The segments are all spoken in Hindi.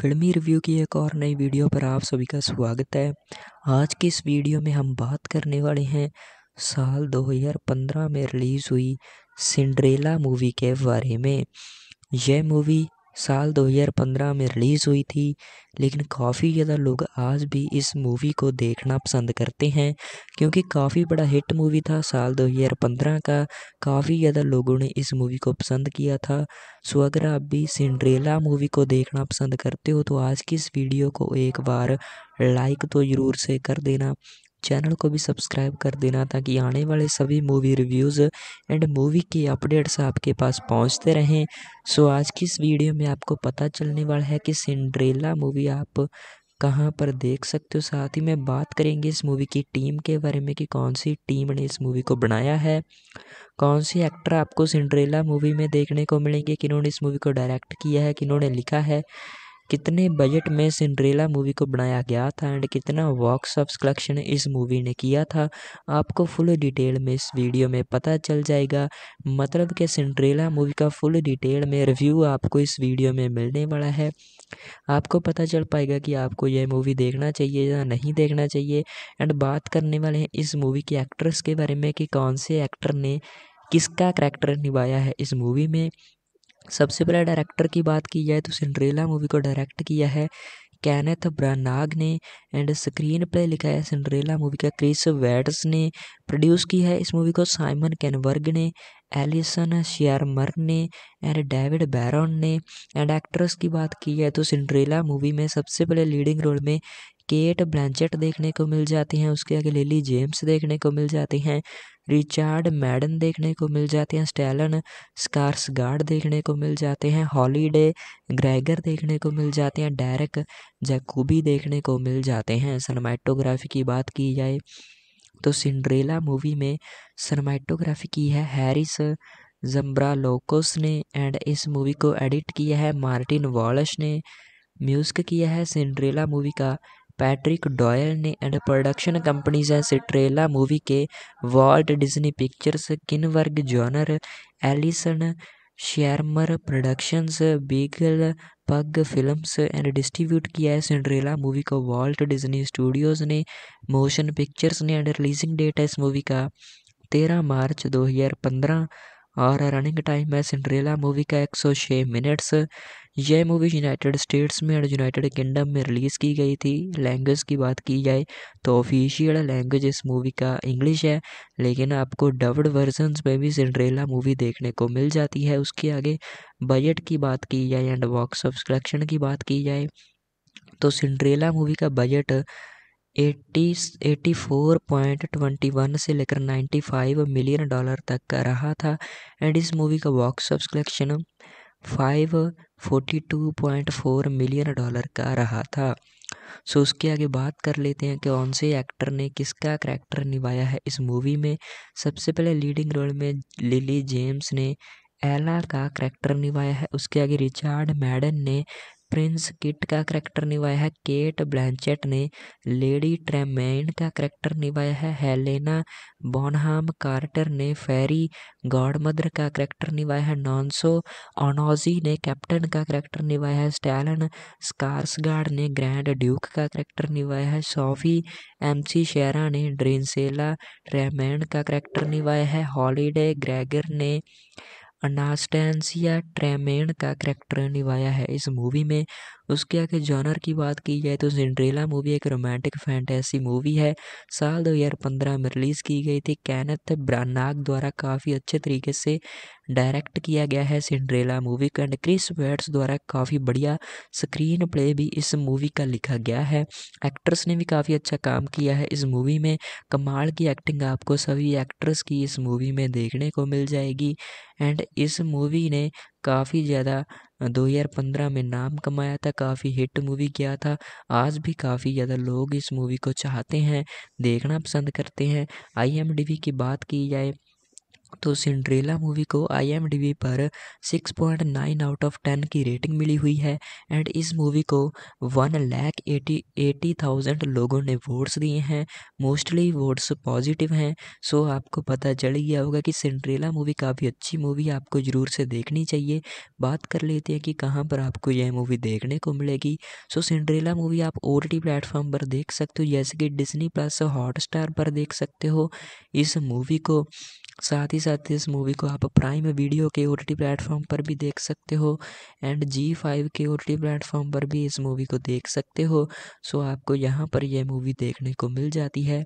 फिल्मी रिव्यू की एक और नई वीडियो पर आप सभी का स्वागत है। आज की इस वीडियो में हम बात करने वाले हैं साल 2015 में रिलीज़ हुई सिंड्रेला मूवी के बारे में। यह मूवी साल 2015 में रिलीज़ हुई थी, लेकिन काफ़ी ज़्यादा लोग आज भी इस मूवी को देखना पसंद करते हैं, क्योंकि काफ़ी बड़ा हिट मूवी था साल 2015 का। काफ़ी ज़्यादा लोगों ने इस मूवी को पसंद किया था। सो अगर आप भी सिंड्रेला मूवी को देखना पसंद करते हो तो आज की इस वीडियो को एक बार लाइक तो ज़रूर से कर देना। चैनल को भी सब्सक्राइब कर देना ताकि आने वाले सभी मूवी रिव्यूज़ एंड मूवी के अपडेट्स आपके पास पहुँचते रहें। सो आज की इस वीडियो में आपको पता चलने वाला है कि सिंड्रेला मूवी आप कहाँ पर देख सकते हो। साथ ही में बात करेंगे इस मूवी की टीम के बारे में कि कौन सी टीम ने इस मूवी को बनाया है। कौन सी एक्टर आपको सिंड्रेला मूवी में देखने को मिलेंगे, किन्होंने इस मूवी को डायरेक्ट किया है, किन्होंने लिखा है। कितने बजट में सिंड्रेला मूवी को बनाया गया था एंड कितना बॉक्स ऑफ़ कलेक्शन इस मूवी ने किया था, आपको फुल डिटेल में इस वीडियो में पता चल जाएगा। मतलब कि सिंड्रेला मूवी का फुल डिटेल में रिव्यू आपको इस वीडियो में मिलने वाला है। आपको पता चल पाएगा कि आपको यह मूवी देखना चाहिए या नहीं देखना चाहिए। एंड बात करने वाले हैं इस मूवी के एक्ट्रेस के बारे में कि कौन से एक्टर ने, किसका करैक्टर निभाया है इस मूवी में। सबसे पहले डायरेक्टर की बात की जाए तो सिंड्रेला मूवी को डायरेक्ट किया है कैनेथ ब्रानाग ने एंड स्क्रीन प्ले लिखा है सिंड्रेला मूवी का। क्रिस वैट्स ने प्रोड्यूस की है इस मूवी को। साइमन कैनवर्ग ने एलिसन शेयरमर ने एंड डेविड बैरन ने। एंड एक्ट्रेस की बात की जाए तो सिंड्रेला मूवी में सबसे पहले लीडिंग रोल में केट ब्लैंचेट देखने को मिल जाती हैं, उसके आगे लिली जेम्स देखने को मिल जाती हैं, रिचार्ड मैडन देखने को मिल जाते हैं, स्टैलन स्कार्सगार्ड देखने को मिल जाते हैं, हॉलीडे ग्रेगर देखने को मिल जाते हैं डायरेक जैकूबी देखने को मिल जाते हैं। सनमाइटोग्राफी की बात की जाए तो सिंड्रेला मूवी में सनमाइटोग्राफी की है हैरिस जम्ब्रा लोकोस ने एंड इस मूवी को एडिट किया है, मार्टिन वॉलश ने म्यूज़िक किया है। सिंड्रेला मूवी का पैट्रिक डॉयल ने एंड प्रोडक्शन कंपनीज़ हैं सिट्रेला मूवी के Walt Disney Pictures, Kinberg, Genre, Allison Shearmur Productions, Beagle Pug Films and distribute किया है सिंड्रेला मूवी को। वॉल्ट डिज्नी स्टूडियोज़ ने मोशन पिक्चर्स ने एंड रिलीजिंग डेट है इस मूवी का। तेरह मार्च 2015 और रनिंग टाइम है सिंड्रेला मूवी का 106 मिनट्स। यह मूवी यूनाइटेड स्टेट्स में और यूनाइटेड किंगडम में रिलीज़ की गई थी। लैंग्वेज की बात की जाए तो ऑफिशियल लैंग्वेज इस मूवी का इंग्लिश है, लेकिन आपको डब्ड वर्जन्स में भी सिंड्रेला मूवी देखने को मिल जाती है। उसके आगे बजट की बात की जाए एंड बॉक्स ऑफ़ कलेक्शन की बात की जाए तो सिंड्रेला मूवी का budget eighty eighty four point twenty one से लेकर नाइन्टी फाइव मिलियन डॉलर तक का रहा था। एंड इस मूवी का box off collection five forty two point four million dollar का रहा था। सो उसके आगे बात कर लेते हैं कि कौन से एक्टर ने किसका करैक्टर निभाया है इस मूवी में। सबसे पहले लीडिंग रोल में लिली जेम्स ने एला का करैक्टर निभाया है। उसके आगे रिचार्ड मैडन ने प्रिंस किट का करैक्टर निभाया है। केट ब्लैंचेट ने लेडी ट्रेमेन का करैक्टर निभाया है। हेलेना बोनहाम कार्टर ने फेरी गॉडमदर का करैक्टर निभाया है। नॉन्सो ऑनोजी ने कैप्टन का करैक्टर निभाया है। स्टैलन स्कार्सगार्ड ने ग्रैंड ड्यूक का करैक्टर निभाया है। सोफी एमसी शेरा ने ड्रिंसेला ट्रेमैन का करैक्टर निभाया है। हॉलीडे ग्रेगर ने अनास्टेंसिया ट्रेमेन का करेक्टर निभाया है इस मूवी में। उसके आगे जॉनर की बात की जाए तो सिंड्रेला मूवी एक रोमांटिक फैंटेसी मूवी है। साल 2015 में रिलीज़ की गई थी। कैनथ ब्रानाग द्वारा काफ़ी अच्छे तरीके से डायरेक्ट किया गया है सिंड्रेला मूवी का एंड क्रिस वेट्स द्वारा काफ़ी बढ़िया स्क्रीन प्ले भी इस मूवी का लिखा गया है। एक्ट्रेस ने भी काफ़ी अच्छा काम किया है। इस मूवी में कमाल की एक्टिंग आपको सभी एक्ट्रेस की इस मूवी में देखने को मिल जाएगी। एंड इस मूवी ने काफ़ी ज़्यादा 2015 में नाम कमाया था, काफ़ी हिट मूवी किया था। आज भी काफ़ी ज़्यादा लोग इस मूवी को चाहते हैं, देखना पसंद करते हैं। आई की बात की जाए तो सिंड्रेला मूवी को आई पर 6.9 आउट ऑफ़ 10 की रेटिंग मिली हुई है एंड इस मूवी को one lakh eighty eighty thousand लोगों ने वोट्स दिए हैं। मोस्टली वोट्स पॉजिटिव हैं सो आपको पता चल गया होगा कि सिंड्रेला मूवी काफ़ी अच्छी मूवी आपको ज़रूर से देखनी चाहिए। बात कर लेते हैं कि कहाँ पर आपको यह मूवी देखने को मिलेगी। सो सिंड्रेला मूवी आप ओ टी प्लेटफॉर्म पर देख सकते हो, जैसे कि डिजनी प्लस हॉट पर देख सकते हो। इस मूवी को साथ ही साथ इस मूवी को आप प्राइम वीडियो के ओ टी प्लेटफॉर्म पर भी देख सकते हो एंड जी फाइव के ओ टी प्लेटफॉर्म पर भी इस मूवी को देख सकते हो। सो आपको यहाँ पर यह मूवी देखने को मिल जाती है।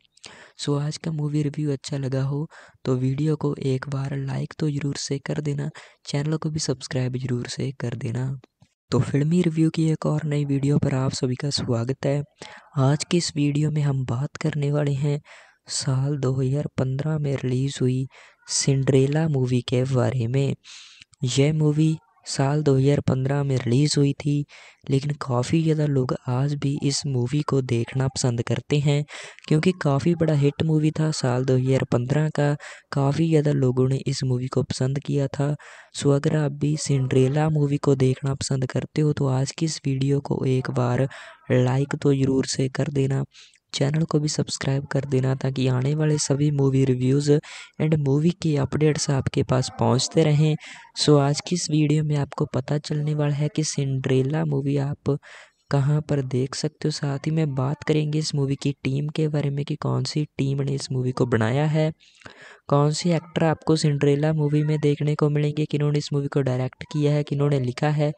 सो आज का मूवी रिव्यू अच्छा लगा हो तो वीडियो को एक बार लाइक तो ज़रूर से कर देना चैनल को भी सब्सक्राइब ज़रूर से कर देना। तो फिल्मी रिव्यू की एक और नई वीडियो पर आप सभी का स्वागत है। आज की इस वीडियो में हम बात करने वाले हैं, साल 2015 में रिलीज़ हुई सिंड्रेला मूवी के बारे में। यह मूवी साल 2015 में रिलीज़ हुई थी, लेकिन काफ़ी ज़्यादा लोग आज भी इस मूवी को देखना पसंद करते हैं, क्योंकि काफ़ी बड़ा हिट मूवी था साल 2015 का। काफ़ी ज़्यादा लोगों ने इस मूवी को पसंद किया था। सो, अगर आप भी सिंड्रेला मूवी को देखना पसंद करते हो तो आज की इस वीडियो को एक बार लाइक तो ज़रूर से कर देना। चैनल को भी सब्सक्राइब कर देना ताकि आने वाले सभी मूवी रिव्यूज़ एंड मूवी के अपडेट्स आपके पास पहुँचते रहें। सो आज की इस वीडियो में आपको पता चलने वाला है कि सिंड्रेला मूवी आप कहाँ पर देख सकते हो। साथ ही में बात करेंगे इस मूवी की टीम के बारे में कि कौन सी टीम ने इस मूवी को बनाया है। कौन सी एक्टर आपको सिंड्रेला मूवी में देखने को मिलेंगे, किन्होंने इस मूवी को डायरेक्ट किया है, किन्होंने लिखा है।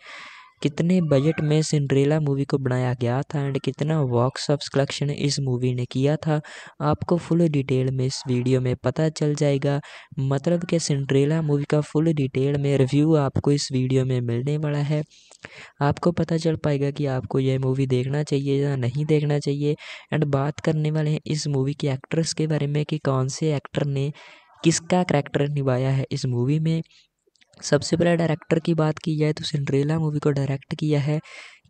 कितने बजट में सिंड्रेला मूवी को बनाया गया था एंड कितना बॉक्स ऑफ़िस कलेक्शन इस मूवी ने किया था, आपको फुल डिटेल में इस वीडियो में पता चल जाएगा। मतलब कि सिंड्रेला मूवी का फुल डिटेल में रिव्यू आपको इस वीडियो में मिलने वाला है। आपको पता चल पाएगा कि आपको यह मूवी देखना चाहिए या नहीं देखना चाहिए एंड बात करने वाले हैं इस मूवी के एक्ट्रेस के बारे में कि कौन से एक्टर ने किसका करेक्टर निभाया है इस मूवी में। सबसे पहले डायरेक्टर की बात की जाए तो सिंड्रेला मूवी को डायरेक्ट किया है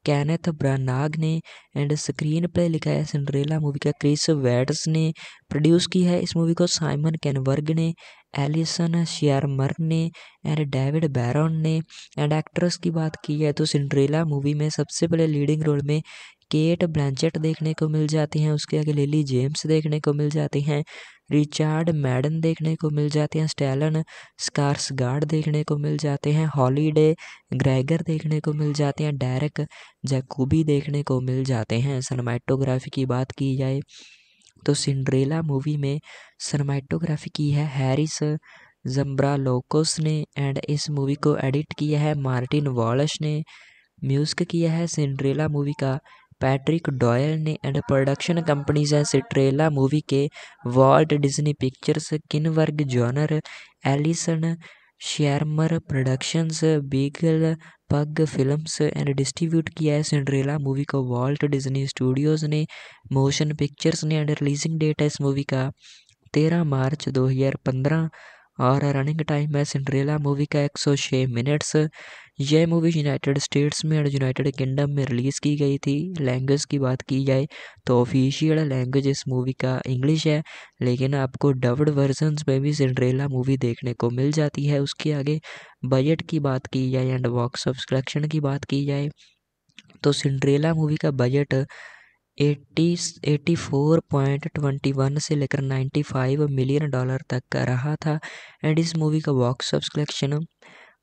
कैनेथ ब्रानाग ने एंड स्क्रीन प्ले लिखा है सिंड्रेला मूवी का क्रिस वैड्स ने। प्रोड्यूस किया है इस मूवी को साइमन कैनवर्ग ने एलिसन शियारमर ने एंड डेविड बैरन ने। एंड एक्ट्रेस की बात की जाए तो सिंड्रेला मूवी में सबसे पहले लीडिंग रोल में केट ब्लैंचेट देखने को मिल जाती हैं, उसके आगे लिली जेम्स देखने को मिल जाती हैं, रिचार्ड मैडन देखने को मिल जाते हैं, स्टैलन स्कार्सगार्ड देखने को मिल जाते हैं, हॉलीडे ग्रेगर देखने को मिल जाते हैं डायरेक जैकूबी देखने को मिल जाते हैं। सनमाइटोग्राफी की बात की जाए तो सिंड्रेला मूवी में सनमाइटोग्राफी की है, हैरिस जम्ब्रालोकोस ने, एंड इस मूवी को एडिट किया है, मार्टिन वॉलश ने, म्यूज़िक किया है, सिंड्रेला मूवी का पैट्रिक डॉयल ने एंड प्रोडक्शन कंपनीज़ हैं सिट्रेला मूवी के Walt Disney Pictures, Kinberg Genre, Allison Shearmur Productions, Beagle Pug Films and distribute किया है सिंड्रेला मूवी को वॉल्ट डिज्नी स्टूडियोज ने मोशन पिक्चर्स ने एंड रिलीजिंग डेट है इस मूवी का। तेरह मार्च 2015 और रनिंग टाइम है सिंड्रेला मूवी का एक सौ छः मिनट्स। यह मूवी यूनाइटेड स्टेट्स में और यूनाइटेड किंगडम में रिलीज़ की गई थी। लैंग्वेज की बात की जाए तो ऑफिशियल लैंग्वेज इस मूवी का इंग्लिश है, लेकिन आपको डब्ड वर्जन में भी सिंड्रेला मूवी देखने को मिल जाती है। उसके आगे बजट की बात की जाए एंड बॉक्स ऑफ़ कलेक्शन की बात की जाए तो सिंड्रेला मूवी का budget eighty eighty four point twenty one से लेकर नाइन्टी फाइव मिलियन डॉलर तक का रहा था। एंड इस मूवी का box off collection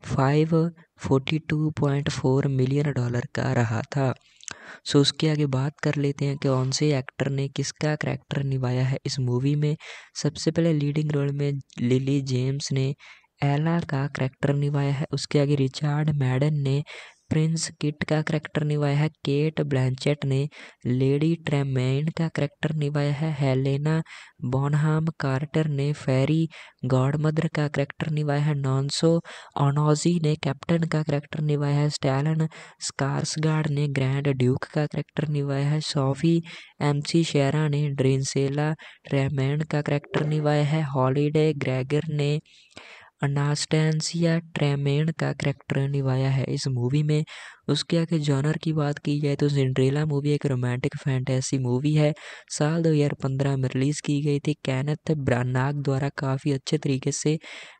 five forty two point four million dollar का रहा था। सो, उसके आगे बात कर लेते हैं कि कौन से एक्टर ने किसका कैरेक्टर निभाया है इस मूवी में। सबसे पहले लीडिंग रोल में लिली जेम्स ने एला का कैरेक्टर निभाया है। उसके आगे रिचार्ड मैडन ने प्रिंस किट का करैक्टर निभाया है। केट ब्लैंचेट ने लेडी ट्रेमैन का करैक्टर निभाया है। हेलेना बोनहाम कार्टर ने फेरी गॉडमदर का करैक्टर निभाया है। नॉन्सो ओनोजी ने कैप्टन का करैक्टर निभाया है। स्टैलन स्कार्सगार्ड ने ग्रैंड ड्यूक का करैक्टर निभाया है। सोफी एमसी शेरा ने ड्रिंसेला ट्रेमैन का करैक्टर निभाया है। हॉलीडे ग्रेगर ने अनास्टेंसिया ट्रेमेन का करेक्टर निभाया है इस मूवी में। उसके आगे जॉनर की बात की जाए तो सिंड्रेला मूवी एक रोमांटिक फैंटेसी मूवी है। साल 2015 में रिलीज़ की गई थी। कैनथ ब्रानाग द्वारा काफ़ी अच्छे तरीके से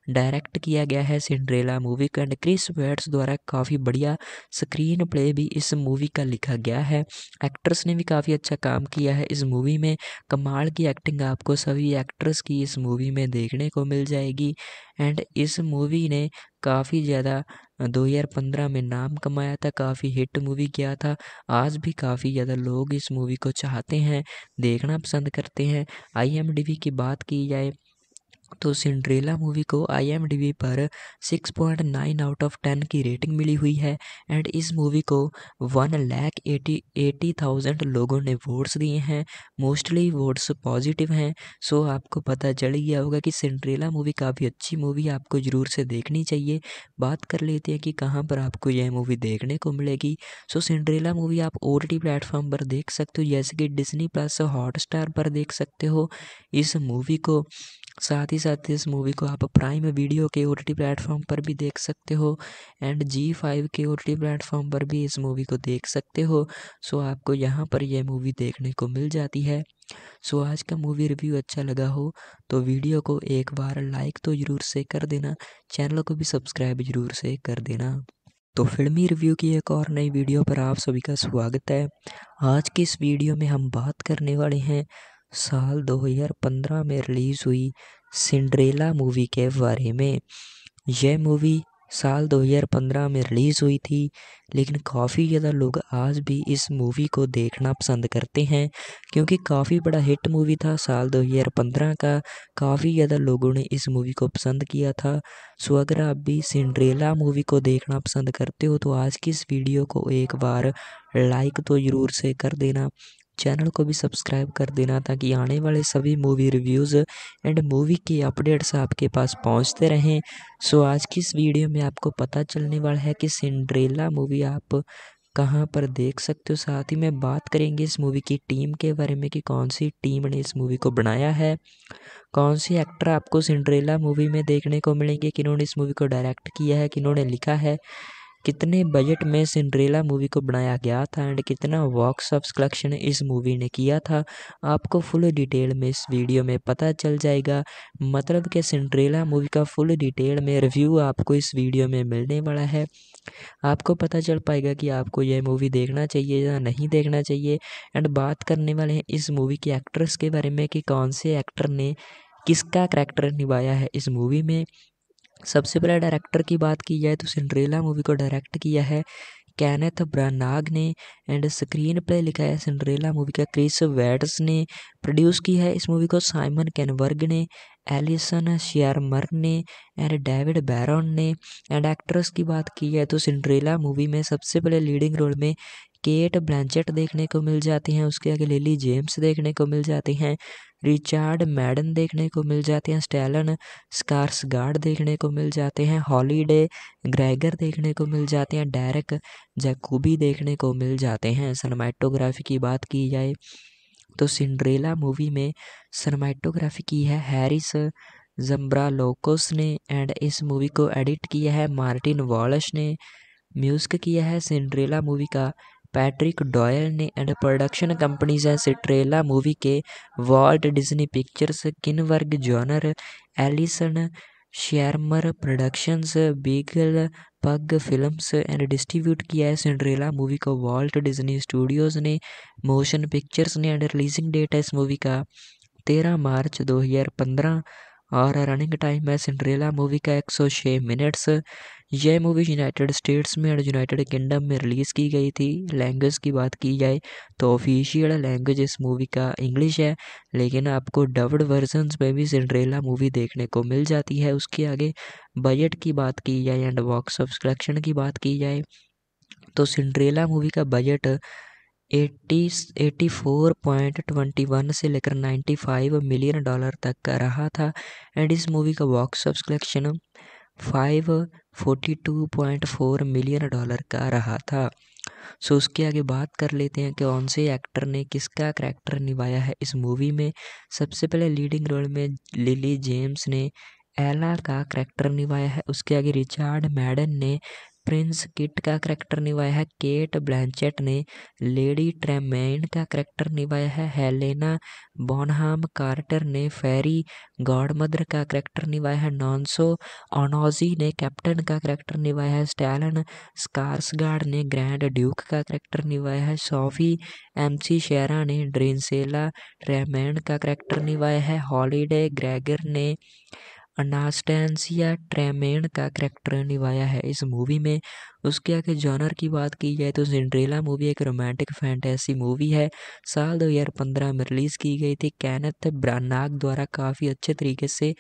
डायरेक्ट किया गया है सिंड्रेला मूवी को एंड क्रिस वेट्स द्वारा काफ़ी बढ़िया स्क्रीन प्ले भी इस मूवी का लिखा गया है। एक्ट्रेस ने भी काफ़ी अच्छा काम किया है। इस मूवी में कमाल की एक्टिंग आपको सभी एक्ट्रेस की इस मूवी में देखने को मिल जाएगी। एंड इस मूवी ने काफ़ी ज़्यादा 2015 में नाम कमाया था, काफ़ी हिट मूवी किया था। आज भी काफ़ी ज़्यादा लोग इस मूवी को चाहते हैं, देखना पसंद करते हैं। आई की बात की जाए तो सिंड्रेला मूवी को आई पर 6.9 आउट ऑफ़ 10 की रेटिंग मिली हुई है एंड इस मूवी को one lakh eighty eighty thousand लोगों ने वोट्स दिए हैं। मोस्टली वोट्स पॉजिटिव हैं। सो आपको पता चल गया होगा कि सिंड्रेला मूवी काफ़ी अच्छी मूवी आपको ज़रूर से देखनी चाहिए। बात कर लेते हैं कि कहाँ पर आपको यह मूवी देखने को मिलेगी। सो सिंड्रेला मूवी आप ओ टी प्लेटफॉर्म पर देख सकते हो, जैसे कि डिजनी प्लस हॉट पर देख सकते हो। इस मूवी को साथ ही साथ इस मूवी को आप प्राइम वीडियो के ओ टी प्लेटफॉर्म पर भी देख सकते हो एंड जी फाइव के ओ टी प्लेटफॉर्म पर भी इस मूवी को देख सकते हो। सो आपको यहाँ पर यह मूवी देखने को मिल जाती है। सो आज का मूवी रिव्यू अच्छा लगा हो तो वीडियो को एक बार लाइक तो ज़रूर से कर देना चैनल को भी सब्सक्राइब ज़रूर से कर देना। तो फिल्मी रिव्यू की एक और नई वीडियो पर आप सभी का स्वागत है। आज की इस वीडियो में हम बात करने वाले हैं साल 2015 में रिलीज़ हुई सिंड्रेला मूवी के बारे में। यह मूवी साल 2015 में रिलीज़ हुई थी, लेकिन काफ़ी ज़्यादा लोग आज भी इस मूवी को देखना पसंद करते हैं, क्योंकि काफ़ी बड़ा हिट मूवी था साल 2015 का। काफ़ी ज़्यादा लोगों ने इस मूवी को पसंद किया था। सो, अगर आप भी सिंड्रेला मूवी को देखना पसंद करते हो तो आज की इस वीडियो को एक बार लाइक तो ज़रूर से कर देना। चैनल को भी सब्सक्राइब कर देना ताकि आने वाले सभी मूवी रिव्यूज़ एंड मूवी के अपडेट्स आपके पास पहुँचते रहें। सो आज की इस वीडियो में आपको पता चलने वाला है कि सिंड्रेला मूवी आप कहाँ पर देख सकते हो। साथ ही में बात करेंगे इस मूवी की टीम के बारे में कि कौन सी टीम ने इस मूवी को बनाया है। कौन सी एक्टर आपको सिंड्रेला मूवी में देखने को मिलेंगे, किन्होंने इस मूवी को डायरेक्ट किया है, किन्होंने लिखा है। कितने बजट में सिंड्रेला मूवी को बनाया गया था एंड कितना बॉक्स ऑफ़ कलेक्शन इस मूवी ने किया था, आपको फुल डिटेल में इस वीडियो में पता चल जाएगा। मतलब कि सिंड्रेला मूवी का फुल डिटेल में रिव्यू आपको इस वीडियो में मिलने वाला है। आपको पता चल पाएगा कि आपको यह मूवी देखना चाहिए या नहीं देखना चाहिए एंड बात करने वाले हैं इस मूवी के एक्ट्रेस के बारे में कि कौन से एक्टर ने, किसका करेक्टर निभाया है इस मूवी में। सबसे पहले डायरेक्टर की बात की जाए तो सिंड्रेला मूवी को डायरेक्ट किया है कैनेथ ब्रानाग ने एंड स्क्रीन प्ले लिखा है सिंड्रेला मूवी का क्रिस वैट्स ने प्रोड्यूस किया है इस मूवी को साइमन कैनवर्ग ने एलिसन शेयरमर ने एंड डेविड बैरन ने एंड एक्ट्रेस की बात की जाए तो सिंड्रेला मूवी में सबसे पहले लीडिंग रोल में केट ब्लैंचेट देखने को मिल जाती हैं, उसके आगे लिली जेम्स देखने को मिल जाती हैं। रिचार्ड मैडन देखने को मिल जाते हैं, स्टैलन स्कार्स गार्ड देखने को मिल जाते हैं, हॉलीडे ग्रेगर देखने को मिल जाते हैं डायरेक जैकूबी देखने को मिल जाते हैं। सनमाइटोग्राफी की बात की जाए तो सिंड्रेला मूवी में सनमाइटोग्राफी की है हैरिस जम्ब्रा लोकोस ने एंड इस मूवी को एडिट किया है, मार्टिन वॉलश ने म्यूज़िक किया है। सिंड्रेला मूवी का पैट्रिक डॉयल ने एंड प्रोडक्शन कंपनीज़ हैं सिट्रेला मूवी के Walt Disney Pictures, Kinberg Genre, Allison Shearmur Productions, Beagle Pug Films and distribute किया है सिंड्रेला मूवी को वॉल्ट डिज्नी स्टूडियोज़ ने, मोशन पिक्चर्स ने एंड रिलीजिंग डेट है इस मूवी का तेरह मार्च 2015 और रनिंग टाइम है सिंड्रेला मूवी का एक सौ छः मिनट्स यह मूवी यूनाइटेड स्टेट्स में और यूनाइटेड किंगडम में रिलीज़ की गई थी। लैंग्वेज की बात की जाए तो ऑफिशियल लैंग्वेज इस मूवी का इंग्लिश है, लेकिन आपको डब्ड वर्जन्स में भी सिंड्रेला मूवी देखने को मिल जाती है। उसके आगे बजट की बात की जाए एंड बॉक्स ऑफ़ कलेक्शन की बात की जाए तो सिंड्रेला मूवी का budget eighty eighty four point twenty one से लेकर नाइन्टी फाइव मिलियन डॉलर तक का रहा था। एंड इस मूवी का box off collection five forty two point four million dollar का रहा था। सो उसके आगे बात कर लेते हैं कि कौन से एक्टर ने किसका करैक्टर निभाया है इस मूवी में। सबसे पहले लीडिंग रोल में लिली जेम्स ने एला का कैरेक्टर निभाया है। उसके आगे रिचार्ड मैडन ने प्रिंस किट का करेक्टर निभाया है, केट ब्लैंचेट ने, लेडी ट्रेमेन का करैक्टर निभाया है, हेलेना बॉनहाम कार्टर ने, फेरी गॉडमदर का करैक्टर निभाया है, नॉन्सो ओनोजी ने, कैप्टन का करैक्टर निभाया है, स्टैलन स्कार्सगार्ड ने, ग्रैंड ड्यूक का करैक्टर निभाया है, सोफी एमसी शेरा ने, ड्रेंसेला ट्रेमैन का करैक्टर निभाया है, हॉलीडे ग्रेगर ने अनास्टेंसिया ट्रेमेन का करेक्टर निभाया है। इस मूवी में उसके आगे जॉनर की बात की जाए तो सिंड्रेला मूवी एक रोमांटिक फैंटेसी मूवी है। साल 2015 में रिलीज़ की गई थी। कैनथ ब्रानाग द्वारा काफ़ी अच्छे तरीके से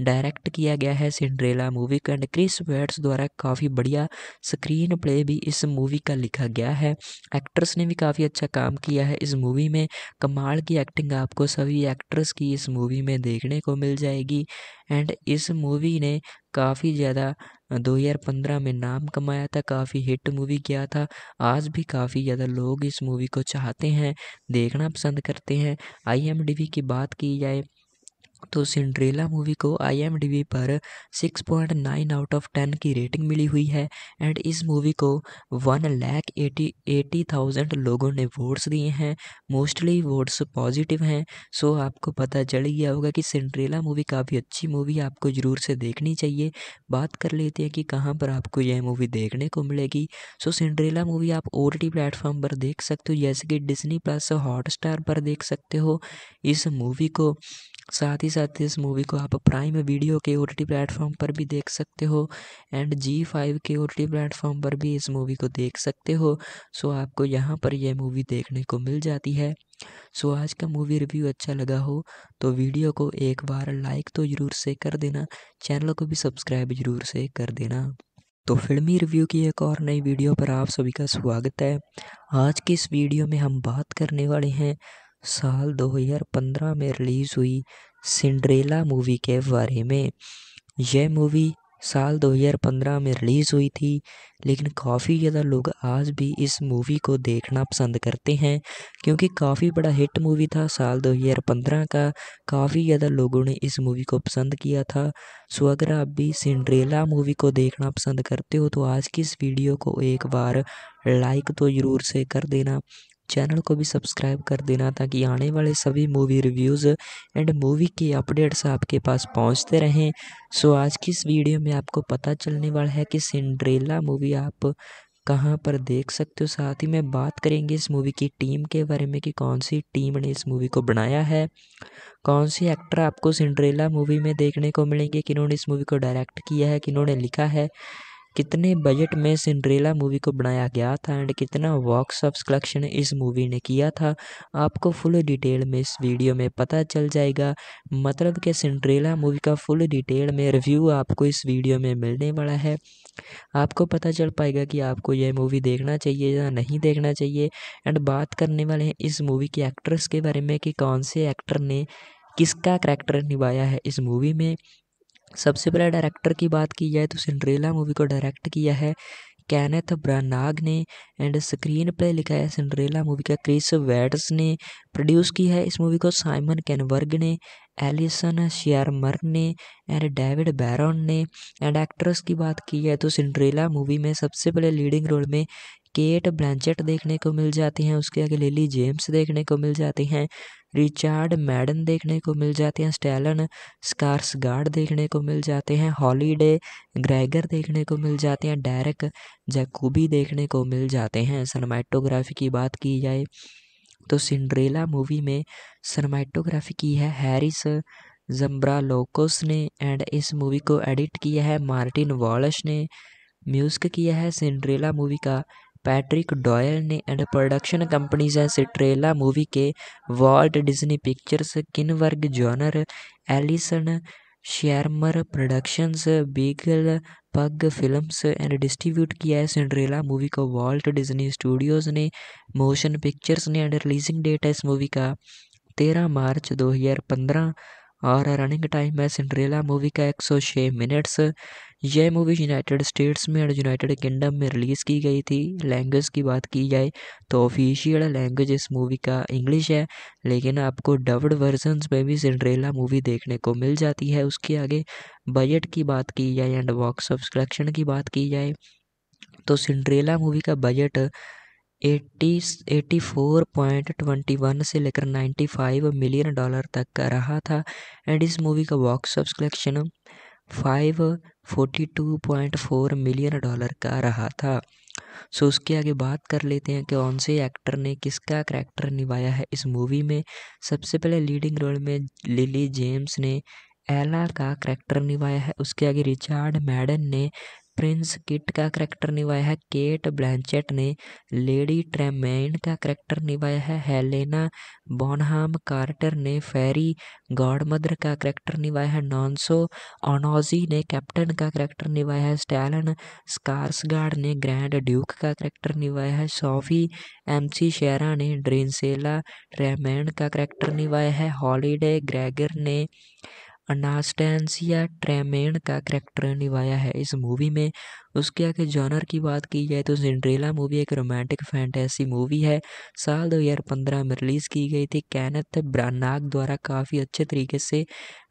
डायरेक्ट किया गया है सिंड्रेला मूवी का एंड क्रिस वेट्स द्वारा काफ़ी बढ़िया स्क्रीन प्ले भी इस मूवी का लिखा गया है। एक्ट्रेस ने भी काफ़ी अच्छा काम किया है इस मूवी में। कमाल की एक्टिंग आपको सभी एक्ट्रेस की इस मूवी में देखने को मिल जाएगी। एंड इस मूवी ने काफ़ी ज़्यादा 2015 में नाम कमाया था, काफ़ी हिट मूवी गया था। आज भी काफ़ी ज़्यादा लोग इस मूवी को चाहते हैं, देखना पसंद करते हैं। आई की बात की जाए तो सिंड्रेला मूवी को आई पर 6.9 आउट ऑफ़ 10 की रेटिंग मिली हुई है एंड इस मूवी को one lakh eighty eighty thousand लोगों ने वोट्स दिए हैं। मोस्टली वोट्स पॉजिटिव हैं। सो आपको पता चल गया होगा कि सिंड्रेला मूवी काफ़ी अच्छी मूवी आपको ज़रूर से देखनी चाहिए। बात कर लेते हैं कि कहाँ पर आपको यह मूवी देखने को मिलेगी। सो सिंड्रेला मूवी आप ओ प्लेटफॉर्म पर देख सकते हो। जैसे कि डिजनी प्लस हॉट पर देख सकते हो। इस मूवी को साथ ही साथ इस मूवी को आप प्राइम वीडियो के ओ टी प्लेटफॉर्म पर भी देख सकते हो एंड जी फाइव के ओ टी प्लेटफॉर्म पर भी इस मूवी को देख सकते हो। सो आपको यहाँ पर यह मूवी देखने को मिल जाती है। सो आज का मूवी रिव्यू अच्छा लगा हो तो वीडियो को एक बार लाइक तो ज़रूर से कर देना चैनल को भी सब्सक्राइब ज़रूर से कर देना। तो फिल्मी रिव्यू की एक और नई वीडियो पर आप सभी का स्वागत है। आज की इस वीडियो में हम बात करने वाले हैं साल 2015 में रिलीज़ हुई सिंड्रेला मूवी के बारे में। यह मूवी साल 2015 में रिलीज़ हुई थी, लेकिन काफ़ी ज़्यादा लोग आज भी इस मूवी को देखना पसंद करते हैं, क्योंकि काफ़ी बड़ा हिट मूवी था साल 2015 का। काफ़ी ज़्यादा लोगों ने इस मूवी को पसंद किया था। सो, अगर आप भी सिंड्रेला मूवी को देखना पसंद करते हो तो आज की इस वीडियो को एक बार लाइक तो ज़रूर से कर देना। चैनल को भी सब्सक्राइब कर देना ताकि आने वाले सभी मूवी रिव्यूज़ एंड मूवी के अपडेट्स आपके पास पहुँचते रहें। सो आज की इस वीडियो में आपको पता चलने वाला है कि सिंड्रेला मूवी आप कहाँ पर देख सकते हो। साथ ही में बात करेंगे इस मूवी की टीम के बारे में कि कौन सी टीम ने इस मूवी को बनाया है। कौन सी एक्टर आपको सिंड्रेला मूवी में देखने को मिलेंगे, किन्होंने इस मूवी को डायरेक्ट किया है, किन्होंने लिखा है। कितने बजट में सिंड्रेला मूवी को बनाया गया था एंड कितना बॉक्स ऑफ़िस कलेक्शन इस मूवी ने किया था, आपको फुल डिटेल में इस वीडियो में पता चल जाएगा। मतलब कि सिंड्रेला मूवी का फुल डिटेल में रिव्यू आपको इस वीडियो में मिलने वाला है। आपको पता चल पाएगा कि आपको यह मूवी देखना चाहिए या नहीं देखना चाहिए। एंड बात करने वाले हैं इस मूवी के एक्ट्रेस के बारे में कि कौन से एक्टर ने किसका करेक्टर निभाया है इस मूवी में। सबसे पहले डायरेक्टर की बात की जाए तो सिंड्रेला मूवी को डायरेक्ट किया है कैनेथ ब्रानाग ने एंड स्क्रीन प्ले लिखा है सिंड्रेला मूवी का। क्रिस वैट्स ने प्रोड्यूस की है इस मूवी को। साइमन कैनवर्ग ने एलिसन शियारमर ने एंड डेविड बैरन ने। एंड एक्ट्रेस की बात की जाए तो सिंड्रेला मूवी में सबसे पहले लीडिंग रोल में केट ब्लैंचेट देखने को मिल जाती हैं। उसके आगे लिली जेम्स देखने को मिल जाती हैं। रिचार्ड मैडन देखने को मिल जाते हैं, स्टैलन स्कार्सगार्ड देखने को मिल जाते हैं, हॉलीडे ग्रेगर देखने को मिल जाते हैं डायरेक जैकूबी देखने को मिल जाते हैं। सनमाइटोग्राफी की बात की जाए तो सिंड्रेला मूवी में सनमाइटोग्राफी की है हैरिस जम्ब्रा लोकोस ने एंड इस मूवी को एडिट किया है, मार्टिन वॉलश ने म्यूज़िक किया है। सिंड्रेला मूवी का पैट्रिक डॉयल ने एंड प्रोडक्शन कंपनीज़ हैं सिट्रेला मूवी के Walt Disney Pictures Kinberg Genre Allison Shearmur Productions Beagle Pug Films and distribute किया है सिंड्रेला मूवी को। वॉल्ट डिज्नी स्टूडियोज़ ने मोशन पिक्चर्स ने एंड रिलीजिंग डेट है इस मूवी का तेरह मार्च 2015 और रनिंग टाइम है सिंड्रेला मूवी का 106 मिनट्स यह मूवी यूनाइटेड स्टेट्स में और यूनाइटेड किंगडम में रिलीज़ की गई थी। लैंग्वेज की बात की जाए तो ऑफिशियल लैंग्वेज इस मूवी का इंग्लिश है। लेकिन आपको डब्ड वर्जन्स में भी सिंड्रेला मूवी देखने को मिल जाती है। उसके आगे बजट की बात की जाए एंड बॉक्स ऑफ़ कलेक्शन की बात की जाए तो सिंड्रेला मूवी का budget eighty eighty four point twenty one से लेकर नाइन्टी फाइव मिलियन डॉलर तक का रहा था। एंड इस मूवी का box office collection five forty two point four million dollar का रहा था। सो, उसके आगे बात कर लेते हैं कि कौन से एक्टर ने किसका करेक्टर निभाया है इस मूवी में। सबसे पहले लीडिंग रोल में लिली जेम्स ने एला का करेक्टर निभाया है। उसके आगे रिचार्ड मैडन ने प्रिंस किट का करैक्टर निभाया है। केट ब्लैंचेट ने, लेडी ट्रेमेन का करैक्टर निभाया है। हेलेना बोनहाम कार्टर ने, फेरी गॉडमदर का करेक्टर निभाया है। नॉन्सो ओनोजी ने, कैप्टन का करेक्टर निभाया है। स्टैलन स्कार्सगार्ड ने, ग्रैंड ड्यूक का करेक्टर निभाया है। सोफी एमसी शेरा ने, ड्रिंसेला ट्रेमैन का करेक्टर निभाया है। हॉलीडे ग्रेगर ने अनास्टेंसिया ट्रेमेन का करेक्टर निभाया है इस मूवी में। उसके आगे जॉनर की बात की जाए तो सिंड्रेला मूवी एक रोमांटिक फैंटेसी मूवी है। साल 2015 में रिलीज़ की गई थी। कैनथ ब्रानाग द्वारा काफ़ी अच्छे तरीके से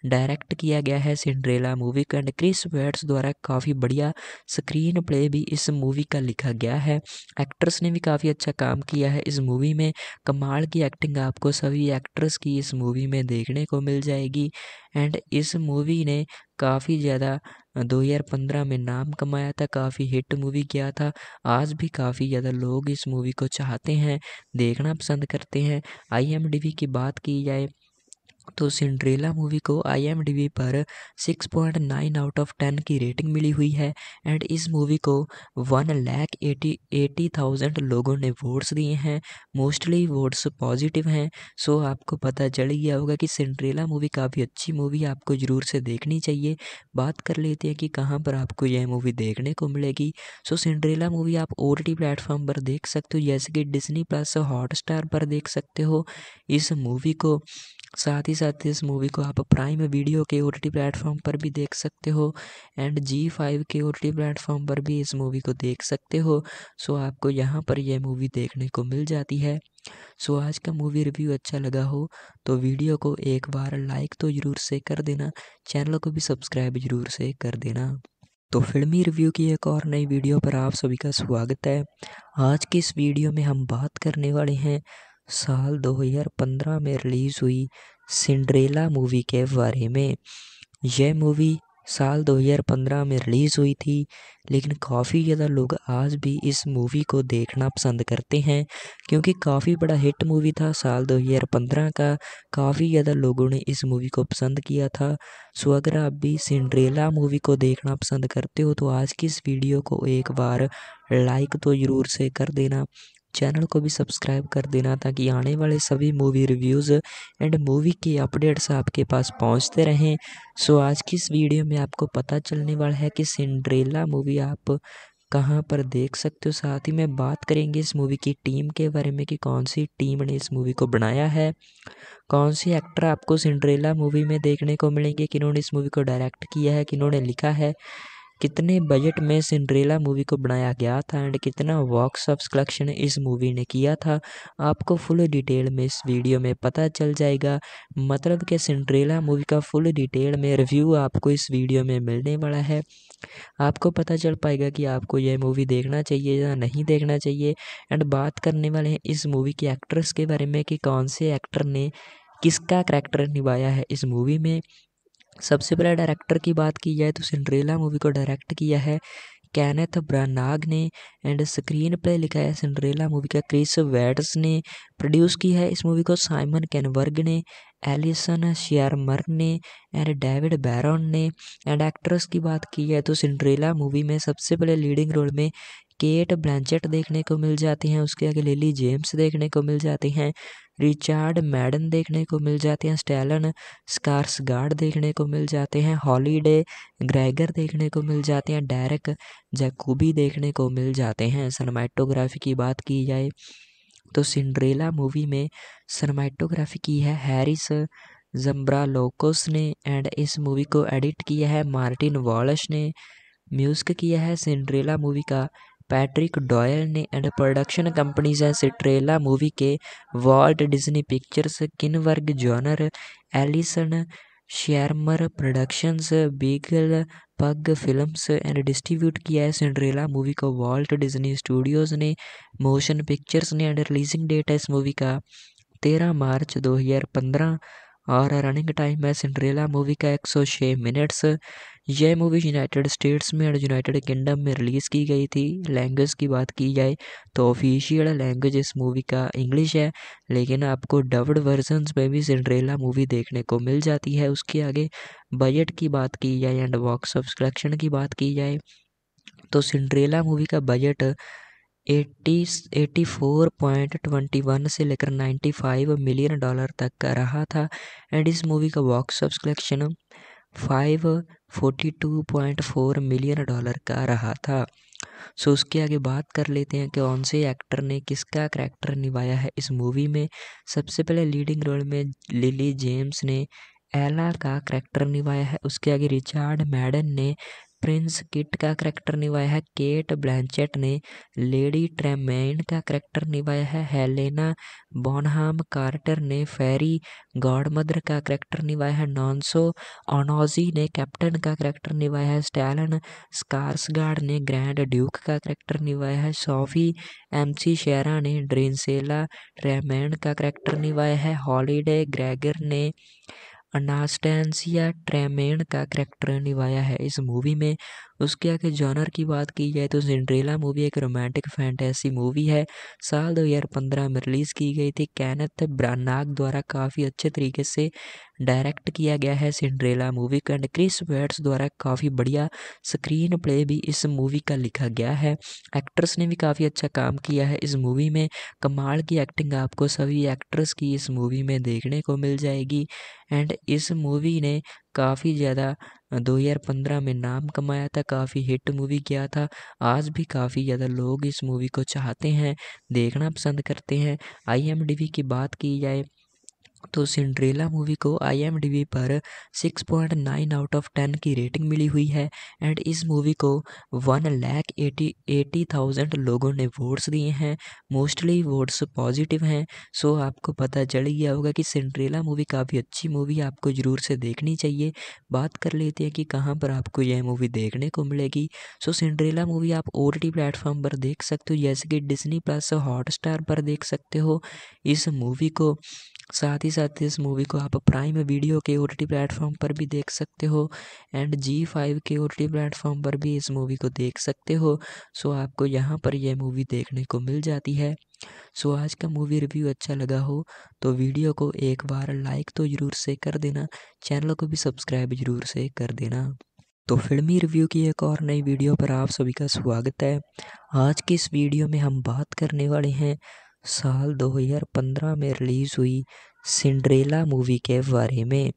डायरेक्ट किया गया है सिंड्रेला मूवी का एंड क्रिस वेट्स द्वारा काफ़ी बढ़िया स्क्रीन प्ले भी इस मूवी का लिखा गया है। एक्ट्रेस ने भी काफ़ी अच्छा काम किया है। इस मूवी में कमाल की एक्टिंग आपको सभी एक्ट्रेस की इस मूवी में देखने को मिल जाएगी। एंड इस मूवी ने काफ़ी ज़्यादा 2015 में नाम कमाया था, काफ़ी हिट मूवी किया था। आज भी काफ़ी ज़्यादा लोग इस मूवी को चाहते हैं, देखना पसंद करते हैं। आई की बात की जाए तो सिंड्रेला मूवी को आई पर 6.9 आउट ऑफ़ 10 की रेटिंग मिली हुई है एंड इस मूवी को one lakh eighty eighty thousand लोगों ने वोट्स दिए हैं। मोस्टली वोट्स पॉजिटिव हैं। सो आपको पता चल गया होगा कि सिंड्रेला मूवी काफ़ी अच्छी मूवी आपको ज़रूर से देखनी चाहिए। बात कर लेते हैं कि कहाँ पर आपको यह मूवी देखने को मिलेगी। सो सिंड्रेला मूवी आप ओ टी प्लेटफॉर्म पर देख सकते हो, जैसे कि डिजनी प्लस हॉट पर देख सकते हो। इस मूवी को साथ ही साथ इस मूवी को आप प्राइम वीडियो के ओ टी प्लेटफॉर्म पर भी देख सकते हो एंड जी फाइव के ओ टी प्लेटफॉर्म पर भी इस मूवी को देख सकते हो। सो आपको यहाँ पर यह मूवी देखने को मिल जाती है। सो आज का मूवी रिव्यू अच्छा लगा हो तो वीडियो को एक बार लाइक तो ज़रूर से कर देना चैनल को भी सब्सक्राइब ज़रूर से कर देना। तो फिल्मी रिव्यू की एक और नई वीडियो पर आप सभी का स्वागत है। आज की इस वीडियो में हम बात करने वाले हैं साल 2015 में रिलीज़ हुई सिंड्रेला मूवी के बारे में। यह मूवी साल 2015 में रिलीज़ हुई थी, लेकिन काफ़ी ज़्यादा लोग आज भी इस मूवी को देखना पसंद करते हैं, क्योंकि काफ़ी बड़ा हिट मूवी था साल 2015 का। काफ़ी ज़्यादा लोगों ने इस मूवी को पसंद किया था। सो, अगर आप भी सिंड्रेला मूवी को देखना पसंद करते हो तो आज की इस वीडियो को एक बार लाइक तो ज़रूर से कर देना। चैनल को भी सब्सक्राइब कर देना ताकि आने वाले सभी मूवी रिव्यूज़ एंड मूवी के अपडेट्स आपके पास पहुँचते रहें। सो आज की इस वीडियो में आपको पता चलने वाला है कि सिंड्रेला मूवी आप कहाँ पर देख सकते हो। साथ ही में बात करेंगे इस मूवी की टीम के बारे में कि कौन सी टीम ने इस मूवी को बनाया है। कौन सी एक्टर आपको सिंड्रेला मूवी में देखने को मिलेंगे, किन्होंने इस मूवी को डायरेक्ट किया है, किन्होंने लिखा है। कितने बजट में सिंड्रेला मूवी को बनाया गया था एंड कितना बॉक्स ऑफ़ कलेक्शन इस मूवी ने किया था, आपको फुल डिटेल में इस वीडियो में पता चल जाएगा। मतलब कि सिंड्रेला मूवी का फुल डिटेल में रिव्यू आपको इस वीडियो में मिलने वाला है। आपको पता चल पाएगा कि आपको यह मूवी देखना चाहिए या नहीं देखना चाहिए। एंड बात करने वाले हैं इस मूवी के एक्ट्रेस के बारे में कि कौन से एक्टर ने, किसका करेक्टर निभाया है इस मूवी में। सबसे पहले डायरेक्टर की बात की जाए तो सिंड्रेला मूवी को डायरेक्ट किया है कैनेथ ब्रानाग ने एंड स्क्रीन प्ले लिखा है सिंड्रेला मूवी का क्रिस वैट्स ने। प्रोड्यूस किया है इस मूवी को साइमन कैनवर्ग ने एलिसन शेयरमर ने एंड डेविड बैरन ने। एंड एक्ट्रेस की बात की जाए तो सिंड्रेला मूवी में सबसे पहले लीडिंग रोल में केट ब्लैंचेट देखने को मिल जाती हैं, उसके आगे लिली जेम्स देखने को मिल जाती हैं, रिचार्ड मैडन देखने को मिल जाते हैं, स्टैलन स्कार्सगार्ड देखने को मिल जाते हैं, हॉलीडे ग्रेगर देखने को मिल जाते हैं डायरेक जैकूबी देखने को मिल जाते हैं। सनमाइटोग्राफी की बात की जाए तो सिंड्रेला मूवी में सनमाइटोग्राफी की है, हैरिस जम्ब्रा लोकोस ने, एंड इस मूवी को एडिट किया है, मार्टिन वॉलश ने, म्यूज़िक किया है, सिंड्रेला मूवी का पैट्रिक डॉयल ने एंड प्रोडक्शन कंपनीज़ हैं सिट्रेला मूवी के Walt Disney Pictures, Kinberg Genre, Allison Shearmur Productions, Beagle Pug Films and distribute किया है सिंड्रेला मूवी को वॉल्ट डिज्नी स्टूडियोज़ ने, मोशन पिक्चर्स ने एंड रिलीजिंग डेट है इस मूवी का तेरह मार्च 2015 और रनिंग टाइम है सिंड्रेला मूवी का एक सौ छः मिनट्स यह मूवी यूनाइटेड स्टेट्स में और यूनाइटेड किंगडम में रिलीज़ की गई थी। लैंग्वेज की बात की जाए तो ऑफिशियल लैंग्वेज इस मूवी का इंग्लिश है, लेकिन आपको डब्ड वर्जन्स में भी सिंड्रेला मूवी देखने को मिल जाती है। उसके आगे बजट की बात की जाए एंड बॉक्स ऑफ़ कलेक्शन की बात की जाए तो सिंड्रेला मूवी का budget eighty eighty four point twenty one से लेकर नाइन्टी फाइव मिलियन डॉलर तक का रहा था। एंड इस मूवी का box off collection five forty two point four million dollar का रहा था। सो, उसके आगे बात कर लेते हैं कि कौन से एक्टर ने किसका करैक्टर निभाया है। इस मूवी में सबसे पहले लीडिंग रोल में लिली जेम्स ने एला का कैरेक्टर निभाया है। उसके आगे रिचार्ड मैडन ने प्रिंस किट का करैक्टर निभाया है। केट ब्लैंचेट ने लेडी ट्रेमेन का करैक्टर निभाया है। हेलेना बॉनहाम कार्टर ने फेरी गॉडमदर का करैक्टर निभाया है। नॉन्सो ओनोजी ने कैप्टन का करैक्टर निभाया है। स्टैलन स्कार्सगार्ड ने ग्रैंड ड्यूक का करैक्टर निभाया है। सोफी एमसी शेरा ने ड्रिंसेला ट्रेमैन का करैक्टर निभाया है। हॉलीडे ग्रेगर ने अनास्टेंसिया ट्रेमेन का कैरेक्टर निभाया है इस मूवी में। उसके आगे जॉनर की बात की जाए तो सिंड्रेला मूवी एक रोमांटिक फैंटेसी मूवी है। साल 2015 में रिलीज़ की गई थी। कैनथ ब्रानाग द्वारा काफ़ी अच्छे तरीके से डायरेक्ट किया गया है सिंड्रेला मूवी को, एंड क्रिस वेट्स द्वारा काफ़ी बढ़िया स्क्रीन प्ले भी इस मूवी का लिखा गया है। एक्ट्रेस ने भी काफ़ी अच्छा काम किया है इस मूवी में। कमाल की एक्टिंग आपको सभी एक्ट्रेस की इस मूवी में देखने को मिल जाएगी। एंड इस मूवी ने काफ़ी ज़्यादा 2015 में नाम कमाया था, काफ़ी हिट मूवी किया था। आज भी काफ़ी ज़्यादा लोग इस मूवी को चाहते हैं, देखना पसंद करते हैं। आई की बात की जाए तो सिंड्रेला मूवी को आई पर 6.9 आउट ऑफ़ 10 की रेटिंग मिली हुई है एंड इस मूवी को one lakh eighty eighty thousand लोगों ने वोट्स दिए हैं। मोस्टली वोट्स पॉजिटिव हैं। सो आपको पता चल गया होगा कि सिंड्रेला मूवी काफ़ी अच्छी मूवी आपको ज़रूर से देखनी चाहिए। बात कर लेते हैं कि कहाँ पर आपको यह मूवी देखने को मिलेगी। सो सिंड्रेला मूवी आप ओ टी प्लेटफॉर्म पर देख सकते हो, जैसे कि डिजनी प्लस हॉट स्टार पर देख सकते हो। इस मूवी को साथ ही साथ इस मूवी को। आप प्राइम वीडियो के ओ टी प्लेटफॉर्म पर भी देख सकते हो एंड जी फाइव के ओ टी प्लेटफॉर्म पर भी इस मूवी को देख सकते हो। सो आपको यहाँ पर यह मूवी देखने को मिल जाती है। सो आज का मूवी रिव्यू अच्छा लगा हो तो वीडियो को एक बार लाइक तो ज़रूर से कर देना। चैनल को भी सब्सक्राइब ज़रूर से कर देना। तो फिल्मी रिव्यू की एक और नई वीडियो पर आप सभी का स्वागत है। आज की इस वीडियो में हम बात करने वाले हैं साल 2015 में रिलीज़ हुई सिंड्रेला मूवी के बारे में।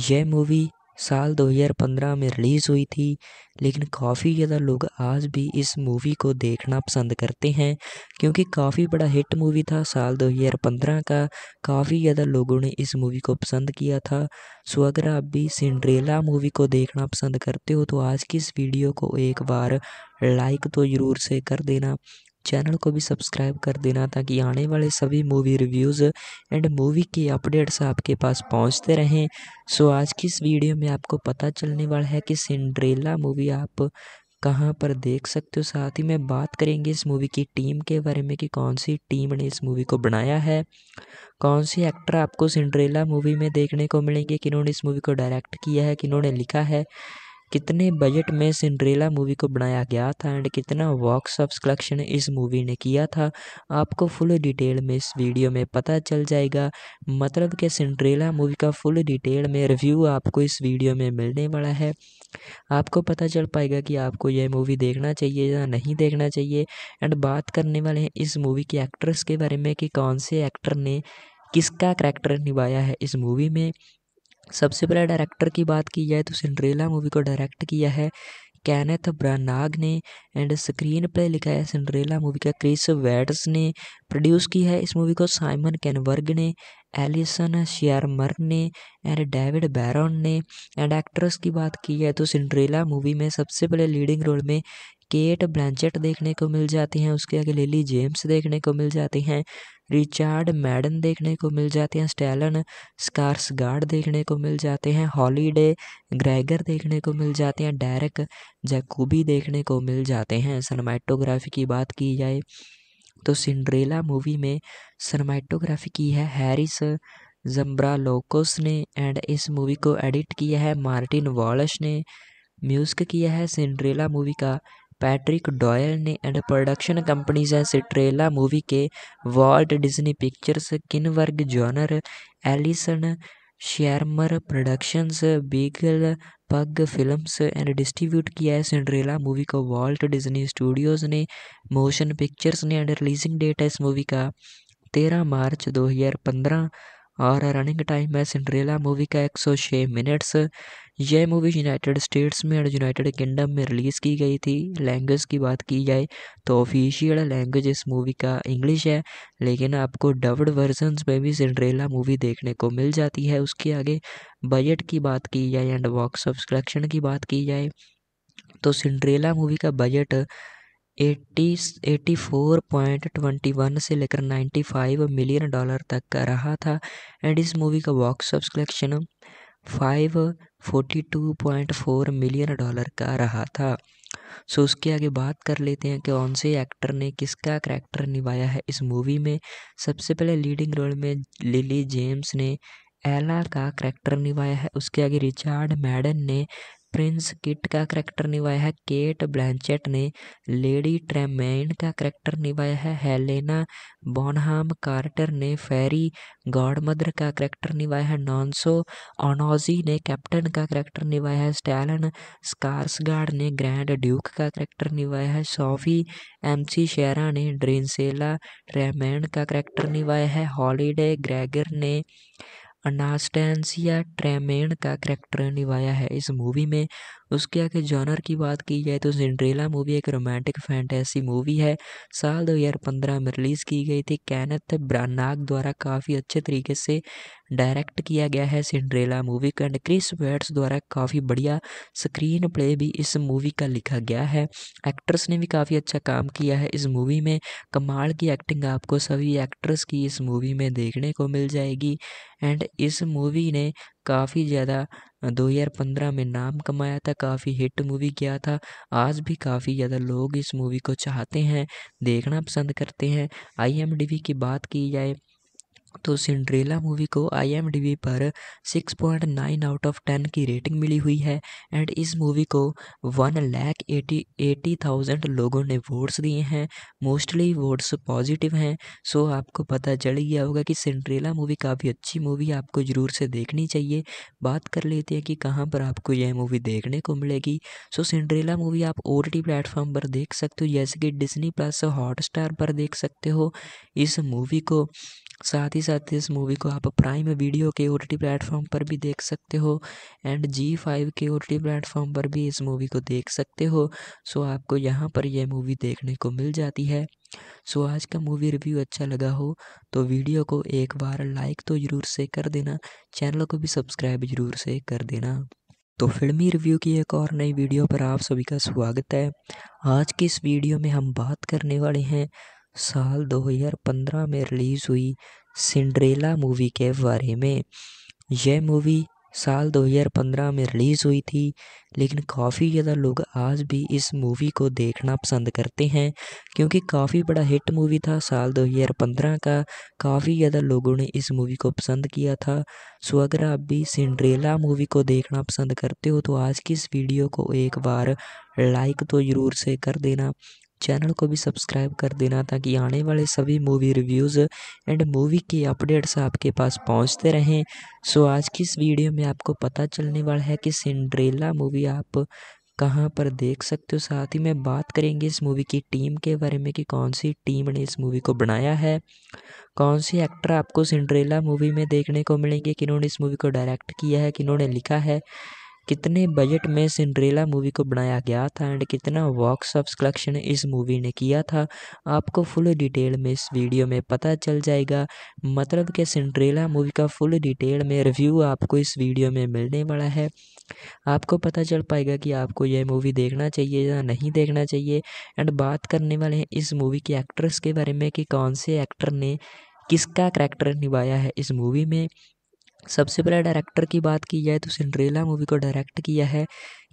यह मूवी साल 2015 में रिलीज़ हुई थी, लेकिन काफ़ी ज़्यादा लोग आज भी इस मूवी को देखना पसंद करते हैं, क्योंकि काफ़ी बड़ा हिट मूवी था साल 2015 का। काफ़ी ज़्यादा लोगों ने इस मूवी को पसंद किया था। सो, अगर आप भी सिंड्रेला मूवी को देखना पसंद करते हो तो आज की इस वीडियो को एक बार लाइक तो ज़रूर से कर देना। चैनल को भी सब्सक्राइब कर देना ताकि आने वाले सभी मूवी रिव्यूज़ एंड मूवी के अपडेट्स आपके पास पहुँचते रहें। सो आज की इस वीडियो में आपको पता चलने वाला है कि सिंड्रेला मूवी आप कहाँ पर देख सकते हो। साथ ही में बात करेंगे इस मूवी की टीम के बारे में कि कौन सी टीम ने इस मूवी को बनाया है। कौन सी एक्टर आपको सिंड्रेला मूवी में देखने को मिलेंगे, किन्होंने इस मूवी को डायरेक्ट किया है, किन्होंने लिखा है। कितने बजट में सिंड्रेला मूवी को बनाया गया था एंड कितना बॉक्स ऑफ़ कलेक्शन इस मूवी ने किया था, आपको फुल डिटेल में इस वीडियो में पता चल जाएगा। मतलब कि सिंड्रेला मूवी का फुल डिटेल में रिव्यू आपको इस वीडियो में मिलने वाला है। आपको पता चल पाएगा कि आपको यह मूवी देखना चाहिए या नहीं देखना चाहिए। एंड बात करने वाले हैं इस मूवी के एक्ट्रेस के बारे में कि कौन से एक्टर ने, किसका करेक्टर निभाया है इस मूवी में। सबसे पहले डायरेक्टर की बात की जाए तो सिंड्रेला मूवी को डायरेक्ट किया है कैनेथ ब्रानाग ने एंड स्क्रीन प्ले लिखा है सिंड्रेला मूवी का। क्रिस वैट्स ने प्रोड्यूस की है इस मूवी को। साइमन कैनवर्ग ने एलिसन शियरमर ने एंड डेविड बैरन ने। एंड एक्ट्रेस की बात की जाए तो सिंड्रेला मूवी में सबसे पहले लीडिंग रोल में केट ब्लैंचेट देखने को मिल जाती हैं, उसके आगे लिली जेम्स देखने को मिल जाती हैं, रिचार्ड मैडन देखने को मिल जाते हैं, स्टैलन स्कार्सगार्ड देखने को मिल जाते हैं, हॉलीडे ग्रेगर देखने को मिल जाते हैं डायरेक जैकूबी देखने को मिल जाते हैं। सनमाइटोग्राफी की बात की जाए तो सिंड्रेला मूवी में सनमाइटोग्राफी की है हैरिस जम्ब्रालोकोस ने एंड इस मूवी को एडिट किया है, मार्टिन वॉलश ने म्यूज़िक किया है। सिंड्रेला मूवी का पैट्रिक डॉयल ने एंड प्रोडक्शन कंपनीज़ हैं सिट्रेला मूवी के Walt Disney Pictures, Kinberg, Genre, Allison Shearmur Productions, Beagle Pug Films and distribute किया है सिंड्रेला मूवी को। वॉल्ट डिज्नी स्टूडियोज़ ने मोशन पिक्चर्स ने एंड रिलीजिंग डेट है इस मूवी का। तेरह मार्च 2015 और रनिंग टाइम है सिंड्रेला मूवी का 106 मिनट्स। यह मूवी यूनाइटेड स्टेट्स में और यूनाइटेड किंगडम में रिलीज़ की गई थी। लैंग्वेज की बात की जाए तो ऑफिशियल लैंग्वेज इस मूवी का इंग्लिश है, लेकिन आपको डब्ड वर्जन्स में भी सिंड्रेला मूवी देखने को मिल जाती है। उसके आगे बजट की बात की जाए एंड बॉक्स ऑफ़ कलेक्शन की बात की जाए तो सिंड्रेला मूवी का budget eighty eighty four point twenty one से लेकर नाइन्टी फाइव मिलियन डॉलर तक का रहा था। एंड इस मूवी का box off collection five forty two point four million dollar का रहा था। सो उसके आगे बात कर लेते हैं कि कौन से एक्टर ने किसका करैक्टर निभाया है इस मूवी में। सबसे पहले लीडिंग रोल में लिली जेम्स ने एला का करेक्टर निभाया है। उसके आगे रिचार्ड मैडन ने प्रिंस किट का करैक्टर निभाया है। केट ब्लैंचेट ने लेडी ट्रेमेन का करैक्टर निभाया है। हेलेना बोनहाम कार्टर ने फेरी गॉडमदर का करैक्टर निभाया है। नॉन्सो ऑनोजी ने कैप्टन का करैक्टर निभाया है। स्टैलन स्कार्सगार्ड ने ग्रैंड ड्यूक का करैक्टर निभाया है। सोफी एमसी शेरा ने ड्रिंसेला ट्रेमेन का करैक्टर निभाया है। हॉलीडे ग्रेगर ने अनास्टेंसिया ट्रेमेन का करेक्टर निभाया है इस मूवी में। उसके आगे जॉनर की बात की जाए तो सिंड्रेला मूवी एक रोमांटिक फैंटेसी मूवी है। साल 2015 में रिलीज़ की गई थी। कैनथ ब्रानाग द्वारा काफ़ी अच्छे तरीके से डायरेक्ट किया गया है सिंड्रेला मूवी का एंड क्रिस वेट्स द्वारा काफ़ी बढ़िया स्क्रीन प्ले भी इस मूवी का लिखा गया है। एक्ट्रेस ने भी काफ़ी अच्छा काम किया है। इस मूवी में कमाल की एक्टिंग आपको सभी एक्ट्रेस की इस मूवी में देखने को मिल जाएगी। एंड इस मूवी ने काफ़ी ज़्यादा 2015 में नाम कमाया था, काफ़ी हिट मूवी गया था। आज भी काफ़ी ज़्यादा लोग इस मूवी को चाहते हैं, देखना पसंद करते हैं। आई की बात की जाए तो सिंड्रेला मूवी को आई पर 6.9 आउट ऑफ़ 10 की रेटिंग मिली हुई है एंड इस मूवी को one lakh eighty eighty thousand लोगों ने वोट्स दिए हैं। मोस्टली वोट्स पॉजिटिव हैं। सो आपको पता चल गया होगा कि सिंड्रेला मूवी काफ़ी अच्छी मूवी है। आपको ज़रूर से देखनी चाहिए। बात कर लेते हैं कि कहाँ पर आपको यह मूवी देखने को मिलेगी। सो सिंड्रेला मूवी आप ओ टी प्लेटफॉर्म पर देख सकते हो। जैसे कि डिजनी प्लस हॉट पर देख सकते हो। इस मूवी को साथ ही साथ इस मूवी को आप प्राइम वीडियो के ओ टी प्लेटफॉर्म पर भी देख सकते हो एंड जी फाइव के ओ टी प्लेटफॉर्म पर भी इस मूवी को देख सकते हो। सो आपको यहाँ पर यह मूवी देखने को मिल जाती है। सो आज का मूवी रिव्यू अच्छा लगा हो तो वीडियो को एक बार लाइक तो ज़रूर से कर देना चैनल को भी सब्सक्राइब ज़रूर से कर देना। तो फिल्मी रिव्यू की एक और नई वीडियो पर आप सभी का स्वागत है। आज की इस वीडियो में हम बात करने वाले हैं साल 2015 में रिलीज़ हुई सिंड्रेला मूवी के बारे में। यह मूवी साल 2015 में रिलीज़ हुई थी, लेकिन काफ़ी ज़्यादा लोग आज भी इस मूवी को देखना पसंद करते हैं, क्योंकि काफ़ी बड़ा हिट मूवी था साल 2015 का। काफ़ी ज़्यादा लोगों ने इस मूवी को पसंद किया था। सो, अगर आप भी सिंड्रेला मूवी को देखना पसंद करते हो तो आज की इस वीडियो को एक बार लाइक तो ज़रूर से कर देना। चैनल को भी सब्सक्राइब कर देना ताकि आने वाले सभी मूवी रिव्यूज़ एंड मूवी के अपडेट्स आपके पास पहुँचते रहें। सो आज की इस वीडियो में आपको पता चलने वाला है कि सिंड्रेला मूवी आप कहाँ पर देख सकते हो। साथ ही में बात करेंगे इस मूवी की टीम के बारे में कि कौन सी टीम ने इस मूवी को बनाया है। कौन सी एक्टर आपको सिंड्रेला मूवी में देखने को मिलेंगे, किन्होंने इस मूवी को डायरेक्ट किया है, किन्होंने लिखा है। कितने बजट में सिंड्रेला मूवी को बनाया गया था एंड कितना बॉक्स ऑफ़ कलेक्शन इस मूवी ने किया था, आपको फुल डिटेल में इस वीडियो में पता चल जाएगा। मतलब कि सिंड्रेला मूवी का फुल डिटेल में रिव्यू आपको इस वीडियो में मिलने वाला है। आपको पता चल पाएगा कि आपको यह मूवी देखना चाहिए या नहीं देखना चाहिए एंड बात करने वाले हैं इस मूवी के एक्ट्रेस के बारे में कि कौन से एक्टर ने किसका करेक्टर निभाया है इस मूवी में। सबसे पहले डायरेक्टर की बात की जाए तो सिंड्रेला मूवी को डायरेक्ट किया है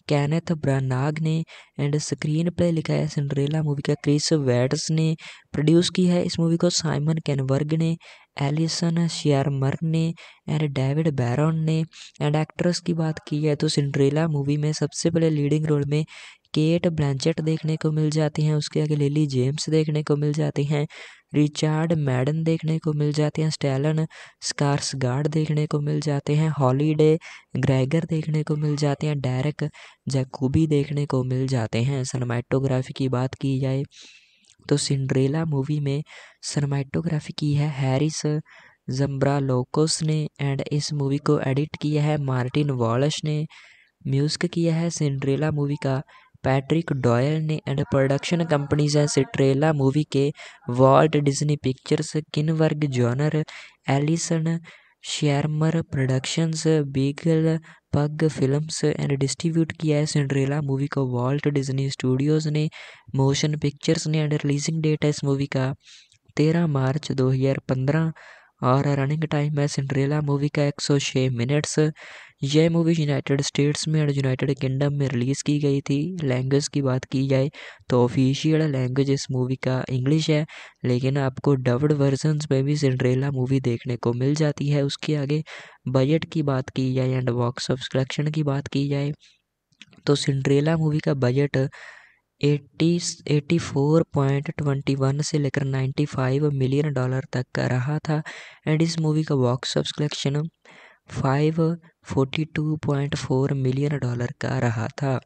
कैनेथ ब्रानाग ने एंड स्क्रीन प्ले लिखा है सिंड्रेला मूवी का क्रिस वैड्स ने। प्रोड्यूस किया है इस मूवी को साइमन कैनवर्ग ने एलिसन शेयरमर ने एंड डेविड बैरन ने। एंड एक्ट्रेस की बात की जाए तो सिंड्रेला मूवी में सबसे पहले लीडिंग रोल में केट ब्लैंचेट देखने को मिल जाती हैं, उसके आगे लिली जेम्स देखने को मिल जाती हैं। रिचार्ड मैडन देखने को मिल जाते हैं, स्टैलन स्कार्सगार्ड देखने को मिल जाते हैं, हॉलीडे ग्रेगर देखने को मिल जाते हैं डायरेक जैकूबी देखने को मिल जाते हैं। सनमाइटोग्राफी की बात की जाए तो सिंड्रेला मूवी में सनमाइटोग्राफी की है हैरिस जम्ब्रालोकोस ने एंड इस मूवी को एडिट किया है, मार्टिन वॉलश ने म्यूज़िक किया है। सिंड्रेला मूवी का पैट्रिक डॉयल ने एंड प्रोडक्शन कंपनीज़ हैं सिट्रेला मूवी के Walt Disney Pictures, Kinberg Genre, Allison Shearmur Productions, Beagle Pug Films and distribute किया है सिंड्रेला मूवी को वॉल्ट डिज्नी स्टूडियोज ने मोशन पिक्चर्स ने एंड रिलीजिंग डेट है इस मूवी का। तेरह मार्च 2015 और रनिंग टाइम है सिंड्रेला मूवी का एक सौ छः मिनट्स। यह मूवी यूनाइटेड स्टेट्स में और यूनाइटेड किंगडम में रिलीज़ की गई थी। लैंग्वेज की बात की जाए तो ऑफिशियल लैंग्वेज इस मूवी का इंग्लिश है, लेकिन आपको डब्ड वर्जन्स में भी सिंड्रेला मूवी देखने को मिल जाती है। उसके आगे बजट की बात की जाए एंड बॉक्स ऑफ़ कलेक्शन की बात की जाए तो सिंड्रेला मूवी का budget eighty eighty four point twenty one से लेकर नाइन्टी फाइव मिलियन डॉलर तक का रहा था। एंड इस मूवी का box off collection five forty two point four million dollar का रहा था।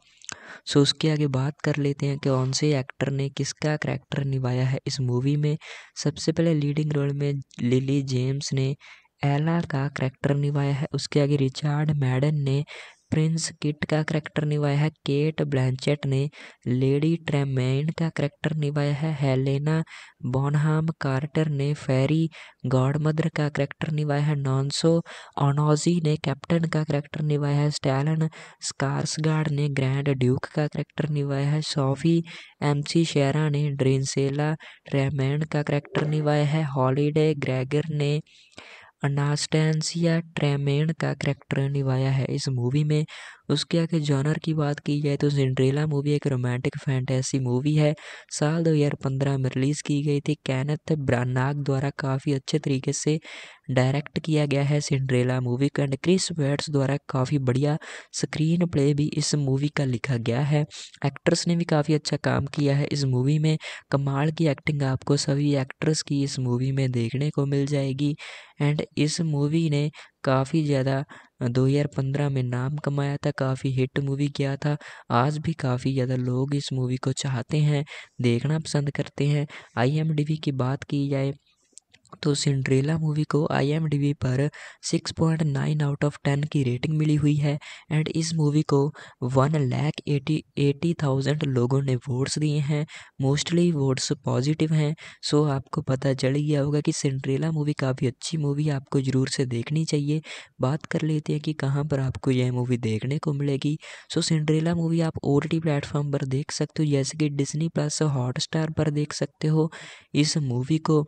सो उसके आगे बात कर लेते हैं कि कौन से एक्टर ने किसका कैरेक्टर निभाया है इस मूवी में। सबसे पहले लीडिंग रोल में लिली जेम्स ने एला का कैरेक्टर निभाया है। उसके आगे रिचार्ड मैडन ने प्रिंस किट का करैक्टर निभाया है। केट ब्लैंचेट ने लेडी ट्रेमेन का करैक्टर निभाया है। हेलेना बॉनहाम कार्टर ने फेरी गॉडमदर का करैक्टर निभाया है। नॉन्सो ओनोजी ने कैप्टन का करैक्टर निभाया है। स्टैलन स्कार्सगार्ड ने ग्रैंड ड्यूक का करैक्टर निभाया है। सोफी एमसी शेरा ने ड्रिंसेला ट्रेमैन का करैक्टर निभाया है। हॉलीडे ग्रेगर ने अनास्टेंसिया ट्रेमेन का करेक्टर निभाया है इस मूवी में। उसके आगे जॉनर की बात की जाए तो सिंड्रेला मूवी एक रोमांटिक फैंटेसी मूवी है। साल 2015 में रिलीज़ की गई थी। कैनथ ब्रानाग द्वारा काफ़ी अच्छे तरीके से डायरेक्ट किया गया है सिंड्रेला मूवी को एंड क्रिस वेट्स द्वारा काफ़ी बढ़िया स्क्रीन प्ले भी इस मूवी का लिखा गया है। एक्ट्रेस ने भी काफ़ी अच्छा काम किया है। इस मूवी में कमाल की एक्टिंग आपको सभी एक्ट्रेस की इस मूवी में देखने को मिल जाएगी। एंड इस मूवी ने काफ़ी ज़्यादा 2015 में नाम कमाया था, काफ़ी हिट मूवी किया था। आज भी काफ़ी ज़्यादा लोग इस मूवी को चाहते हैं, देखना पसंद करते हैं। आई की बात की जाए तो सिंड्रेला मूवी को आई पर 6.9 आउट ऑफ़ 10 की रेटिंग मिली हुई है एंड इस मूवी को one lakh eighty eighty thousand लोगों ने वोट्स दिए हैं। मोस्टली वोट्स पॉजिटिव हैं। सो आपको पता चल गया होगा कि सिंड्रेला मूवी काफ़ी अच्छी मूवी आपको ज़रूर से देखनी चाहिए। बात कर लेते हैं कि कहाँ पर आपको यह मूवी देखने को मिलेगी। सो सिंड्रेला मूवी आप ओ टी प्लेटफॉर्म पर देख सकते हो, जैसे कि डिजनी प्लस हॉट पर देख सकते हो। इस मूवी को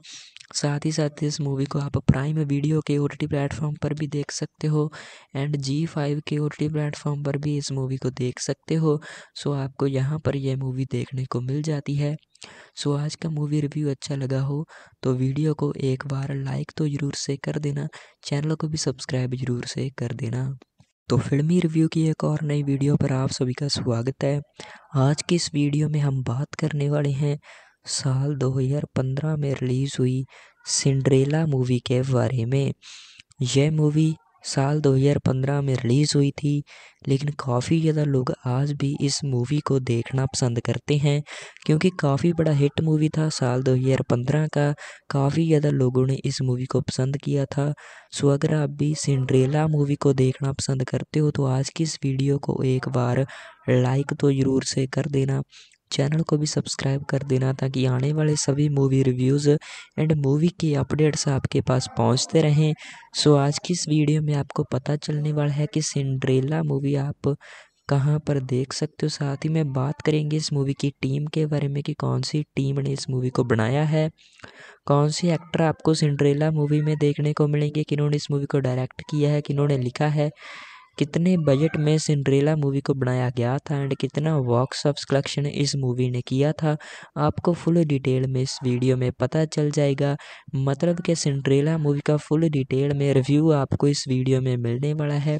साथ ही साथ इस मूवी को आप प्राइम वीडियो के ओ टी प्लेटफॉर्म पर भी देख सकते हो एंड जी फाइव के ओ टी प्लेटफॉर्म पर भी इस मूवी को देख सकते हो। सो आपको यहाँ पर यह मूवी देखने को मिल जाती है। सो आज का मूवी रिव्यू अच्छा लगा हो तो वीडियो को एक बार लाइक तो ज़रूर से कर देना चैनल को भी सब्सक्राइब ज़रूर से कर देना। तो फिल्मी रिव्यू की एक और नई वीडियो पर आप सभी का स्वागत है। आज की इस वीडियो में हम बात करने वाले हैं साल 2015 में रिलीज़ हुई सिंड्रेला मूवी के बारे में। यह मूवी साल 2015 में रिलीज़ हुई थी, लेकिन काफ़ी ज़्यादा लोग आज भी इस मूवी को देखना पसंद करते हैं, क्योंकि काफ़ी बड़ा हिट मूवी था साल 2015 का। काफ़ी ज़्यादा लोगों ने इस मूवी को पसंद किया था। सो, अगर आप भी सिंड्रेला मूवी को देखना पसंद करते हो तो आज की इस वीडियो को एक बार लाइक तो ज़रूर से कर देना। चैनल को भी सब्सक्राइब कर देना ताकि आने वाले सभी मूवी रिव्यूज़ एंड मूवी के अपडेट्स आपके पास पहुँचते रहें। सो आज की इस वीडियो में आपको पता चलने वाला है कि सिंड्रेला मूवी आप कहाँ पर देख सकते हो। साथ ही में बात करेंगे इस मूवी की टीम के बारे में कि कौन सी टीम ने इस मूवी को बनाया है। कौन सी एक्टर आपको सिंड्रेला मूवी में देखने को मिलेंगे, किन्होंने इस मूवी को डायरेक्ट किया है, किन्होंने लिखा है। कितने बजट में सिंड्रेला मूवी को बनाया गया था एंड कितना बॉक्स ऑफ़ कलेक्शन इस मूवी ने किया था, आपको फुल डिटेल में इस वीडियो में पता चल जाएगा। मतलब कि सिंड्रेला मूवी का फुल डिटेल में रिव्यू आपको इस वीडियो में मिलने वाला है।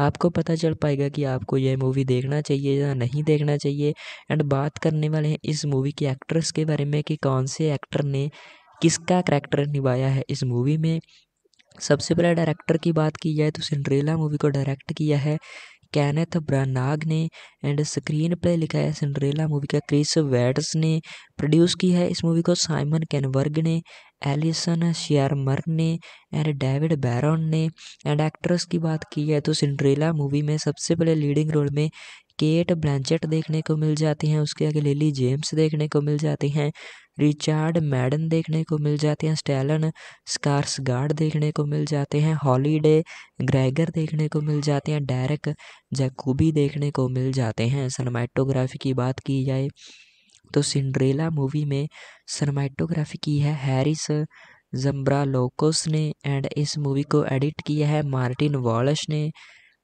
आपको पता चल पाएगा कि आपको यह मूवी देखना चाहिए या नहीं देखना चाहिए एंड बात करने वाले हैं इस मूवी के एक्ट्रेस के बारे में कि कौन से एक्टर ने, किसका करैक्टर निभाया है इस मूवी में। सबसे पहले डायरेक्टर की बात की जाए तो सिंड्रेला मूवी को डायरेक्ट किया है कैनेथ ब्रानाग ने एंड स्क्रीन प्ले लिखा है सिंड्रेला मूवी का क्रिस वैट्स ने प्रोड्यूस किया है इस मूवी को साइमन कैनवर्ग ने एलिसन शेयरमर ने एंड डेविड बैरन ने एंड एक्ट्रेस की बात की जाए तो सिंड्रेला मूवी में सबसे पहले लीडिंग रोल में केट ब्लैंचेट देखने को मिल जाती हैं, उसके आगे लिली जेम्स देखने को मिल जाती हैं। रिचार्ड मैडन देखने को मिल जाते हैं, स्टैलन स्कार्सगार्ड देखने को मिल जाते हैं, हॉलीडे ग्रेगर देखने को मिल जाते हैं, डेरेक जैकूबी देखने को मिल जाते हैं। सनमाइटोग्राफी की बात की जाए तो सिंड्रेला मूवी में सनमाइटोग्राफी की है हैरिस जम्ब्रा लोकोस ने एंड इस मूवी को एडिट किया है, मार्टिन वॉलश ने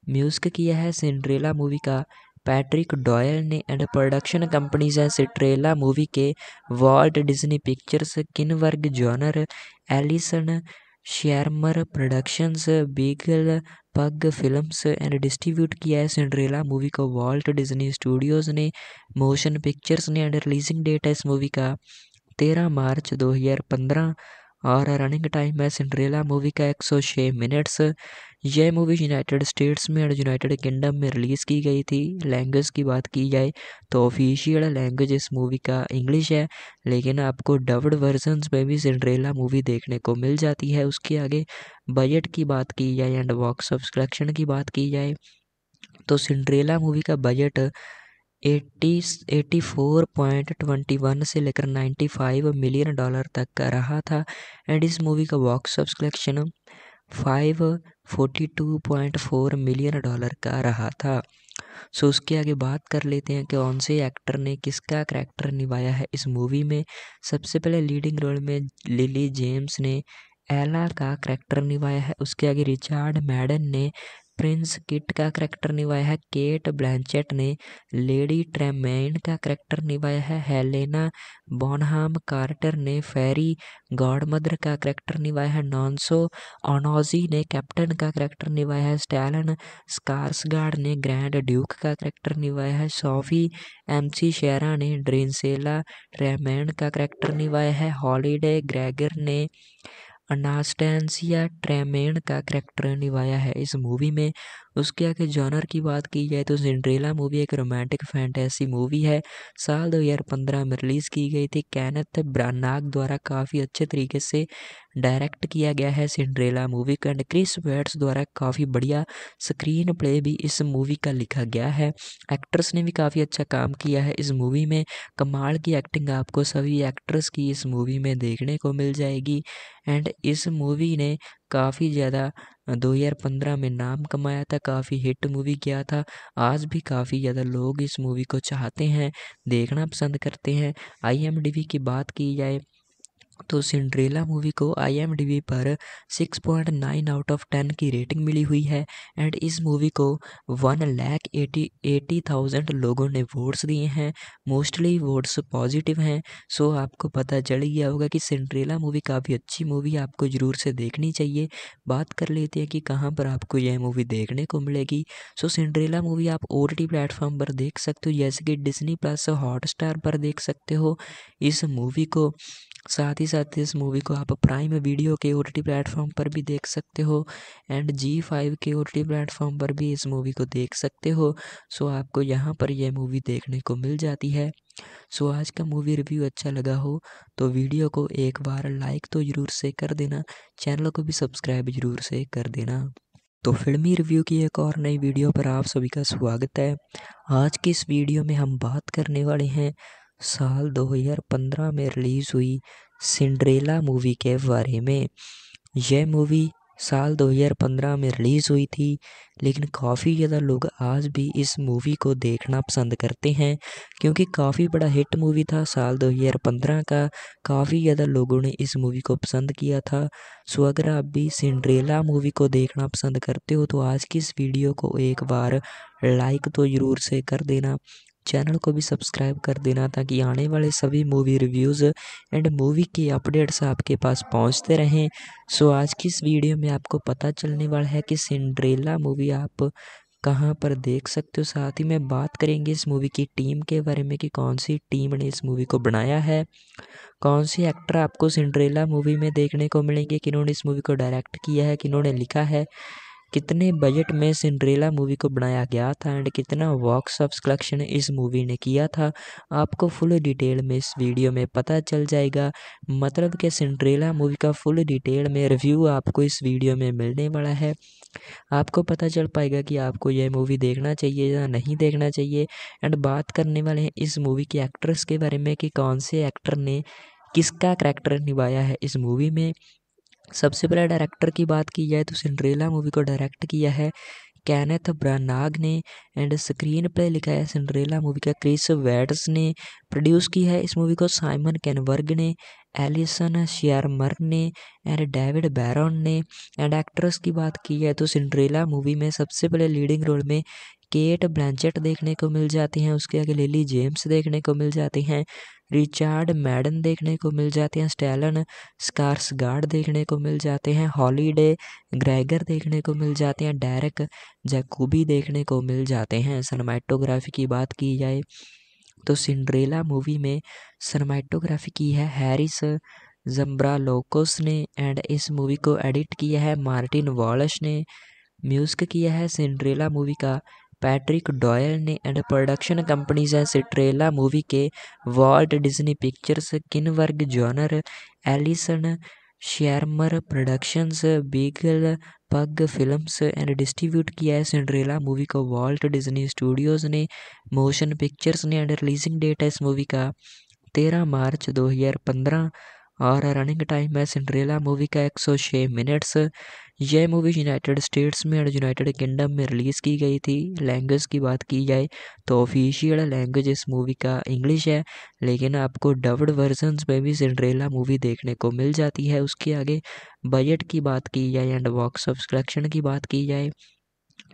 म्यूज़िक किया है। सिंड्रेला मूवी का पैट्रिक डॉयल ने एंड प्रोडक्शन कंपनीज़ हैं सिट्रेला मूवी के Walt Disney Pictures Kinberg Genre Allison Shearmur Productions Beagle Pug Films and distribute किया है सिंड्रेला मूवी को वॉल्ट डिज्नी स्टूडियोज़ ने मोशन पिक्चर्स ने एंड रिलीजिंग डेट है इस मूवी का तेरह मार्च 2015 और रनिंग टाइम है सिंड्रेला मूवी का एक सौ छः मिनट्स यह मूवी यूनाइटेड स्टेट्स में और यूनाइटेड किंगडम में रिलीज़ की गई थी। लैंग्वेज की बात की जाए तो ऑफिशियल लैंग्वेज इस मूवी का इंग्लिश है, लेकिन आपको डब्ड वर्जन्स में भी सिंड्रेला मूवी देखने को मिल जाती है। उसके आगे बजट की बात की जाए एंड बॉक्स ऑफ़ कलेक्शन की बात की जाए तो सिंड्रेला मूवी का budget eighty eighty four point twenty one से लेकर नाइन्टी फाइव मिलियन डॉलर तक का रहा था। एंड इस मूवी का box off collection five forty two point four million dollar का रहा था। सो उसके आगे बात कर लेते हैं कि कौन से एक्टर ने किसका करैक्टर निभाया है इस मूवी में। सबसे पहले लीडिंग रोल में लिली जेम्स ने एला का करैक्टर निभाया है। उसके आगे रिचार्ड मैडन ने प्रिंस किट का करैक्टर निभाया है, केट ब्लैंचेट ने, लेडी ट्रेमेंड का करैक्टर निभाया है, हेलेना बॉनहाम कार्टर ने, फेरी गॉडमदर का करैक्टर निभाया है, नॉन्सो ओनोजी ने, कैप्टन का करैक्टर निभाया है, स्टैलन स्कार्सगार्ड ने, ग्रैंड ड्यूक का करैक्टर निभाया है, सोफी एमसी शेरा ने, ड्रेंसेला ट्रेमेंड का करैक्टर निभाया है, हॉलीडे ग्रेगर ने अनास्टेंसिया ट्रेमेन का करैक्टर निभाया है। इस मूवी में उसके आगे जॉनर की बात की जाए तो सिंड्रेला मूवी एक रोमांटिक फैंटेसी मूवी है। साल 2015 में रिलीज़ की गई थी। कैनथ ब्रानाग द्वारा काफ़ी अच्छे तरीके से डायरेक्ट किया गया है सिंड्रेला मूवी का एंड क्रिस वेट्स द्वारा काफ़ी बढ़िया स्क्रीन प्ले भी इस मूवी का लिखा गया है। एक्ट्रेस ने भी काफ़ी अच्छा काम किया है इस मूवी में। कमाल की एक्टिंग आपको सभी एक्ट्रेस की इस मूवी में देखने को मिल जाएगी। एंड इस मूवी ने काफ़ी ज़्यादा 2015 में नाम कमाया था, काफ़ी हिट मूवी किया था। आज भी काफ़ी ज़्यादा लोग इस मूवी को चाहते हैं, देखना पसंद करते हैं। आई की बात की जाए तो सिंड्रेला मूवी को आई पर 6.9 आउट ऑफ़ 10 की रेटिंग मिली हुई है एंड इस मूवी को one lakh eighty eighty thousand लोगों ने वोट्स दिए हैं। मोस्टली वोट्स पॉजिटिव हैं। सो आपको पता चल गया होगा कि सिंड्रेला मूवी काफ़ी अच्छी मूवी आपको ज़रूर से देखनी चाहिए। बात कर लेते हैं कि कहाँ पर आपको यह मूवी देखने को मिलेगी। सो सिंड्रेला मूवी आप ओ प्लेटफॉर्म पर देख सकते हो, जैसे कि डिजनी प्लस हॉट पर देख सकते हो। इस मूवी को साथ ही साथ इस मूवी को आप प्राइम वीडियो के ओ टी प्लेटफॉर्म पर भी देख सकते हो एंड जी फाइव के ओ टी प्लेटफॉर्म पर भी इस मूवी को देख सकते हो। सो आपको यहाँ पर यह मूवी देखने को मिल जाती है। सो आज का मूवी रिव्यू अच्छा लगा हो तो वीडियो को एक बार लाइक तो ज़रूर से कर देना चैनल को भी सब्सक्राइब ज़रूर से कर देना। तो फिल्मी रिव्यू की एक और नई वीडियो पर आप सभी का स्वागत है। आज की इस वीडियो में हम बात करने वाले हैं साल 2015 में रिलीज़ हुई सिंड्रेला मूवी के बारे में। यह मूवी साल 2015 में रिलीज़ हुई थी, लेकिन काफ़ी ज़्यादा लोग आज भी इस मूवी को देखना पसंद करते हैं, क्योंकि काफ़ी बड़ा हिट मूवी था साल 2015 का। काफ़ी ज़्यादा लोगों ने इस मूवी को पसंद किया था। सो, अगर आप भी सिंड्रेला मूवी को देखना पसंद करते हो तो आज की इस वीडियो को एक बार लाइक तो ज़रूर से कर देना। चैनल को भी सब्सक्राइब कर देना ताकि आने वाले सभी मूवी रिव्यूज़ एंड मूवी के अपडेट्स आपके पास पहुँचते रहें। सो आज की इस वीडियो में आपको पता चलने वाला है कि सिंड्रेला मूवी आप कहाँ पर देख सकते हो। साथ ही में बात करेंगे इस मूवी की टीम के बारे में कि कौन सी टीम ने इस मूवी को बनाया है। कौन सी एक्टर आपको सिंड्रेला मूवी में देखने को मिलेंगे, किन्होंने इस मूवी को डायरेक्ट किया है, किन्होंने लिखा है। कितने बजट में सिंड्रेला मूवी को बनाया गया था एंड कितना बॉक्स ऑफ़िस कलेक्शन इस मूवी ने किया था, आपको फुल डिटेल में इस वीडियो में पता चल जाएगा। मतलब कि सिंड्रेला मूवी का फुल डिटेल में रिव्यू आपको इस वीडियो में मिलने वाला है। आपको पता चल पाएगा कि आपको यह मूवी देखना चाहिए या नहीं देखना चाहिए। एंड बात करने वाले हैं इस मूवी के एक्ट्रेस के बारे में कि कौन से एक्टर ने किसका करैक्टर निभाया है इस मूवी में। सबसे पहले डायरेक्टर की बात की जाए तो सिंड्रेला मूवी को डायरेक्ट किया है कैनेथ ब्रानाग ने एंड स्क्रीन प्ले लिखा है सिंड्रेला मूवी का। क्रिस वेड्स ने प्रोड्यूस की है इस मूवी को। साइमन कैनवर्ग ने एलिसन शियारमर ने एंड डेविड बैरन ने। एंड एक्ट्रेस की बात की जाए तो सिंड्रेला मूवी में सबसे पहले लीडिंग रोल में केट ब्लैंचेट देखने को मिल जाती हैं, उसके आगे लिली जेम्स देखने को मिल जाती हैं, रिचार्ड मैडन देखने को मिल जाते हैं, स्टैलन स्कार्सगार्ड देखने को मिल जाते हैं, हॉलीडे ग्रेगर देखने को मिल जाते हैं, डेरेक जैकूबी देखने को मिल जाते हैं। सनमाइटोग्राफी की बात की जाए तो सिंड्रेला मूवी में सनमाइटोग्राफी की है हैरिस जम्ब्रालोकोस ने एंड इस मूवी को एडिट किया है, मार्टिन वॉलश ने म्यूज़िक किया है। सिंड्रेला मूवी का पैट्रिक डॉयल ने एंड प्रोडक्शन कंपनीज़ हैं सिट्रेला मूवी के Walt Disney Pictures Kinberg Genre Allison Shearmur Productions Beagle Pug Films and distribute किया है सिंड्रेला मूवी को। वॉल्ट डिज्नी स्टूडियोज़ ने मोशन पिक्चर्स ने एंड रिलीजिंग डेट है इस मूवी का। तेरह मार्च 2015 और रनिंग टाइम है सिंड्रेला मूवी का 106 मिनट्स यह मूवी यूनाइटेड स्टेट्स में और यूनाइटेड किंगडम में रिलीज़ की गई थी। लैंग्वेज की बात की जाए तो ऑफिशियल लैंग्वेज इस मूवी का इंग्लिश है, लेकिन आपको डब्ड वर्जन्स में भी सिंड्रेला मूवी देखने को मिल जाती है। उसके आगे बजट की बात की जाए एंड बॉक्स ऑफ़ कलेक्शन की बात की जाए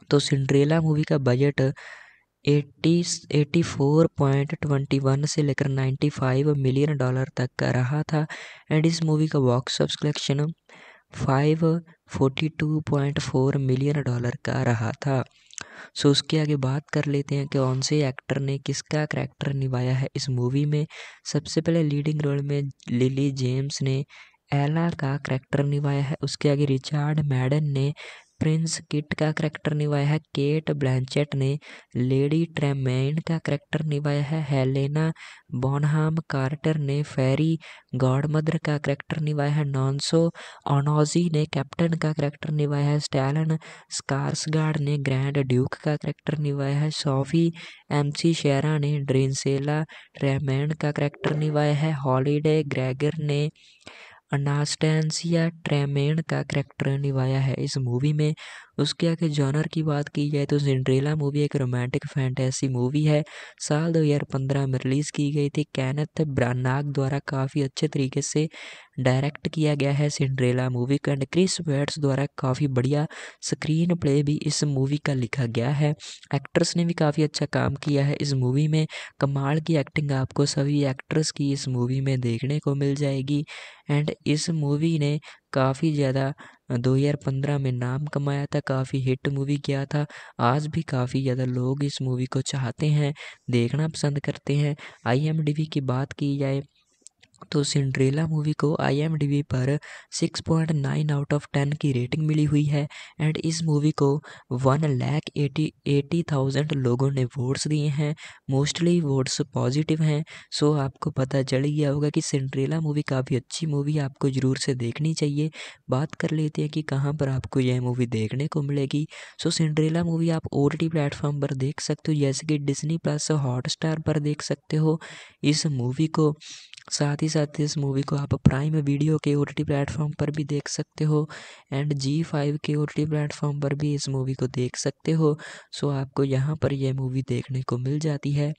तो सिंड्रेला मूवी का budget eighty eighty four point twenty one से लेकर नाइन्टी फाइव मिलियन डॉलर तक का रहा था। एंड इस मूवी का box office collection five forty two point four million dollar का रहा था। सो, उसके आगे बात कर लेते हैं कि कौन से एक्टर ने किसका करैक्टर निभाया है। इस मूवी में सबसे पहले लीडिंग रोल में लिली जेम्स ने एला का करैक्टर निभाया है। उसके आगे रिचार्ड मैडन ने प्रिंस किट का करैक्टर निभाया है। केट ब्लैंचेट ने लेडी ट्रेमेन का करैक्टर निभाया है। हेलेना बोनहाम कार्टर ने फेरी गॉडमदर का करैक्टर निभाया है। नॉन्सो ऑनोजी ने कैप्टन का करैक्टर निभाया है। स्टैलन स्कार्सगार्ड ने ग्रैंड ड्यूक का करैक्टर निभाया है। सोफी एमसी शेरा ने ड्रिंसेला ट्रेमेन का करैक्टर निभाया है। हॉलीडे ग्रेगर ने अनास्टेंसिया ट्रेमेन का करैक्टर निभाया है इस मूवी में। उसके आगे जॉनर की बात की जाए तो सिंड्रेला मूवी एक रोमांटिक फैंटेसी मूवी है। साल 2015 में रिलीज़ की गई थी। कैनथ ब्रानाग द्वारा काफ़ी अच्छे तरीके से डायरेक्ट किया गया है सिंड्रेला मूवी का एंड क्रिस वेट्स द्वारा काफ़ी बढ़िया स्क्रीन प्ले भी इस मूवी का लिखा गया है। एक्ट्रेस ने भी काफ़ी अच्छा काम किया है। इस मूवी में कमाल की एक्टिंग आपको सभी एक्ट्रेस की इस मूवी में देखने को मिल जाएगी। एंड इस मूवी ने काफ़ी ज़्यादा 2015 में नाम कमाया था, काफ़ी हिट मूवी किया था। आज भी काफ़ी ज़्यादा लोग इस मूवी को चाहते हैं, देखना पसंद करते हैं। आई की बात की जाए तो सिंड्रेला मूवी को आई पर 6.9 आउट ऑफ़ 10 की रेटिंग मिली हुई है एंड इस मूवी को one lakh eighty eighty thousand लोगों ने वोट्स दिए हैं। मोस्टली वोट्स पॉजिटिव हैं। सो आपको पता चल गया होगा कि सिंड्रेला मूवी काफ़ी अच्छी मूवी आपको ज़रूर से देखनी चाहिए। बात कर लेते हैं कि कहाँ पर आपको यह मूवी देखने को मिलेगी। सो सिंड्रेला मूवी आप ओ प्लेटफॉर्म पर देख सकते हो, जैसे कि डिजनी प्लस हॉटस्टार पर देख सकते हो। इस मूवी को साथ ही साथ इस मूवी को आप प्राइम वीडियो के ओ टी प्लेटफॉर्म पर भी देख सकते हो एंड जी फाइव के ओ टी प्लेटफॉर्म पर भी इस मूवी को देख सकते हो। सो आपको यहाँ पर यह मूवी देखने को मिल जाती है।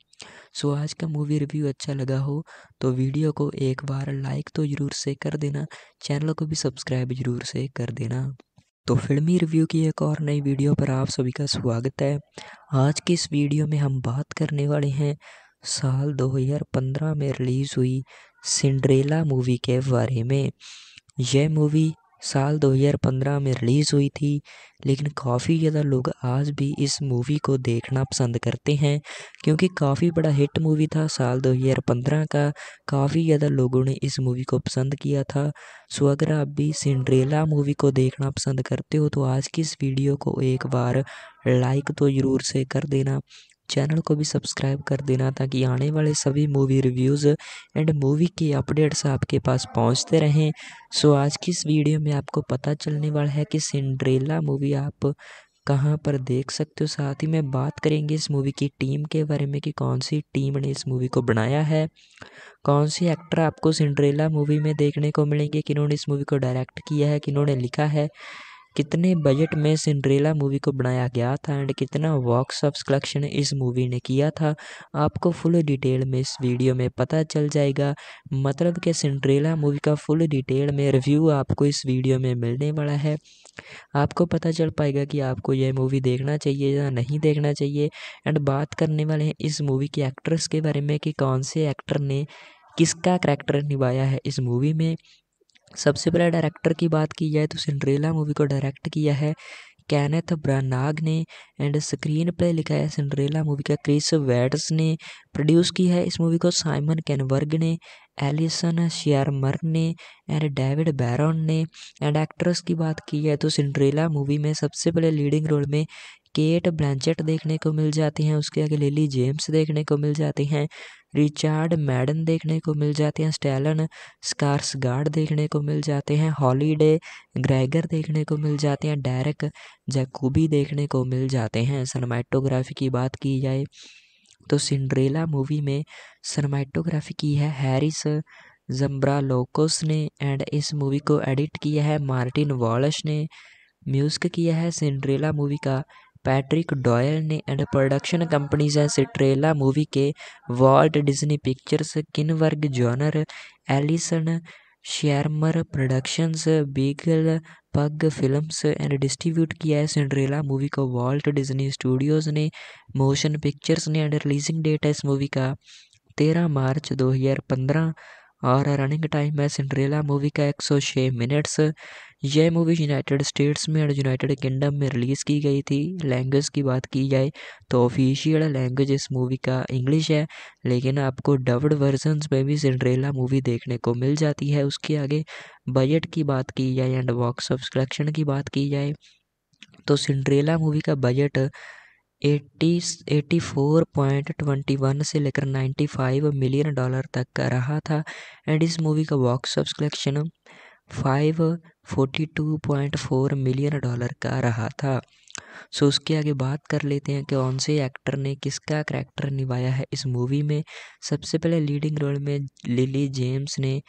सो आज का मूवी रिव्यू अच्छा लगा हो तो वीडियो को एक बार लाइक तो ज़रूर से कर देना चैनल को भी सब्सक्राइब ज़रूर से कर देना। तो फिल्मी रिव्यू की एक और नई वीडियो पर आप सभी का स्वागत है। आज की इस वीडियो में हम बात करने वाले हैं, साल 2015 में रिलीज़ हुई सिंड्रेला मूवी के बारे में। यह मूवी साल 2015 में रिलीज़ हुई थी, लेकिन काफ़ी ज़्यादा लोग आज भी इस मूवी को देखना पसंद करते हैं, क्योंकि काफ़ी बड़ा हिट मूवी था साल 2015 का। काफ़ी ज़्यादा लोगों ने इस मूवी को पसंद किया था। सो, अगर आप भी सिंड्रेला मूवी को देखना पसंद करते हो तो आज की इस वीडियो को एक बार लाइक तो ज़रूर से कर देना। चैनल को भी सब्सक्राइब कर देना ताकि आने वाले सभी मूवी रिव्यूज़ एंड मूवी के अपडेट्स आपके पास पहुँचते रहें। सो आज की इस वीडियो में आपको पता चलने वाला है कि सिंड्रेला मूवी आप कहाँ पर देख सकते हो। साथ ही में बात करेंगे इस मूवी की टीम के बारे में कि कौन सी टीम ने इस मूवी को बनाया है। कौन सी एक्टर आपको सिंड्रेला मूवी में देखने को मिलेंगे, किन्होंने इस मूवी को डायरेक्ट किया है, किन्होंने लिखा है। कितने बजट में सिंड्रेला मूवी को बनाया गया था एंड कितना बॉक्स ऑफ़ कलेक्शन इस मूवी ने किया था, आपको फुल डिटेल में इस वीडियो में पता चल जाएगा। मतलब कि सिंड्रेला मूवी का फुल डिटेल में रिव्यू आपको इस वीडियो में मिलने वाला है। आपको पता चल पाएगा कि आपको यह मूवी देखना चाहिए या नहीं देखना चाहिए। एंड बात करने वाले हैं इस मूवी के एक्ट्रेस के बारे में कि कौन से एक्टर ने, किसका करेक्टर निभाया है इस मूवी में। सबसे पहले डायरेक्टर की बात की जाए तो सिंड्रेला मूवी को डायरेक्ट किया है कैनेथ ब्रानाग ने एंड स्क्रीन प्ले लिखा है सिंड्रेला मूवी का क्रिस वैट्स ने प्रोड्यूस किया है इस मूवी को साइमन कैनवर्ग ने एलिसन शेयरमर ने एंड डेविड बैरन ने एंड एक्ट्रेस की बात की जाए तो सिंड्रेला मूवी में सबसे पहले लीडिंग रोल में केट ब्लैंचेट देखने को मिल जाती हैं, उसके आगे लिली जेम्स देखने को मिल जाती हैं, रिचार्ड मैडन देखने को मिल जाते हैं, स्टैलन स्कार्सगार्ड देखने को मिल जाते हैं, हॉलीडे ग्रेगर देखने को मिल जाते हैं डायरेक जैकूबी देखने को मिल जाते हैं। सनमाइटोग्राफी की बात की जाए तो सिंड्रेला मूवी में सनमाइटोग्राफी की है, हैरिस जम्ब्रा लोकोस ने, एंड इस मूवी को एडिट किया है, मार्टिन वॉलश ने, म्यूज़िक किया है, सिंड्रेला मूवी का पैट्रिक डॉयल ने एंड प्रोडक्शन कंपनीज़ हैं सिट्रेला मूवी के Walt Disney Pictures, Kinberg Genre, Allison Shearmur Productions, Beagle Pug Films and distribute किया है सिंड्रेला मूवी को वॉल्ट डिज्नी स्टूडियोज़ ने, मोशन पिक्चर्स ने एंड रिलीजिंग डेट है इस मूवी का तेरह मार्च 2015 और रनिंग टाइम है सिंड्रेला मूवी का एक सौ छः मिनट्स यह मूवी यूनाइटेड स्टेट्स में और यूनाइटेड किंगडम में रिलीज़ की गई थी। लैंग्वेज की बात की जाए तो ऑफिशियल लैंग्वेज इस मूवी का इंग्लिश है, लेकिन आपको डब्ड वर्जन्स में भी सिंड्रेला मूवी देखने को मिल जाती है। उसके आगे बजट की बात की जाए एंड बॉक्स ऑफ़ कलेक्शन की बात की जाए तो सिंड्रेला मूवी का budget eighty eighty four point twenty one से लेकर नाइन्टी फाइव मिलियन डॉलर तक का रहा था। एंड इस मूवी का box off collection five forty two point four million dollar का रहा था। सो, उसके आगे बात कर लेते हैं कि कौन से एक्टर ने किसका करैक्टर निभाया है। इस मूवी में सबसे पहले लीडिंग रोल में लिली जेम्स ने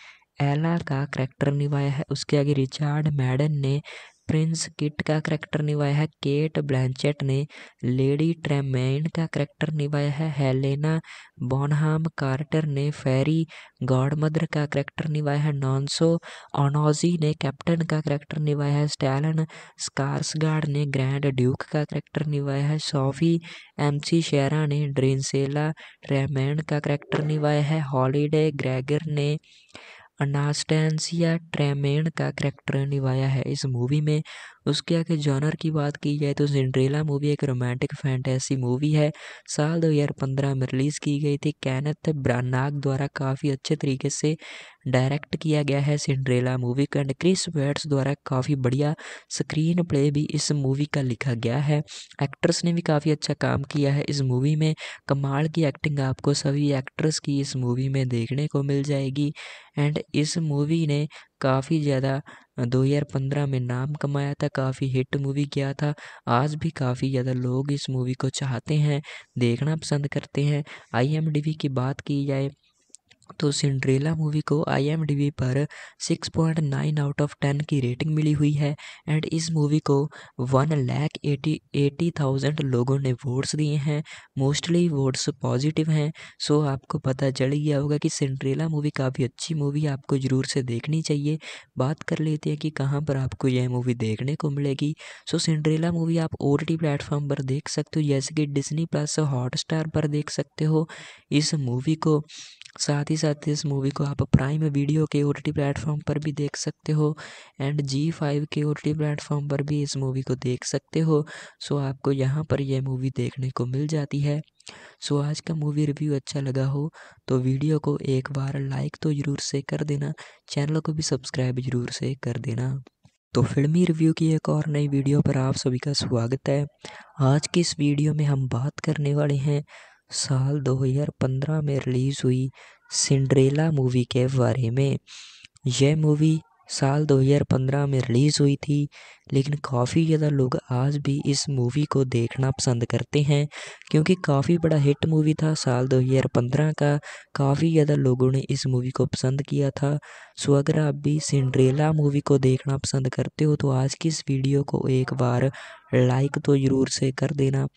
एला का कैरेक्टर निभाया है। उसके आगे रिचार्ड मैडन ने प्रिंस किट का करैक्टर निभाया है। केट ब्लैंचेट ने लेडी ट्रेमेन का करैक्टर निभाया है। हेलेना बॉनहाम कार्टर ने फेरी गॉडमदर का करैक्टर निभाया है। नॉन्सो ओनोजी ने कैप्टन का करैक्टर निभाया है। स्टैलन स्कार्सगार्ड ने ग्रैंड ड्यूक का करैक्टर निभाया है। सोफी एमसी शेरा ने ड्रिंसेला ट्रेमेन का करैक्टर निभाया है। हॉलीडे ग्रेगर ने अनास्टेंसिया ट्रेमेन का कैरेक्टर निभाया है इस मूवी में। उसके आगे जॉनर की बात की जाए तो सिंड्रेला मूवी एक रोमांटिक फैंटेसी मूवी है। साल 2015 में रिलीज़ की गई थी। कैनथ ब्रानाग द्वारा काफ़ी अच्छे तरीके से डायरेक्ट किया गया है सिंड्रेला मूवी को, एंड क्रिस वेट्स द्वारा काफ़ी बढ़िया स्क्रीन प्ले भी इस मूवी का लिखा गया है। एक्ट्रेस ने भी काफ़ी अच्छा काम किया है इस मूवी में। कमाल की एक्टिंग आपको सभी एक्ट्रेस की इस मूवी में देखने को मिल जाएगी। एंड इस मूवी ने काफ़ी ज़्यादा 2015 में नाम कमाया था, काफ़ी हिट मूवी किया था। आज भी काफ़ी ज़्यादा लोग इस मूवी को चाहते हैं, देखना पसंद करते हैं। आई की बात की जाए तो सिंड्रेला मूवी को आई पर 6.9 आउट ऑफ़ 10 की रेटिंग मिली हुई है एंड इस मूवी को one lakh eighty eighty thousand लोगों ने वोट्स दिए हैं। मोस्टली वोट्स पॉजिटिव हैं। सो आपको पता चल गया होगा कि सिंड्रेला मूवी काफ़ी अच्छी मूवी आपको ज़रूर से देखनी चाहिए। बात कर लेते हैं कि कहाँ पर आपको यह मूवी देखने को मिलेगी। सो सिंड्रेला मूवी आप ओ टी प्लेटफॉर्म पर देख सकते हो, जैसे कि डिजनी प्लस हॉट पर देख सकते हो। इस मूवी को साथ ही साथ इस मूवी को आप प्राइम वीडियो के ओ टी प्लेटफॉर्म पर भी देख सकते हो एंड जी फाइव के ओ टी प्लेटफॉर्म पर भी इस मूवी को देख सकते हो। सो आपको यहाँ पर यह मूवी देखने को मिल जाती है। सो आज का मूवी रिव्यू अच्छा लगा हो तो वीडियो को एक बार लाइक तो ज़रूर से कर देना चैनल को भी सब्सक्राइब ज़रूर से कर देना। तो फिल्मी रिव्यू की एक और नई वीडियो पर आप सभी का स्वागत है। आज की इस वीडियो में हम बात करने वाले हैं साल 2015 में रिलीज़ हुई सिंड्रेला मूवी के बारे में। यह मूवी साल 2015 में रिलीज़ हुई थी, लेकिन काफ़ी ज़्यादा लोग आज भी इस मूवी को देखना पसंद करते हैं, क्योंकि काफ़ी बड़ा हिट मूवी था साल 2015 का। काफ़ी ज़्यादा लोगों ने इस मूवी को पसंद किया था। सो, अगर आप भी सिंड्रेला मूवी को देखना पसंद करते हो तो आज की इस वीडियो को एक बार लाइक तो ज़रूर से कर देना।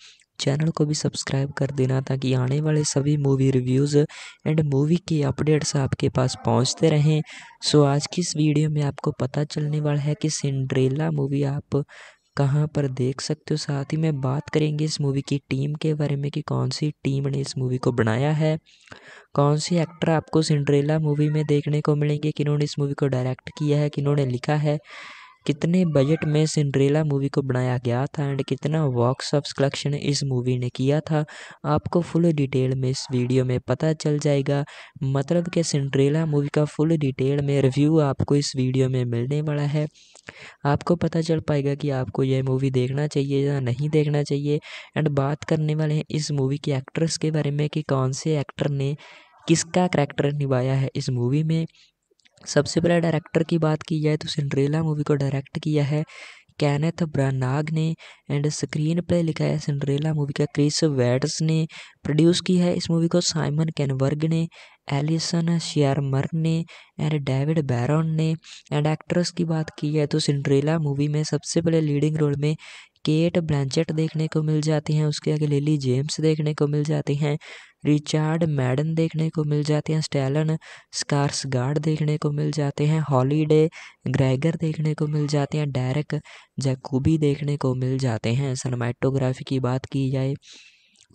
चैनल को भी सब्सक्राइब कर देना ताकि आने वाले सभी मूवी रिव्यूज़ एंड मूवी के अपडेट्स आपके पास पहुँचते रहें। सो आज की इस वीडियो में आपको पता चलने वाला है कि सिंड्रेला मूवी आप कहाँ पर देख सकते हो। साथ ही में बात करेंगे इस मूवी की टीम के बारे में कि कौन सी टीम ने इस मूवी को बनाया है। कौन सी एक्टर आपको सिंड्रेला मूवी में देखने को मिलेंगे, किन्होंने इस मूवी को डायरेक्ट किया है, किन्होंने लिखा है। कितने बजट में सिंड्रेला मूवी को बनाया गया था एंड कितना बॉक्स ऑफ़ कलेक्शन इस मूवी ने किया था, आपको फुल डिटेल में इस वीडियो में पता चल जाएगा। मतलब कि सिंड्रेला मूवी का फुल डिटेल में रिव्यू आपको इस वीडियो में मिलने वाला है। आपको पता चल पाएगा कि आपको यह मूवी देखना चाहिए या नहीं देखना चाहिए। एंड बात करने वाले हैं इस मूवी के एक्ट्रेस के बारे में कि कौन से एक्टर ने, किसका करेक्टर निभाया है इस मूवी में। सबसे पहले डायरेक्टर की बात की जाए तो सिंड्रेला मूवी को डायरेक्ट किया है कैनेथ ब्रानाग ने एंड स्क्रीन प्ले लिखा है सिंड्रेला मूवी का क्रिस वैट्स ने। प्रोड्यूस की है इस मूवी को साइमन कैनवर्ग ने एलिसन शेयरमर ने एंड डेविड बैरन ने। एंड एक्ट्रेस की बात की जाए तो सिंड्रेला मूवी में सबसे पहले लीडिंग रोल में केट ब्लैंचेट देखने को मिल जाती हैं, उसके आगे लिली जेम्स देखने को मिल जाती हैं। रिचार्ड मैडन देखने को मिल जाते हैं, स्टैलन स्कार्सगार्ड देखने को मिल जाते हैं, हॉलीडे ग्रेगर देखने को मिल जाते हैं, डेरेक जैकुबी देखने को मिल जाते हैं। सनमाइटोग्राफी की बात की जाए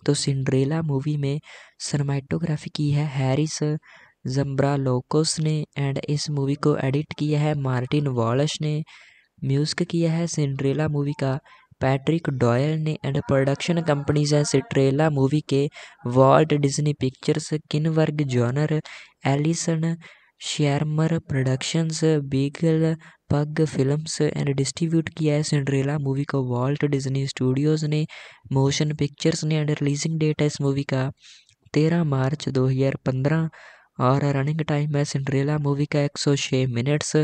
तो सिंड्रेला मूवी में सनमाइटोग्राफी की है हैरिस जम्ब्रा लोकोस ने एंड इस मूवी को एडिट किया है, मार्टिन वॉलश ने म्यूज़िक किया है। सिंड्रेला मूवी का पैट्रिक डॉयल ने एंड प्रोडक्शन कंपनीज़ हैं सिट्रेला मूवी के Walt Disney Pictures, Kinberg, Genre, Allison Shearmur Productions, Beagle Pug Films and distribute किया है सिंड्रेला मूवी को। वॉल्ट डिज्नी स्टूडियोज़ ने मोशन पिक्चर्स ने एंड रिलीजिंग डेट है इस मूवी का। तेरह मार्च 2015 और रनिंग टाइम है सिंड्रेला मूवी का 106 मिनट्स।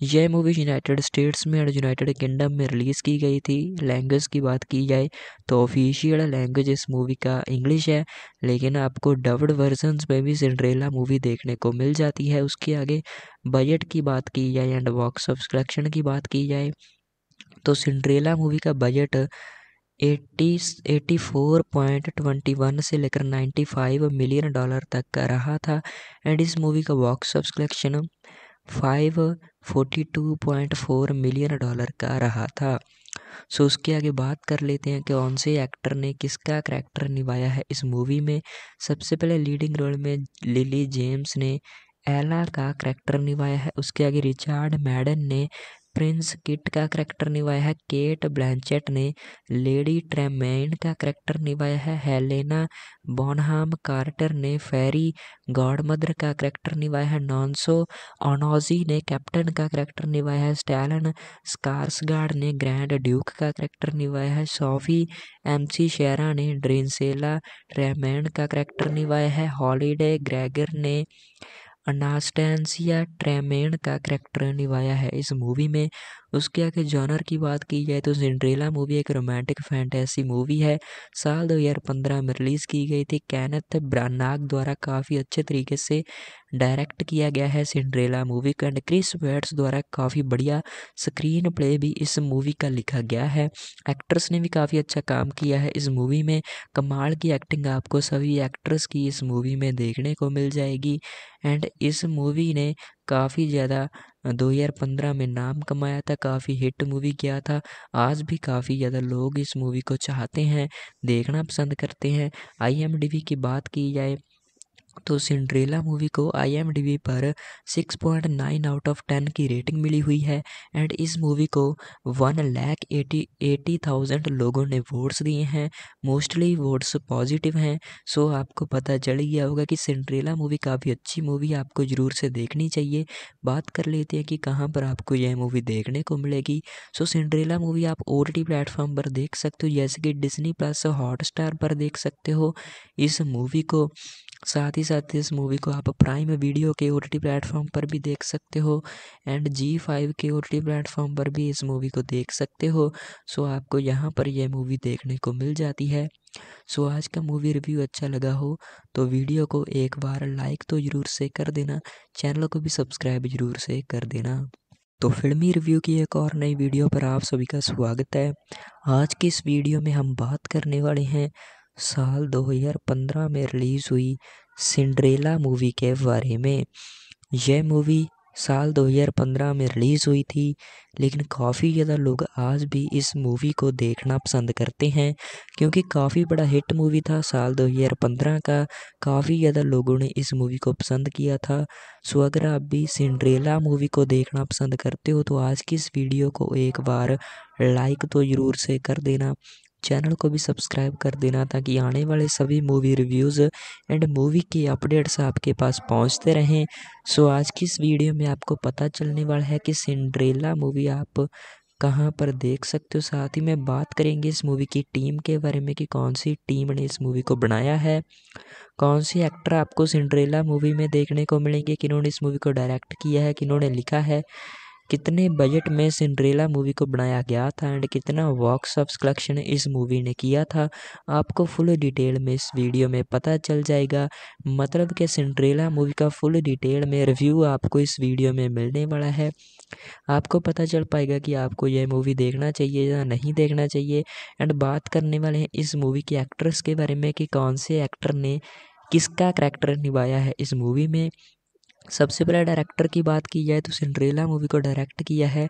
यह मूवी यूनाइटेड स्टेट्स में और यूनाइटेड किंगडम में रिलीज़ की गई थी। लैंग्वेज की बात की जाए तो ऑफिशियल लैंग्वेज इस मूवी का इंग्लिश है, लेकिन आपको डब्ड वर्जन्स में भी सिंड्रेला मूवी देखने को मिल जाती है। उसके आगे बजट की बात की जाए एंड बॉक्स ऑफ़ कलेक्शन की बात की जाए तो सिंड्रेला मूवी का budget eighty eighty four point twenty one से लेकर नाइन्टी फाइव मिलियन डॉलर तक का रहा था। एंड इस मूवी का box off collection five forty two point four million dollar का रहा था। सो उसके आगे बात कर लेते हैं कि कौन से एक्टर ने किसका कैरेक्टर निभाया है इस मूवी में। सबसे पहले लीडिंग रोल में लिली जेम्स ने एला का कैरेक्टर निभाया है। उसके आगे रिचार्ड मैडन ने प्रिंस किट का करैक्टर निभाया है। केट ब्लैंचेट ने लेडी ट्रेमेन का करैक्टर निभाया है। हेलेना बोनहाम कार्टर ने फेरी गॉडमदर का करैक्टर निभाया है। नॉन्सो ओनोजी ने कैप्टन का करैक्टर निभाया है। स्टैलन स्कार्सगार्ड ने ग्रैंड ड्यूक का करैक्टर निभाया है। सोफी एमसी शेरा ने ड्रिंसेला ट्रेमैन का करैक्टर निभाया है। हॉलीडे ग्रेगर ने अनास्टेंसिया ट्रेमेन का करेक्टर निभाया है इस मूवी में। उसके आगे जॉनर की बात की जाए तो सिंड्रेला मूवी एक रोमांटिक फैंटेसी मूवी है। साल 2015 में रिलीज़ की गई थी। कैनथ ब्रानाग द्वारा काफ़ी अच्छे तरीके से डायरेक्ट किया गया है सिंड्रेला मूवी का एंड क्रिस वेट्स द्वारा काफ़ी बढ़िया स्क्रीन प्ले भी इस मूवी का लिखा गया है। एक्ट्रेस ने भी काफ़ी अच्छा काम किया है। इस मूवी में कमाल की एक्टिंग आपको सभी एक्ट्रेस की इस मूवी में देखने को मिल जाएगी। एंड इस मूवी ने काफ़ी ज़्यादा 2015 में नाम कमाया था, काफ़ी हिट मूवी गया था। आज भी काफ़ी ज़्यादा लोग इस मूवी को चाहते हैं, देखना पसंद करते हैं। आई की बात की जाए तो सिंड्रेला मूवी को आई पर 6.9 आउट ऑफ़ 10 की रेटिंग मिली हुई है एंड इस मूवी को one lakh eighty eighty thousand लोगों ने वोट्स दिए हैं। मोस्टली वोट्स पॉजिटिव हैं। सो आपको पता चल गया होगा कि सिंड्रेला मूवी काफ़ी अच्छी मूवी है। आपको ज़रूर से देखनी चाहिए। बात कर लेते हैं कि कहाँ पर आपको यह मूवी देखने को मिलेगी। सो सिंड्रेला मूवी आप ओ टी प्लेटफॉर्म पर देख सकते हो। जैसे कि डिजनी प्लस हॉट पर देख सकते हो। इस मूवी को साथ ही साथ इस मूवी को आप प्राइम वीडियो के ओ टी प्लेटफॉर्म पर भी देख सकते हो एंड जी फाइव के ओ टी प्लेटफॉर्म पर भी इस मूवी को देख सकते हो। सो आपको यहाँ पर यह मूवी देखने को मिल जाती है। सो आज का मूवी रिव्यू अच्छा लगा हो तो वीडियो को एक बार लाइक तो ज़रूर से कर देना चैनल को भी सब्सक्राइब ज़रूर से कर देना। तो फिल्मी रिव्यू की एक और नई वीडियो पर आप सभी का स्वागत है। आज की इस वीडियो में हम बात करने वाले हैं साल 2015 में रिलीज़ हुई सिंड्रेला मूवी के बारे में। यह मूवी साल 2015 में रिलीज़ हुई थी, लेकिन काफ़ी ज़्यादा लोग आज भी इस मूवी को देखना पसंद करते हैं, क्योंकि काफ़ी बड़ा हिट मूवी था साल 2015 का। काफ़ी ज़्यादा लोगों ने इस मूवी को पसंद किया था। सो, अगर आप भी सिंड्रेला मूवी को देखना पसंद करते हो तो आज की इस वीडियो को एक बार लाइक तो ज़रूर से कर देना। चैनल को भी सब्सक्राइब कर देना ताकि आने वाले सभी मूवी रिव्यूज़ एंड मूवी के अपडेट्स आपके पास पहुँचते रहें। सो आज की इस वीडियो में आपको पता चलने वाला है कि सिंड्रेला मूवी आप कहाँ पर देख सकते हो। साथ ही में बात करेंगे इस मूवी की टीम के बारे में कि कौन सी टीम ने इस मूवी को बनाया है। कौन सी एक्टर आपको सिंड्रेला मूवी में देखने को मिलेंगे, किन्होंने इस मूवी को डायरेक्ट किया है, किन्होंने लिखा है। कितने बजट में सिंड्रेला मूवी को बनाया गया था एंड कितना बॉक्स ऑफ़ कलेक्शन इस मूवी ने किया था, आपको फुल डिटेल में इस वीडियो में पता चल जाएगा। मतलब कि सिंड्रेला मूवी का फुल डिटेल में रिव्यू आपको इस वीडियो में मिलने वाला है। आपको पता चल पाएगा कि आपको यह मूवी देखना चाहिए या नहीं देखना चाहिए एंड बात करने वाले हैं इस मूवी के एक्ट्रेस के बारे में कि कौन से एक्टर ने किसका करेक्टर निभाया है इस मूवी में। सबसे पहले डायरेक्टर की बात की जाए तो सिंड्रेला मूवी को डायरेक्ट किया है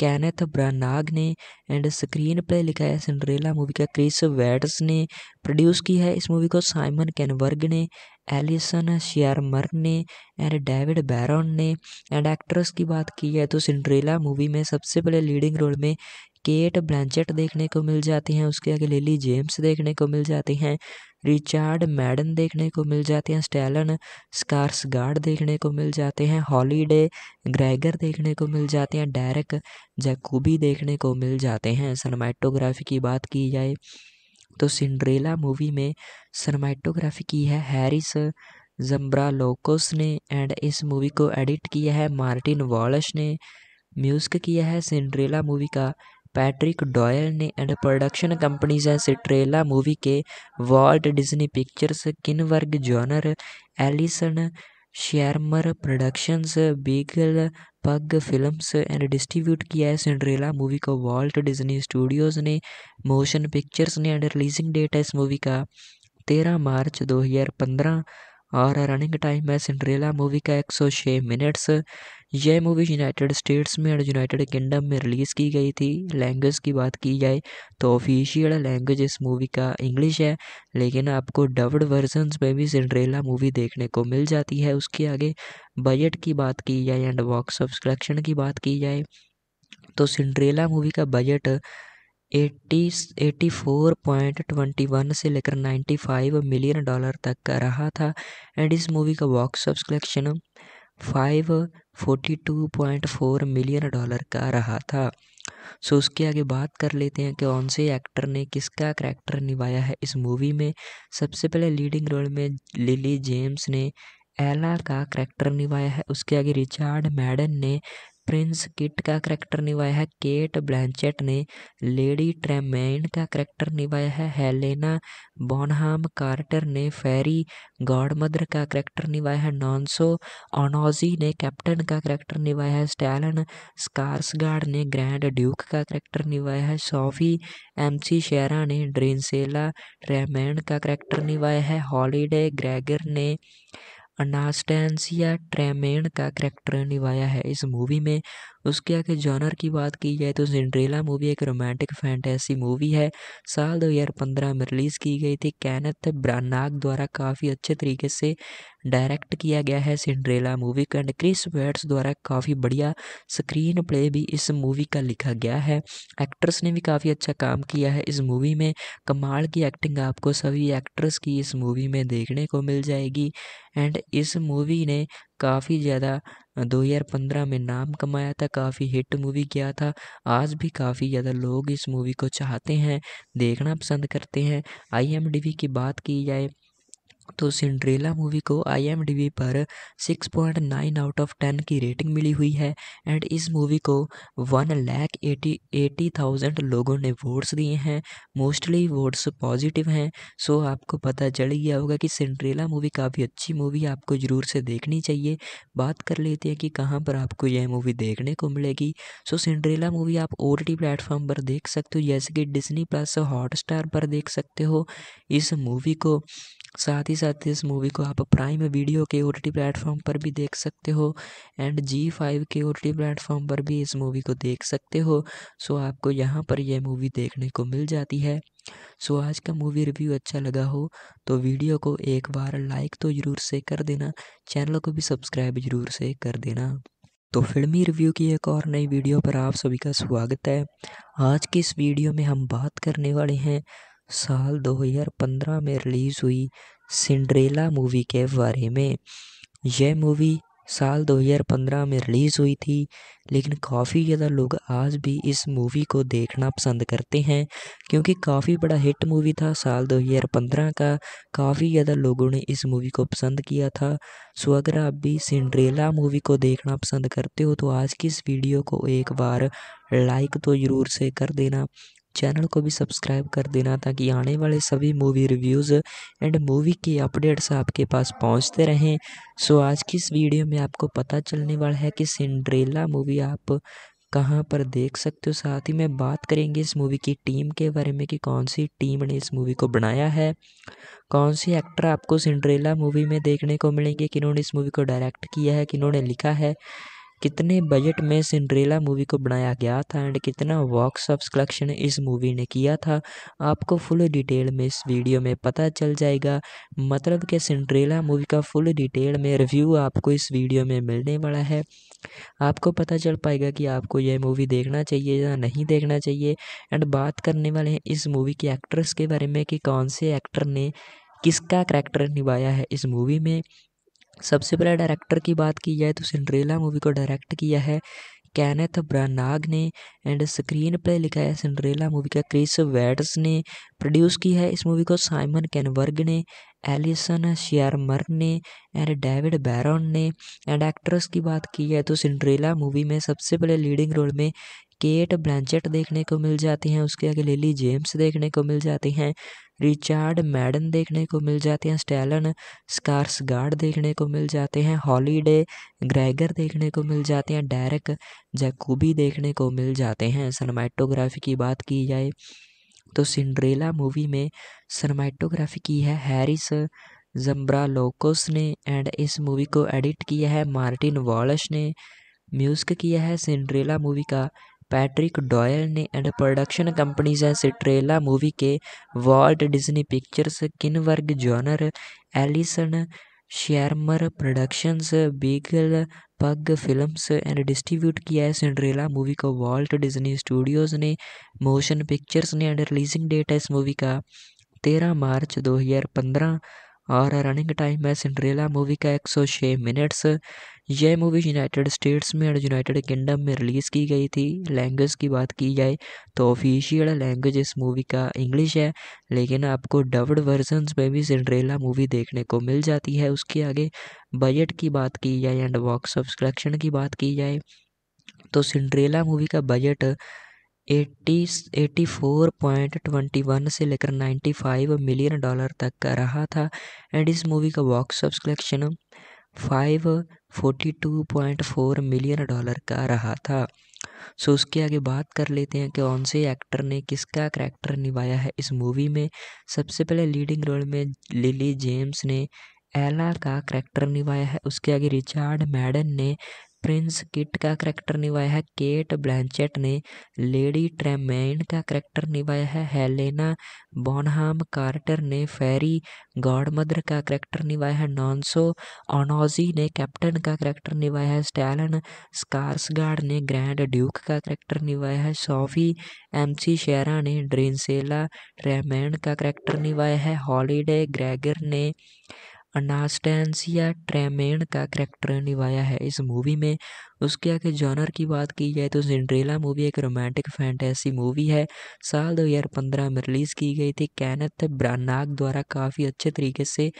कैनेथ ब्रानाग ने एंड स्क्रीन प्ले लिखा है सिंड्रेला मूवी का क्रिस वेड्स ने। प्रोड्यूस किया है इस मूवी को साइमन कैनवर्ग ने एलिसन शियारमर ने एंड डेविड बैरन ने। एंड एक्ट्रेस की बात की जाए तो सिंड्रेला मूवी में सबसे पहले लीडिंग रोल में केट ब्लैंचेट देखने को मिल जाती हैं, उसके आगे लिली जेम्स देखने को मिल जाती हैं। रिचार्ड मैडन देखने को मिल जाते हैं, स्टैलन स्कार्सगार्ड देखने को मिल जाते हैं, हॉलीडे ग्रेगर देखने को मिल जाते हैं डायरेक जैकूबी देखने को मिल जाते हैं। सनमाइटोग्राफी की बात की जाए तो सिंड्रेला मूवी में सनमाइटोग्राफी की है हैरिस जम्ब्रालोकोस ने एंड इस मूवी को एडिट किया है, मार्टिन वॉलश ने म्यूज़िक किया है। सिंड्रेला मूवी का पैट्रिक डॉयल ने एंड प्रोडक्शन कंपनीज़ हैं सिट्रेला मूवी के Walt Disney Pictures Kinberg Genre Allison Shearmur Productions Beagle Pug Films and distribute किया है सिंड्रेला मूवी को। वॉल्ट डिज्नी स्टूडियोज ने मोशन पिक्चर्स ने एंड रिलीजिंग डेट है इस मूवी का। तेरह मार्च 2015 और रनिंग टाइम है सिंड्रेला मूवी का एक सौ छः मिनट्स यह मूवी यूनाइटेड स्टेट्स में और यूनाइटेड किंगडम में रिलीज़ की गई थी। लैंग्वेज की बात की जाए तो ऑफिशियल लैंग्वेज इस मूवी का इंग्लिश है। लेकिन आपको डब्ड वर्जन में भी सिंड्रेला मूवी देखने को मिल जाती है। उसके आगे बजट की बात की जाए एंड बॉक्स ऑफ़ कलेक्शन की बात की जाए तो सिंड्रेला मूवी का budget eighty eighty four point twenty one से लेकर नाइन्टी फाइव मिलियन डॉलर तक का रहा था। एंड इस मूवी का box office collection five forty two point four million dollar का रहा था। सो, उसके आगे बात कर लेते हैं कि कौन से एक्टर ने किसका करेक्टर निभाया है इस मूवी में। सबसे पहले लीडिंग रोल में लिली जेम्स ने एला का करेक्टर निभाया है। उसके आगे रिचार्ड मैडन ने प्रिंस किट का करैक्टर निभाया है। केट ब्लैंचेट ने लेडी ट्रेमेन का करैक्टर निभाया है। हेलेना बॉनहाम कार्टर ने फेरी गॉडमदर का करेक्टर निभाया है। नॉन्सो ओनोजी ने कैप्टन का करेक्टर निभाया है। स्टैलन स्कार्सगार्ड ने ग्रैंड ड्यूक का करेक्टर निभाया है। सोफी एमसी शेरा ने ड्रिंसेला ट्रेमैन का करेक्टर निभाया है। हॉलीडे ग्रेगर ने अनास्टेंसिया ट्रेमेन का करेक्टर निभाया है इस मूवी में। उसके आगे जॉनर की बात की जाए तो सिंड्रेला मूवी एक रोमांटिक फैंटेसी मूवी है। साल 2015 में रिलीज़ की गई थी। कैनथ ब्रानाग द्वारा काफ़ी अच्छे तरीके से डायरेक्ट किया गया है सिंड्रेला मूवी को एंड क्रिस वेट्स द्वारा काफ़ी बढ़िया स्क्रीन प्ले भी इस मूवी का लिखा गया है। एक्ट्रेस ने भी काफ़ी अच्छा काम किया है। इस मूवी में कमाल की एक्टिंग आपको सभी एक्ट्रेस की इस मूवी में देखने को मिल जाएगी। एंड इस मूवी ने काफ़ी ज़्यादा 2015 में नाम कमाया था, काफ़ी हिट मूवी किया था। आज भी काफ़ी ज़्यादा लोग इस मूवी को चाहते हैं, देखना पसंद करते हैं। आई की बात की जाए तो सिंड्रेला मूवी को आई पर 6.9 आउट ऑफ़ 10 की रेटिंग मिली हुई है एंड इस मूवी को one lakh eighty eighty thousand लोगों ने वोट्स दिए हैं। मोस्टली वोट्स पॉजिटिव हैं। सो आपको पता चल गया होगा कि सिंड्रेला मूवी काफ़ी अच्छी मूवी आपको ज़रूर से देखनी चाहिए। बात कर लेते हैं कि कहाँ पर आपको यह मूवी देखने को मिलेगी। सो सिंड्रेला मूवी आप ओ टी प्लेटफॉर्म पर देख सकते हो, जैसे कि डिजनी प्लस हॉट पर देख सकते हो। इस मूवी को साथ ही साथ इस मूवी को आप प्राइम वीडियो के ओ टी प्लेटफॉर्म पर भी देख सकते हो एंड जी फाइव के ओ टी प्लेटफॉर्म पर भी इस मूवी को देख सकते हो। सो आपको यहाँ पर यह मूवी देखने को मिल जाती है। सो आज का मूवी रिव्यू अच्छा लगा हो तो वीडियो को एक बार लाइक तो ज़रूर से कर देना चैनल को भी सब्सक्राइब ज़रूर से कर देना। तो फिल्मी रिव्यू की एक और नई वीडियो पर आप सभी का स्वागत है। आज की इस वीडियो में हम बात करने वाले हैं साल 2015 में रिलीज़ हुई सिंड्रेला मूवी के बारे में। यह मूवी साल 2015 में रिलीज़ हुई थी, लेकिन काफ़ी ज़्यादा लोग आज भी इस मूवी को देखना पसंद करते हैं, क्योंकि काफ़ी बड़ा हिट मूवी था साल 2015 का। काफ़ी ज़्यादा लोगों ने इस मूवी को पसंद किया था। सो, अगर आप भी सिंड्रेला मूवी को देखना पसंद करते हो तो आज की इस वीडियो को एक बार लाइक तो ज़रूर से कर देना। चैनल को भी सब्सक्राइब कर देना ताकि आने वाले सभी मूवी रिव्यूज़ एंड मूवी के अपडेट्स आपके पास पहुँचते रहें। सो आज की इस वीडियो में आपको पता चलने वाला है कि सिंड्रेला मूवी आप कहाँ पर देख सकते हो। साथ ही में बात करेंगे इस मूवी की टीम के बारे में कि कौन सी टीम ने इस मूवी को बनाया है। कौन सी एक्टर आपको सिंड्रेला मूवी में देखने को मिलेंगे, किन्होंने इस मूवी को डायरेक्ट किया है, किन्होंने लिखा है। कितने बजट में सिंड्रेला मूवी को बनाया गया था एंड कितना बॉक्स ऑफ़ कलेक्शन इस मूवी ने किया था, आपको फुल डिटेल में इस वीडियो में पता चल जाएगा। मतलब कि सिंड्रेला मूवी का फुल डिटेल में रिव्यू आपको इस वीडियो में मिलने वाला है। आपको पता चल पाएगा कि आपको यह मूवी देखना चाहिए या नहीं देखना चाहिए एंड बात करने वाले हैं इस मूवी के एक्ट्रेस के बारे में कि कौन से एक्टर ने, किसका करेक्टर निभाया है इस मूवी में। सबसे पहले डायरेक्टर की बात की जाए तो सिंड्रेला मूवी को डायरेक्ट किया है कैनेथ ब्रानाग ने एंड स्क्रीन प्ले लिखा है सिंड्रेला मूवी का क्रिस वैट्स ने प्रोड्यूस किया है इस मूवी को साइमन कैनवर्ग ने एलिसन शेयरमर ने एंड डेविड बैरन ने एंड एक्ट्रेस की बात की जाए तो सिंड्रेला मूवी में सबसे पहले लीडिंग रोल में केट ब्लैंचेट देखने को मिल जाती हैं, उसके आगे लिली जेम्स देखने को मिल जाती हैं, रिचार्ड मैडन देखने को मिल जाते हैं, स्टैलन स्कार्स गार्ड देखने को मिल जाते हैं, हॉलीडे ग्रेगर देखने को मिल जाते हैं डायरेक जैकूबी देखने को मिल जाते हैं। सनमाइटोग्राफी की बात की जाए तो सिंड्रेला मूवी में सनमाइटोग्राफी की है, हैरिस जम्ब्रा लोकोस ने, एंड इस मूवी को एडिट किया है, मार्टिन वॉलश ने म्यूज़िक किया है, सिंड्रेला मूवी का पैट्रिक डॉयल ने एंड प्रोडक्शन कंपनीज़ हैं सिट्रेला मूवी के Walt Disney Pictures, Kinberg Genre, Allison Shearmur Productions, Beagle Pug Films and distribute किया है सिंड्रेला मूवी को वॉल्ट डिज्नी स्टूडियोज़ ने, मोशन पिक्चर्स ने एंड रिलीजिंग डेट है इस मूवी का तेरह मार्च 2015 और रनिंग टाइम है सिंड्रेला मूवी का एक सौ छः मिनट्स यह मूवी यूनाइटेड स्टेट्स में और यूनाइटेड किंगडम में रिलीज़ की गई थी। लैंग्वेज की बात की जाए तो ऑफिशियल लैंग्वेज इस मूवी का इंग्लिश है, लेकिन आपको डब्ड वर्जन्स में भी सिंड्रेला मूवी देखने को मिल जाती है। उसके आगे बजट की बात की जाए एंड बॉक्स ऑफ़ कलेक्शन की बात की जाए तो सिंड्रेला मूवी का budget eighty eighty four point twenty one से लेकर नाइन्टी फाइव मिलियन डॉलर तक का रहा था। एंड इस मूवी का box off collection five forty two point four million dollar का रहा था। सो, उसके आगे बात कर लेते हैं कि कौन से एक्टर ने किसका करैक्टर निभाया है। इस मूवी में सबसे पहले लीडिंग रोल में लिली जेम्स ने एला का करैक्टर निभाया है। उसके आगे रिचार्ड मैडन ने प्रिंस किट का करैक्टर निभाया है केट ब्लैंचेट ने लेडी ट्रेमेंड का करैक्टर निभाया है हेलेना बॉनहाम कार्टर ने फेरी गॉडमदर का करैक्टर निभाया है नॉन्सो ऑनोजी ने कैप्टन का करैक्टर निभाया है स्टैलन स्कार्सगार्ड ने ग्रैंड ड्यूक का करैक्टर निभाया है सोफी एमसी शेरा ने ड्रेंसेला ट्रेमेंड का करैक्टर निभाया है हॉलीडे ग्रेगर ने अनास्टेंसिया ट्रेमेन का करैक्टर निभाया है इस मूवी में। उसके आगे जॉनर की बात की जाए तो सिंड्रेला मूवी एक रोमांटिक फैंटेसी मूवी है। साल 2015 में रिलीज़ की गई थी। कैनथ ब्रानाग द्वारा काफ़ी अच्छे तरीके से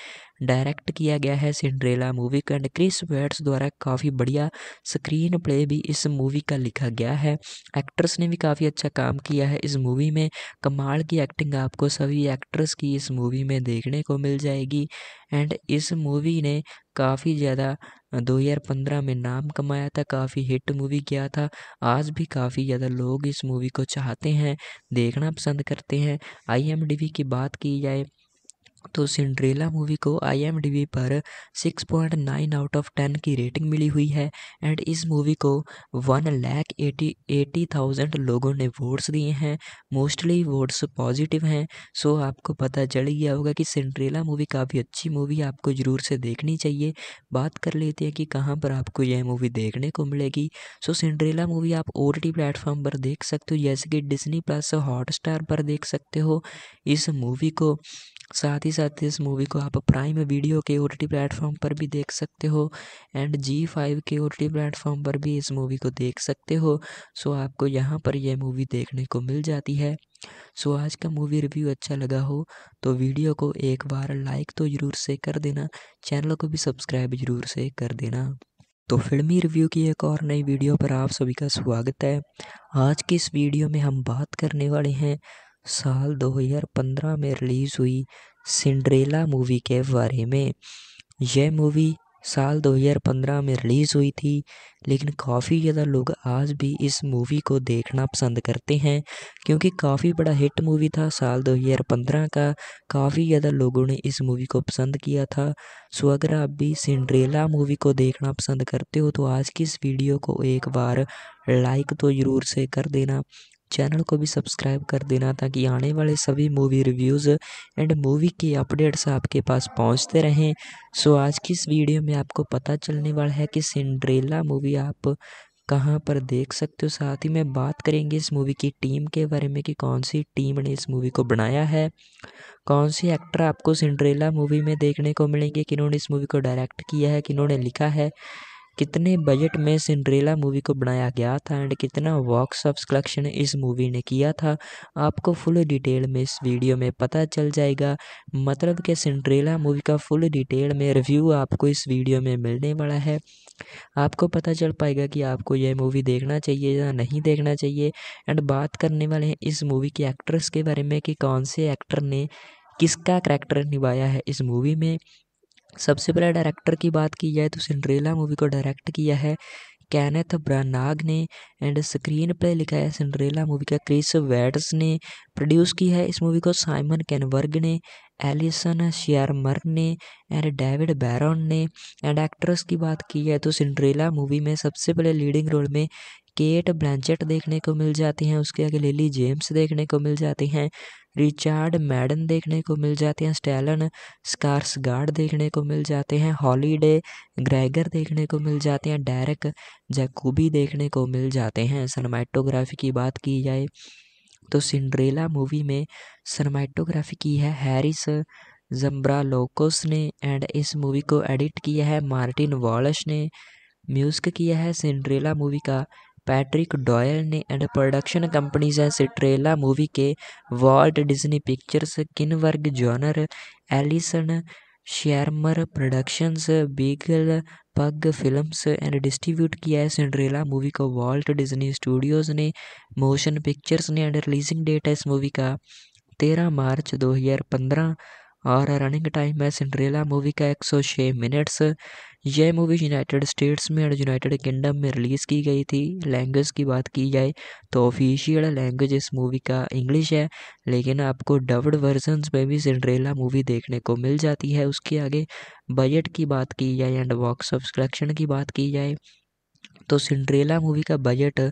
डायरेक्ट किया गया है सिंड्रेला मूवी का एंड क्रिस वेट्स द्वारा काफ़ी बढ़िया स्क्रीन प्ले भी इस मूवी का लिखा गया है। एक्ट्रेस ने भी काफ़ी अच्छा काम किया है इस मूवी में। कमाल की एक्टिंग आपको सभी एक्ट्रेस की इस मूवी में देखने को मिल जाएगी। एंड इस मूवी ने काफ़ी ज़्यादा 2015 में नाम कमाया था, काफ़ी हिट मूवी किया था। आज भी काफ़ी ज़्यादा लोग इस मूवी को चाहते हैं, देखना पसंद करते हैं। आई की बात की जाए तो सिंड्रेला मूवी को आई पर 6.9 आउट ऑफ़ 10 की रेटिंग मिली हुई है एंड इस मूवी को one lakh eighty eighty thousand लोगों ने वोट्स दिए हैं। मोस्टली वोट्स पॉजिटिव हैं। सो आपको पता चल गया होगा कि सिंड्रेला मूवी काफ़ी अच्छी मूवी आपको ज़रूर से देखनी चाहिए। बात कर लेते हैं कि कहाँ पर आपको यह मूवी देखने को मिलेगी। सो सिंड्रेला मूवी आप ओ प्लेटफॉर्म पर देख सकते हो, जैसे कि डिजनी प्लस हॉटस्टार पर देख सकते हो। इस मूवी को साथ ही साथ इस मूवी को आप प्राइम वीडियो के ओ टी प्लेटफॉर्म पर भी देख सकते हो एंड जी फाइव के ओ टी प्लेटफॉर्म पर भी इस मूवी को देख सकते हो। सो आपको यहाँ पर यह मूवी देखने को मिल जाती है। सो आज का मूवी रिव्यू अच्छा लगा हो तो वीडियो को एक बार लाइक तो ज़रूर से कर देना चैनल को भी सब्सक्राइब ज़रूर से कर देना। तो फिल्मी रिव्यू की एक और नई वीडियो पर आप सभी का स्वागत है। आज की इस वीडियो में हम बात करने वाले हैं, साल 2015 में रिलीज़ हुई सिंड्रेला मूवी के बारे में। यह मूवी साल 2015 में रिलीज़ हुई थी, लेकिन काफ़ी ज़्यादा लोग आज भी इस मूवी को देखना पसंद करते हैं, क्योंकि काफ़ी बड़ा हिट मूवी था साल 2015 का। काफ़ी ज़्यादा लोगों ने इस मूवी को पसंद किया था। सो, अगर आप भी सिंड्रेला मूवी को देखना पसंद करते हो तो आज की इस वीडियो को एक बार लाइक तो ज़रूर से कर देना। चैनल को भी सब्सक्राइब कर देना ताकि आने वाले सभी मूवी रिव्यूज़ एंड मूवी के अपडेट्स आपके पास पहुँचते रहें। सो आज की इस वीडियो में आपको पता चलने वाला है कि सिंड्रेला मूवी आप कहाँ पर देख सकते हो। साथ ही में बात करेंगे इस मूवी की टीम के बारे में कि कौन सी टीम ने इस मूवी को बनाया है। कौन सी एक्टर आपको सिंड्रेला मूवी में देखने को मिलेंगे, किन्होंने इस मूवी को डायरेक्ट किया है, किन्होंने लिखा है। कितने बजट में सिंड्रेला मूवी को बनाया गया था एंड कितना बॉक्स ऑफ़ कलेक्शन इस मूवी ने किया था, आपको फुल डिटेल में इस वीडियो में पता चल जाएगा। मतलब कि सिंड्रेला मूवी का फुल डिटेल में रिव्यू आपको इस वीडियो में मिलने वाला है। आपको पता चल पाएगा कि आपको यह मूवी देखना चाहिए या नहीं देखना चाहिए। एंड बात करने वाले हैं इस मूवी के एक्ट्रेस के बारे में कि कौन से एक्टर ने किसका करैक्टर निभाया है इस मूवी में। सबसे पहले डायरेक्टर की बात की जाए तो सिंड्रेला मूवी को डायरेक्ट किया है कैनेथ ब्रानाग ने एंड स्क्रीन प्ले लिखा है सिंड्रेला मूवी का। क्रिस वैट्स ने प्रोड्यूस की है इस मूवी को। साइमन कैनवर्ग ने एलिसन शियारमर ने एंड डेविड बैरन ने। एंड एक्ट्रेस की बात की जाए तो सिंड्रेला मूवी में सबसे पहले लीडिंग रोल में केट ब्लैंचेट देखने को मिल जाती हैं, उसके आगे लिली जेम्स देखने को मिल जाती हैं, रिचार्ड मैडन देखने को मिल जाते हैं, स्टैलन स्कार्स गार्ड देखने को मिल जाते हैं, हॉलीडे ग्रेगर देखने को मिल जाते हैं डायरेक जैकूबी देखने को मिल जाते हैं। सनमाइटोग्राफी की बात की जाए तो सिंड्रेला मूवी में सनमाइटोग्राफी की है हैरिस जम्ब्रालोकोस ने एंड इस मूवी को एडिट किया है, मार्टिन वॉलश ने म्यूज़िक किया है। सिंड्रेला मूवी का पैट्रिक डॉयल ने एंड प्रोडक्शन कंपनीज़ हैं सिट्रेला मूवी के Walt Disney Pictures Kinberg Genre Allison Shearmur Productions Beagle Pug Films and distribute किया है सिंड्रेला मूवी को। वॉल्ट डिज्नी स्टूडियोज़ ने मोशन पिक्चर्स ने एंड रिलीजिंग डेट है इस मूवी का। तेरह मार्च 2015 और रनिंग टाइम है सिंड्रेला मूवी का 106 मिनट्स यह मूवी यूनाइटेड स्टेट्स में और यूनाइटेड किंगडम में रिलीज़ की गई थी। लैंग्वेज की बात की जाए तो ऑफिशियल लैंग्वेज इस मूवी का इंग्लिश है, लेकिन आपको डब्ड वर्जन्स में भी सिंड्रेला मूवी देखने को मिल जाती है। उसके आगे बजट की बात की जाए एंड बॉक्स ऑफ़ कलेक्शन की बात की जाए तो सिंड्रेला मूवी का budget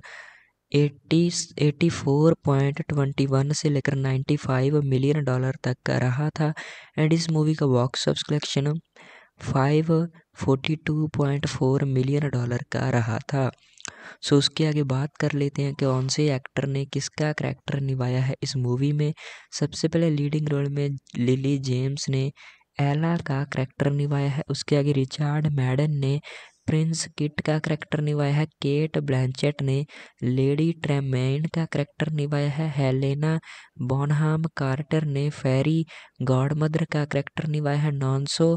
eighty eighty four point twenty one से लेकर नाइन्टी फाइव मिलियन डॉलर तक का रहा था। एंड इस मूवी का box off collection five forty two point four million dollar का रहा था। सो उसके आगे बात कर लेते हैं कि कौन से एक्टर ने किसका करैक्टर निभाया है। इस मूवी में सबसे पहले लीडिंग रोल में लिली जेम्स ने एला का करेक्टर निभाया है। उसके आगे रिचार्ड मैडन ने प्रिंस किट का करैक्टर निभाया है। केट ब्लैंचेट ने लेडी ट्रेमेन का करैक्टर निभाया है। हेलेना बोनहाम कार्टर ने फेरी गॉडमदर का करेक्टर निभाया है। नॉन्सो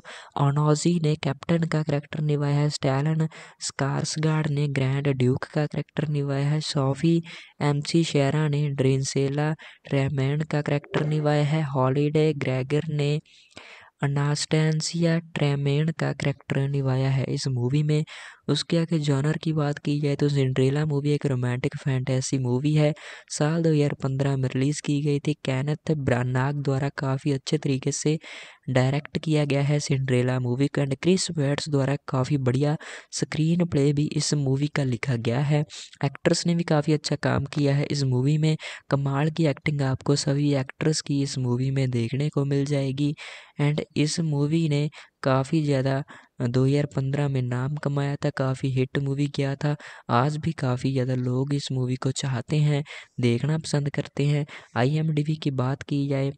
ओनोजी ने कैप्टन का करेक्टर निभाया है। स्टैलन स्कार्सगार्ड ने ग्रैंड ड्यूक का करेक्टर निभाया है। सोफी एमसी शेरा ने ड्रिंसेला ट्रेमेन का करेक्टर निभाया है। हॉलीडे ग्रेगर ने अनास्टेंसिया ट्रेमेन का करेक्टर निभाया है इस मूवी में। उसके आगे जॉनर की बात की जाए तो सिंड्रेला मूवी एक रोमांटिक फैंटेसी मूवी है। साल 2015 में रिलीज़ की गई थी। कैनथ ब्रानाग द्वारा काफ़ी अच्छे तरीके से डायरेक्ट किया गया है सिंड्रेला मूवी का एंड क्रिस वेट्स द्वारा काफ़ी बढ़िया स्क्रीन प्ले भी इस मूवी का लिखा गया है। एक्ट्रेस ने भी काफ़ी अच्छा काम किया है। इस मूवी में कमाल की एक्टिंग आपको सभी एक्ट्रेस की इस मूवी में देखने को मिल जाएगी। एंड इस मूवी ने काफ़ी ज़्यादा 2015 में नाम कमाया था, काफ़ी हिट मूवी किया था। आज भी काफ़ी ज़्यादा लोग इस मूवी को चाहते हैं, देखना पसंद करते हैं। आई की बात की जाए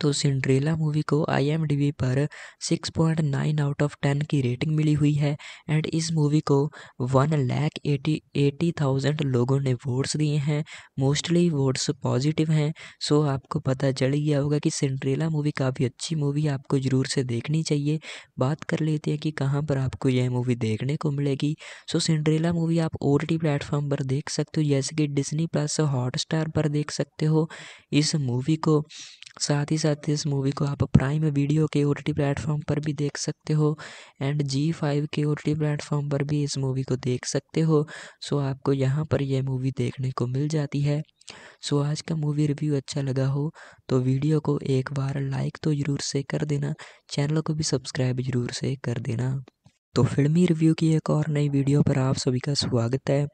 तो सिंड्रेला मूवी को आई पर 6.9 आउट ऑफ़ 10 की रेटिंग मिली हुई है एंड इस मूवी को one lakh eighty eighty thousand लोगों ने वोट्स दिए हैं। मोस्टली वोट्स पॉजिटिव हैं। सो आपको पता चल गया होगा कि सिंड्रेला मूवी काफ़ी अच्छी मूवी आपको ज़रूर से देखनी चाहिए। बात कर लेते हैं कि कहाँ पर आपको यह मूवी देखने को मिलेगी। सो सिंड्रेला मूवी आप ओ टी प्लेटफॉर्म पर देख सकते हो, जैसे कि डिजनी प्लस हॉट पर देख सकते हो। इस मूवी को साथ ही साथ इस मूवी को आप प्राइम वीडियो के ओ टी प्लेटफॉर्म पर भी देख सकते हो एंड जी फाइव के ओ टी प्लेटफॉर्म पर भी इस मूवी को देख सकते हो। सो आपको यहाँ पर यह मूवी देखने को मिल जाती है। सो आज का मूवी रिव्यू अच्छा लगा हो तो वीडियो को एक बार लाइक तो ज़रूर से कर देना चैनल को भी सब्सक्राइब ज़रूर से कर देना। तो फिल्मी रिव्यू की एक और नई वीडियो पर आप सभी का स्वागत है।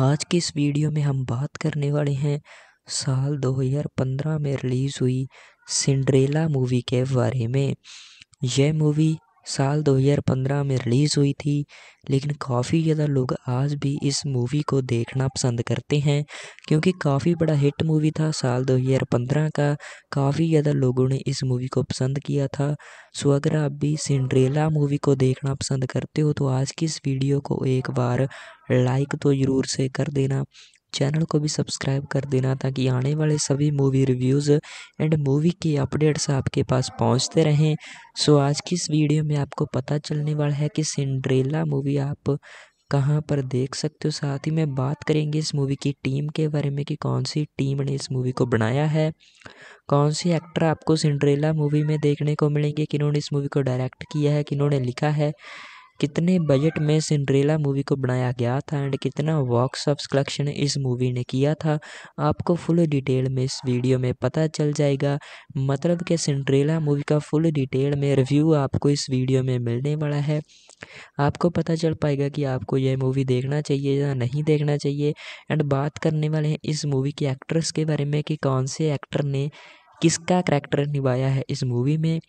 आज की इस वीडियो में हम बात करने वाले हैं साल 2015 में रिलीज़ हुई सिंड्रेला मूवी के बारे में। यह मूवी साल 2015 में रिलीज़ हुई थी, लेकिन काफ़ी ज़्यादा लोग आज भी इस मूवी को देखना पसंद करते हैं, क्योंकि काफ़ी बड़ा हिट मूवी था साल 2015 का। काफ़ी ज़्यादा लोगों ने इस मूवी को पसंद किया था। सो, अगर आप भी सिंड्रेला मूवी को देखना पसंद करते हो तो आज की इस वीडियो को एक बार लाइक तो ज़रूर से कर देना। चैनल को भी सब्सक्राइब कर देना ताकि आने वाले सभी मूवी रिव्यूज़ एंड मूवी के अपडेट्स आपके पास पहुँचते रहें। सो आज की इस वीडियो में आपको पता चलने वाला है कि सिंड्रेला मूवी आप कहाँ पर देख सकते हो। साथ ही में बात करेंगे इस मूवी की टीम के बारे में कि कौन सी टीम ने इस मूवी को बनाया है। कौन सी एक्टर आपको सिंड्रेला मूवी में देखने को मिलेंगे, किन्होंने इस मूवी को डायरेक्ट किया है, किन्होंने लिखा है। कितने बजट में सिंड्रेला मूवी को बनाया गया था एंड कितना बॉक्स ऑफ़ कलेक्शन इस मूवी ने किया था, आपको फुल डिटेल में इस वीडियो में पता चल जाएगा। मतलब कि सिंड्रेला मूवी का फुल डिटेल में रिव्यू आपको इस वीडियो में मिलने वाला है। आपको पता चल पाएगा कि आपको यह मूवी देखना चाहिए या नहीं देखना चाहिए। एंड बात करने वाले हैं इस मूवी के एक्ट्रेस के बारे में कि कौन से एक्टर ने, किसका करेक्टर निभाया है इस मूवी में।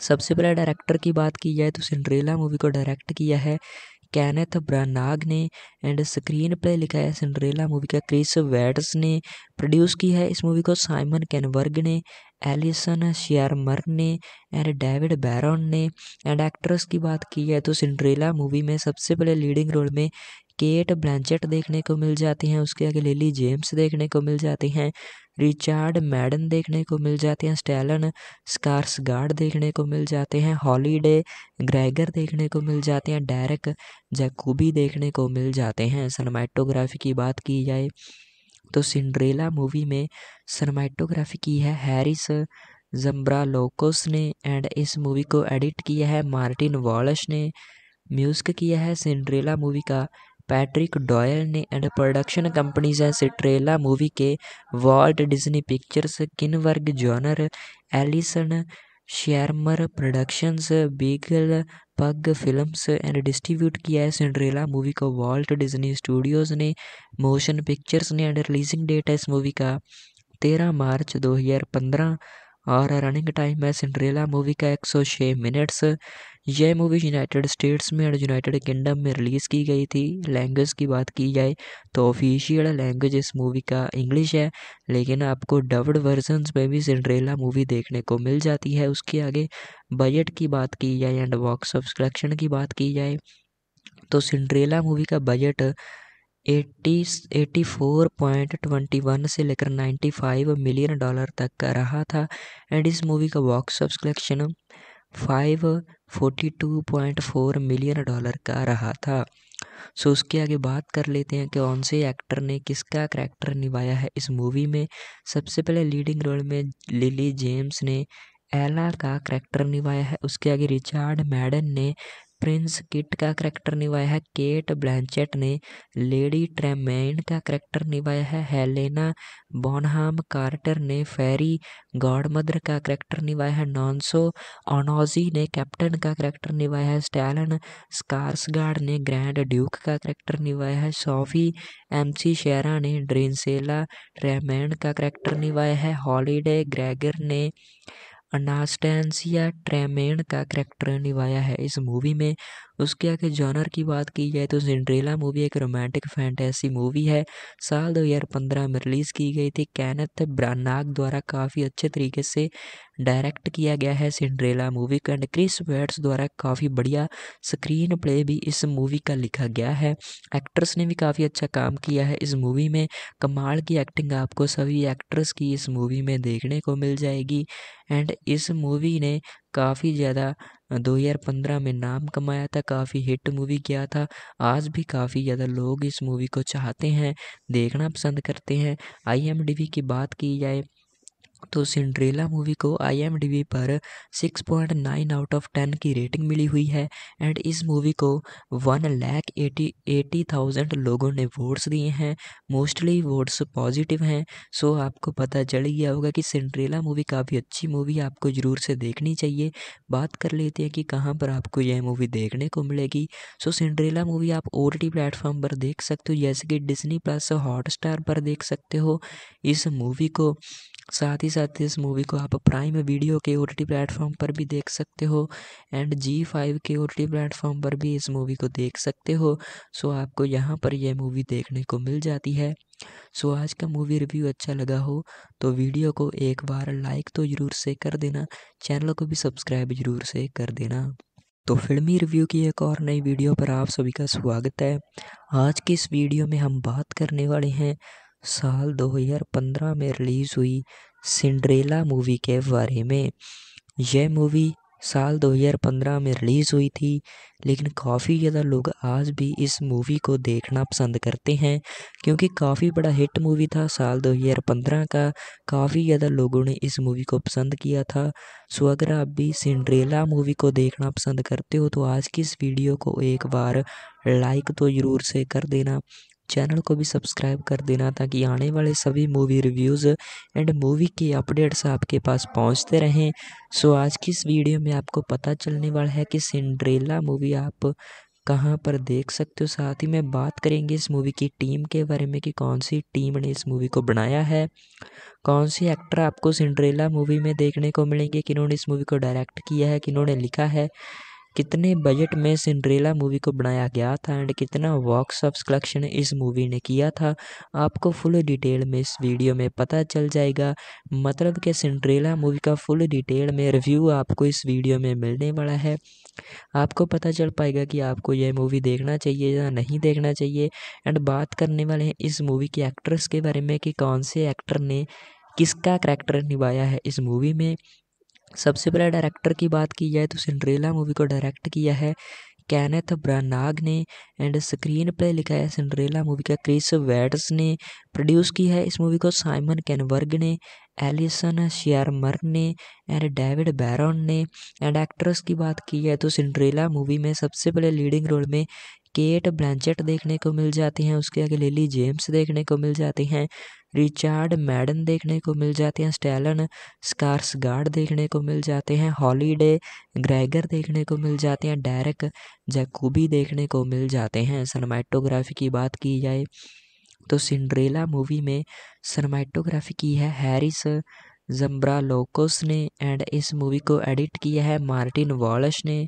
सबसे पहले डायरेक्टर की बात की जाए तो सिंड्रेला मूवी को डायरेक्ट किया है कैनेथ ब्रानाग ने एंड स्क्रीन प्ले लिखा है सिंड्रेला मूवी का क्रिस वैट्स ने प्रोड्यूस किया है इस मूवी को साइमन कैनवर्ग ने एलिसन शेयरमर ने एंड डेविड बैरन ने एंड एक्ट्रेस की बात की जाए तो सिंड्रेला मूवी में सबसे पहले लीडिंग रोल में केट ब्लैंचेट देखने को मिल जाती हैं, उसके आगे लिली जेम्स देखने को मिल जाती हैं। रिचार्ड मैडन देखने को मिल जाते हैं, स्टैलन स्कार्स गार्ड देखने को मिल जाते हैं, हॉलीडे ग्रेगर देखने को मिल जाते हैं डायरेक जैकूबी देखने को मिल जाते हैं। सनमाइटोग्राफी की बात की जाए तो सिंड्रेला मूवी में सनमाइटोग्राफी की है, हैरिस जम्ब्रा लोकोस ने, एंड इस मूवी को एडिट किया है, मार्टिन वॉलश ने, म्यूज़िक किया है, सिंड्रेला मूवी का पैट्रिक डॉयल ने एंड प्रोडक्शन कंपनीज़ हैं सिट्रेला मूवी के Walt Disney Pictures, Kinberg Genre, Allison Shearmur Productions, Beagle Pug Films and distribute किया है सिंड्रेला मूवी को वॉल्ट डिज्नी स्टूडियोज़ ने, मोशन पिक्चर्स ने एंड रिलीजिंग डेट है इस मूवी का तेरह मार्च 2015 और रनिंग टाइम है सिंड्रेला मूवी का एक सौ छः मिनट्स यह मूवी यूनाइटेड स्टेट्स में और यूनाइटेड किंगडम में रिलीज़ की गई थी। लैंग्वेज की बात की जाए तो ऑफिशियल लैंग्वेज इस मूवी का इंग्लिश है, लेकिन आपको डब्ड वर्जन्स में भी सिंड्रेला मूवी देखने को मिल जाती है। उसके आगे बजट की बात की जाए एंड बॉक्स ऑफ़ कलेक्शन की बात की जाए तो सिंड्रेला मूवी का budget eighty eighty four point twenty one से लेकर नाइन्टी फाइव मिलियन डॉलर तक का रहा था। एंड इस मूवी का box off collection five forty two point four million dollar का रहा था। सो उसके आगे बात कर लेते हैं कि कौन से एक्टर ने किसका कैरेक्टर निभाया है इस मूवी में। सबसे पहले लीडिंग रोल में लिली जेम्स ने एला का करेक्टर निभाया है। उसके आगे रिचार्ड मैडन ने प्रिंस किट का करैक्टर निभाया है। केट ब्लैंचेट ने लेडी ट्रेमेन का करैक्टर निभाया है। हेलेना बॉनहाम कार्टर ने फेरी गॉडमदर का करैक्टर निभाया है। नॉन्सो ओनोजी ने कैप्टन का करैक्टर निभाया है। स्टैलन स्कार्सगार्ड ने ग्रैंड ड्यूक का करैक्टर निभाया है। सोफी एमसी शेरा ने ड्रिंसेला ट्रेमेन का करैक्टर निभाया है। हॉलीडे ग्रेगर ने अनास्टेंसिया ट्रेमेन का करेक्टर निभाया है इस मूवी में। उसके आगे जॉनर की बात की जाए तो सिंड्रेला मूवी एक रोमांटिक फैंटेसी मूवी है। साल 2015 में रिलीज़ की गई थी। कैनथ ब्रानाग द्वारा काफ़ी अच्छे तरीके से डायरेक्ट किया गया है सिंड्रेला मूवी को, एंड क्रिस वेट्स द्वारा काफ़ी बढ़िया स्क्रीन प्ले भी इस मूवी का लिखा गया है। एक्ट्रेस ने भी काफ़ी अच्छा काम किया है इस मूवी में। कमाल की एक्टिंग आपको सभी एक्ट्रेस की इस मूवी में देखने को मिल जाएगी। एंड इस मूवी ने काफ़ी ज़्यादा 2015 में नाम कमाया था, काफ़ी हिट मूवी किया था। आज भी काफ़ी ज़्यादा लोग इस मूवी को चाहते हैं, देखना पसंद करते हैं। आई की बात की जाए तो सिंड्रेला मूवी को आई पर 6.9 आउट ऑफ़ 10 की रेटिंग मिली हुई है एंड इस मूवी को one lakh eighty eighty thousand लोगों ने वोट्स दिए हैं। मोस्टली वोट्स पॉजिटिव हैं। सो आपको पता चल गया होगा कि सिंड्रेला मूवी काफ़ी अच्छी मूवी आपको ज़रूर से देखनी चाहिए। बात कर लेते हैं कि कहाँ पर आपको यह मूवी देखने को मिलेगी। सो सिंड्रेला मूवी आप ओ टी प्लेटफॉर्म पर देख सकते हो, जैसे कि डिजनी प्लस हॉट पर देख सकते हो। इस मूवी को साथ ही साथ इस मूवी को आप प्राइम वीडियो के ओ टी प्लेटफॉर्म पर भी देख सकते हो एंड जी फाइव के ओ टी प्लेटफॉर्म पर भी इस मूवी को देख सकते हो। सो आपको यहाँ पर यह मूवी देखने को मिल जाती है। सो आज का मूवी रिव्यू अच्छा लगा हो तो वीडियो को एक बार लाइक तो ज़रूर से कर देना चैनल को भी सब्सक्राइब ज़रूर से कर देना। तो फिल्मी रिव्यू की एक और नई वीडियो पर आप सभी का स्वागत है। आज की इस वीडियो में हम बात करने वाले हैं साल 2015 में रिलीज़ हुई सिंड्रेला मूवी के बारे में। यह मूवी साल 2015 में रिलीज़ हुई थी, लेकिन काफ़ी ज़्यादा लोग आज भी इस मूवी को देखना पसंद करते हैं, क्योंकि काफ़ी बड़ा हिट मूवी था साल 2015 का। काफ़ी ज़्यादा लोगों ने इस मूवी को पसंद किया था। सो, अगर आप भी सिंड्रेला मूवी को देखना पसंद करते हो तो आज की इस वीडियो को एक बार लाइक तो ज़रूर से कर देना। चैनल को भी सब्सक्राइब कर देना ताकि आने वाले सभी मूवी रिव्यूज़ एंड मूवी के अपडेट्स आपके पास पहुँचते रहें। सो आज की इस वीडियो में आपको पता चलने वाला है कि सिंड्रेला मूवी आप कहाँ पर देख सकते हो। साथ ही में बात करेंगे इस मूवी की टीम के बारे में कि कौन सी टीम ने इस मूवी को बनाया है। कौन सी एक्टर आपको सिंड्रेला मूवी में देखने को मिलेंगे, किन्होंने इस मूवी को डायरेक्ट किया है, किन्होंने लिखा है। कितने बजट में सिंड्रेला मूवी को बनाया गया था एंड कितना बॉक्स ऑफ़ कलेक्शन इस मूवी ने किया था, आपको फुल डिटेल में इस वीडियो में पता चल जाएगा। मतलब कि सिंड्रेला मूवी का फुल डिटेल में रिव्यू आपको इस वीडियो में मिलने वाला है। आपको पता चल पाएगा कि आपको यह मूवी देखना चाहिए या नहीं देखना चाहिए। एंड बात करने वाले हैं इस मूवी के एक्ट्रेस के बारे में कि कौन से एक्टर ने, किसका करैक्टर निभाया है इस मूवी में। सबसे पहले डायरेक्टर की बात की जाए तो सिंड्रेला मूवी को डायरेक्ट किया है कैनेथ ब्रानाग ने एंड स्क्रीन प्ले लिखा है सिंड्रेला मूवी का क्रिस वैट्स ने। प्रोड्यूस की है इस मूवी को साइमन कैनवर्ग ने एलिसन शेयरमर ने एंड डेविड बैरन ने। एंड एक्ट्रेस की बात की जाए तो सिंड्रेला मूवी में सबसे पहले लीडिंग रोल में केट ब्लैंचेट देखने को मिल जाती हैं, उसके आगे लिली जेम्स देखने को मिल जाती हैं। रिचार्ड मैडन देखने को मिल जाते हैं, स्टेलन स्टैलन स्कार्सगार्ड देखने को मिल जाते हैं, हॉलीडे ग्रेगर देखने को मिल जाते हैं, डेरेक जैकुबी देखने को मिल जाते हैं। सनमाइटोग्राफी की बात की जाए तो सिंड्रेला मूवी में सनमाइटोग्राफी की है हैरिस जम्ब्रा लोकोस ने एंड इस मूवी को एडिट किया है, मार्टिन वॉलश ने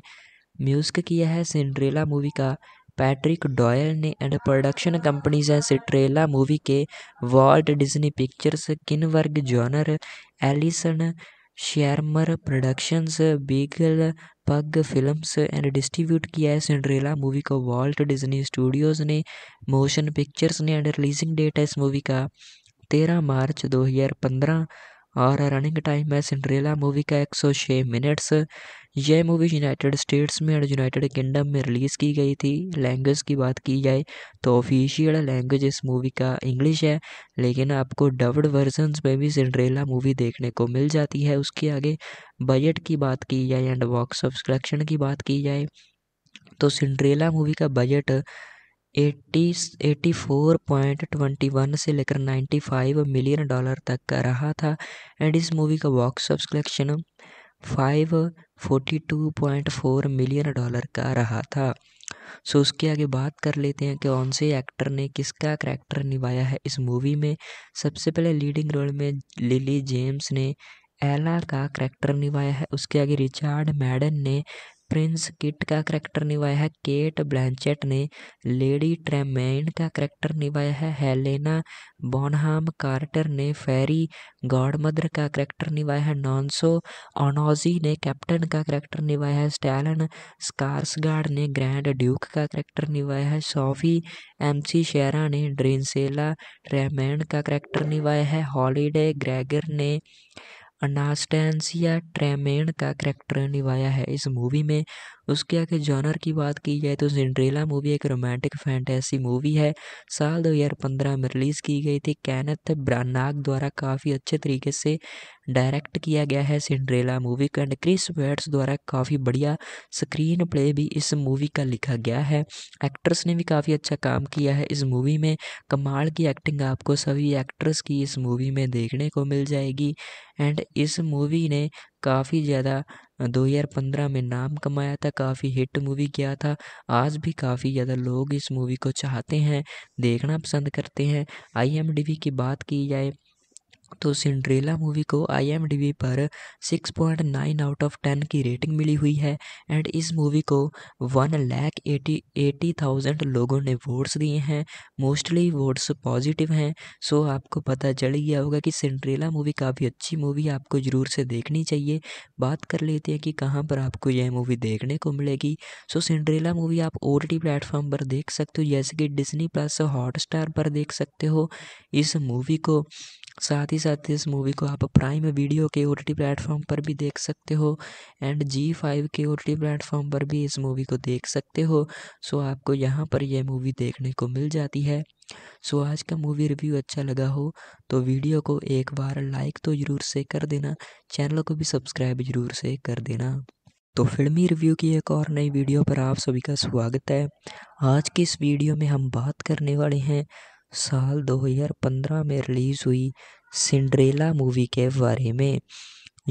म्यूज़िक किया है। सिंड्रेला मूवी का पैट्रिक डॉयल ने एंड प्रोडक्शन कंपनीज़ हैं सिट्रेला मूवी के Walt Disney Pictures, Kinberg, Genre, Allison Shearmur Productions, Beagle Pug Films and distribute किया है सिंड्रेला मूवी को। वॉल्ट डिज्नी स्टूडियोज़ ने मोशन पिक्चर्स ने एंड रिलीजिंग डेट है इस मूवी का। तेरह मार्च 2015 और रनिंग टाइम है सिंड्रेला मूवी का 106 मिनट्स यह मूवी यूनाइटेड स्टेट्स में और यूनाइटेड किंगडम में रिलीज़ की गई थी। लैंग्वेज की बात की जाए तो ऑफिशियल लैंग्वेज इस मूवी का इंग्लिश है। लेकिन आपको डब्ड वर्जन्स में भी सिंड्रेला मूवी देखने को मिल जाती है। उसके आगे बजट की बात की जाए एंड बॉक्स ऑफ़ कलेक्शन की बात की जाए तो सिंड्रेला मूवी का budget eighty eighty four point twenty one से लेकर नाइन्टी फाइव मिलियन डॉलर तक का रहा था। एंड इस मूवी का box off collection five forty two point four million dollar का रहा था। सो so, उसके आगे बात कर लेते हैं कि कौन से एक्टर ने किसका करैक्टर निभाया है इस मूवी में। सबसे पहले लीडिंग रोल में लिली जेम्स ने एला का करैक्टर निभाया है। उसके आगे रिचार्ड मैडन ने प्रिंस किट का करैक्टर निभाया है। केट ब्लैंचेट ने लेडी ट्रेमेन का करैक्टर निभाया है। हेलेना बोनहाम कार्टर ने फेरी गॉडमदर का करैक्टर निभाया है। नॉन्सो ओनोजी ने कैप्टन का करैक्टर निभाया है। स्टैलन स्कार्सगार्ड ने ग्रैंड ड्यूक का करैक्टर निभाया है। सोफी एमसी शेरा ने ड्रिंसेला ट्रेमेन का करैक्टर निभाया है। हॉलीडे ग्रेगर ने अनास्टेंसिया ट्रेमेन का करेक्टर निभाया है। इस मूवी में उसके आगे जॉनर की बात की जाए तो सिंड्रेला मूवी एक रोमांटिक फैंटेसी मूवी है। साल 2015 में रिलीज़ की गई थी। कैनथ ब्रानाग द्वारा काफ़ी अच्छे तरीके से डायरेक्ट किया गया है सिंड्रेला मूवी का एंड क्रिस वेट्स द्वारा काफ़ी बढ़िया स्क्रीन प्ले भी इस मूवी का लिखा गया है। एक्ट्रेस ने भी काफ़ी अच्छा काम किया है। इस मूवी में कमाल की एक्टिंग आपको सभी एक्ट्रेस की इस मूवी में देखने को मिल जाएगी। एंड इस मूवी ने काफ़ी ज़्यादा 2015 में नाम कमाया था, काफ़ी हिट मूवी किया था। आज भी काफ़ी ज़्यादा लोग इस मूवी को चाहते हैं, देखना पसंद करते हैं। आई की बात की जाए तो सिंड्रेला मूवी को आई पर 6.9 आउट ऑफ़ 10 की रेटिंग मिली हुई है एंड इस मूवी को one lakh eighty eighty thousand लोगों ने वोट्स दिए हैं। मोस्टली वोट्स पॉजिटिव हैं। सो आपको पता चल गया होगा कि सिंड्रेला मूवी काफ़ी अच्छी मूवी है। आपको ज़रूर से देखनी चाहिए। बात कर लेते हैं कि कहाँ पर आपको यह मूवी देखने को मिलेगी। सो सिंड्रेला मूवी आप ओ टी प्लेटफॉर्म पर देख सकते हो, जैसे कि डिजनी प्लस हॉट पर देख सकते हो। इस मूवी को साथ ही साथ इस मूवी को आप प्राइम वीडियो के ओ टी प्लेटफॉर्म पर भी देख सकते हो एंड जी फाइव के ओ टी प्लेटफॉर्म पर भी इस मूवी को देख सकते हो। सो आपको यहाँ पर यह मूवी देखने को मिल जाती है। सो आज का मूवी रिव्यू अच्छा लगा हो तो वीडियो को एक बार लाइक तो ज़रूर से कर देना चैनल को भी सब्सक्राइब ज़रूर से कर देना। तो फिल्मी रिव्यू की एक और नई वीडियो पर आप सभी का स्वागत है। आज की इस वीडियो में हम बात करने वाले हैं साल 2015 में रिलीज़ हुई सिंड्रेला मूवी के बारे में।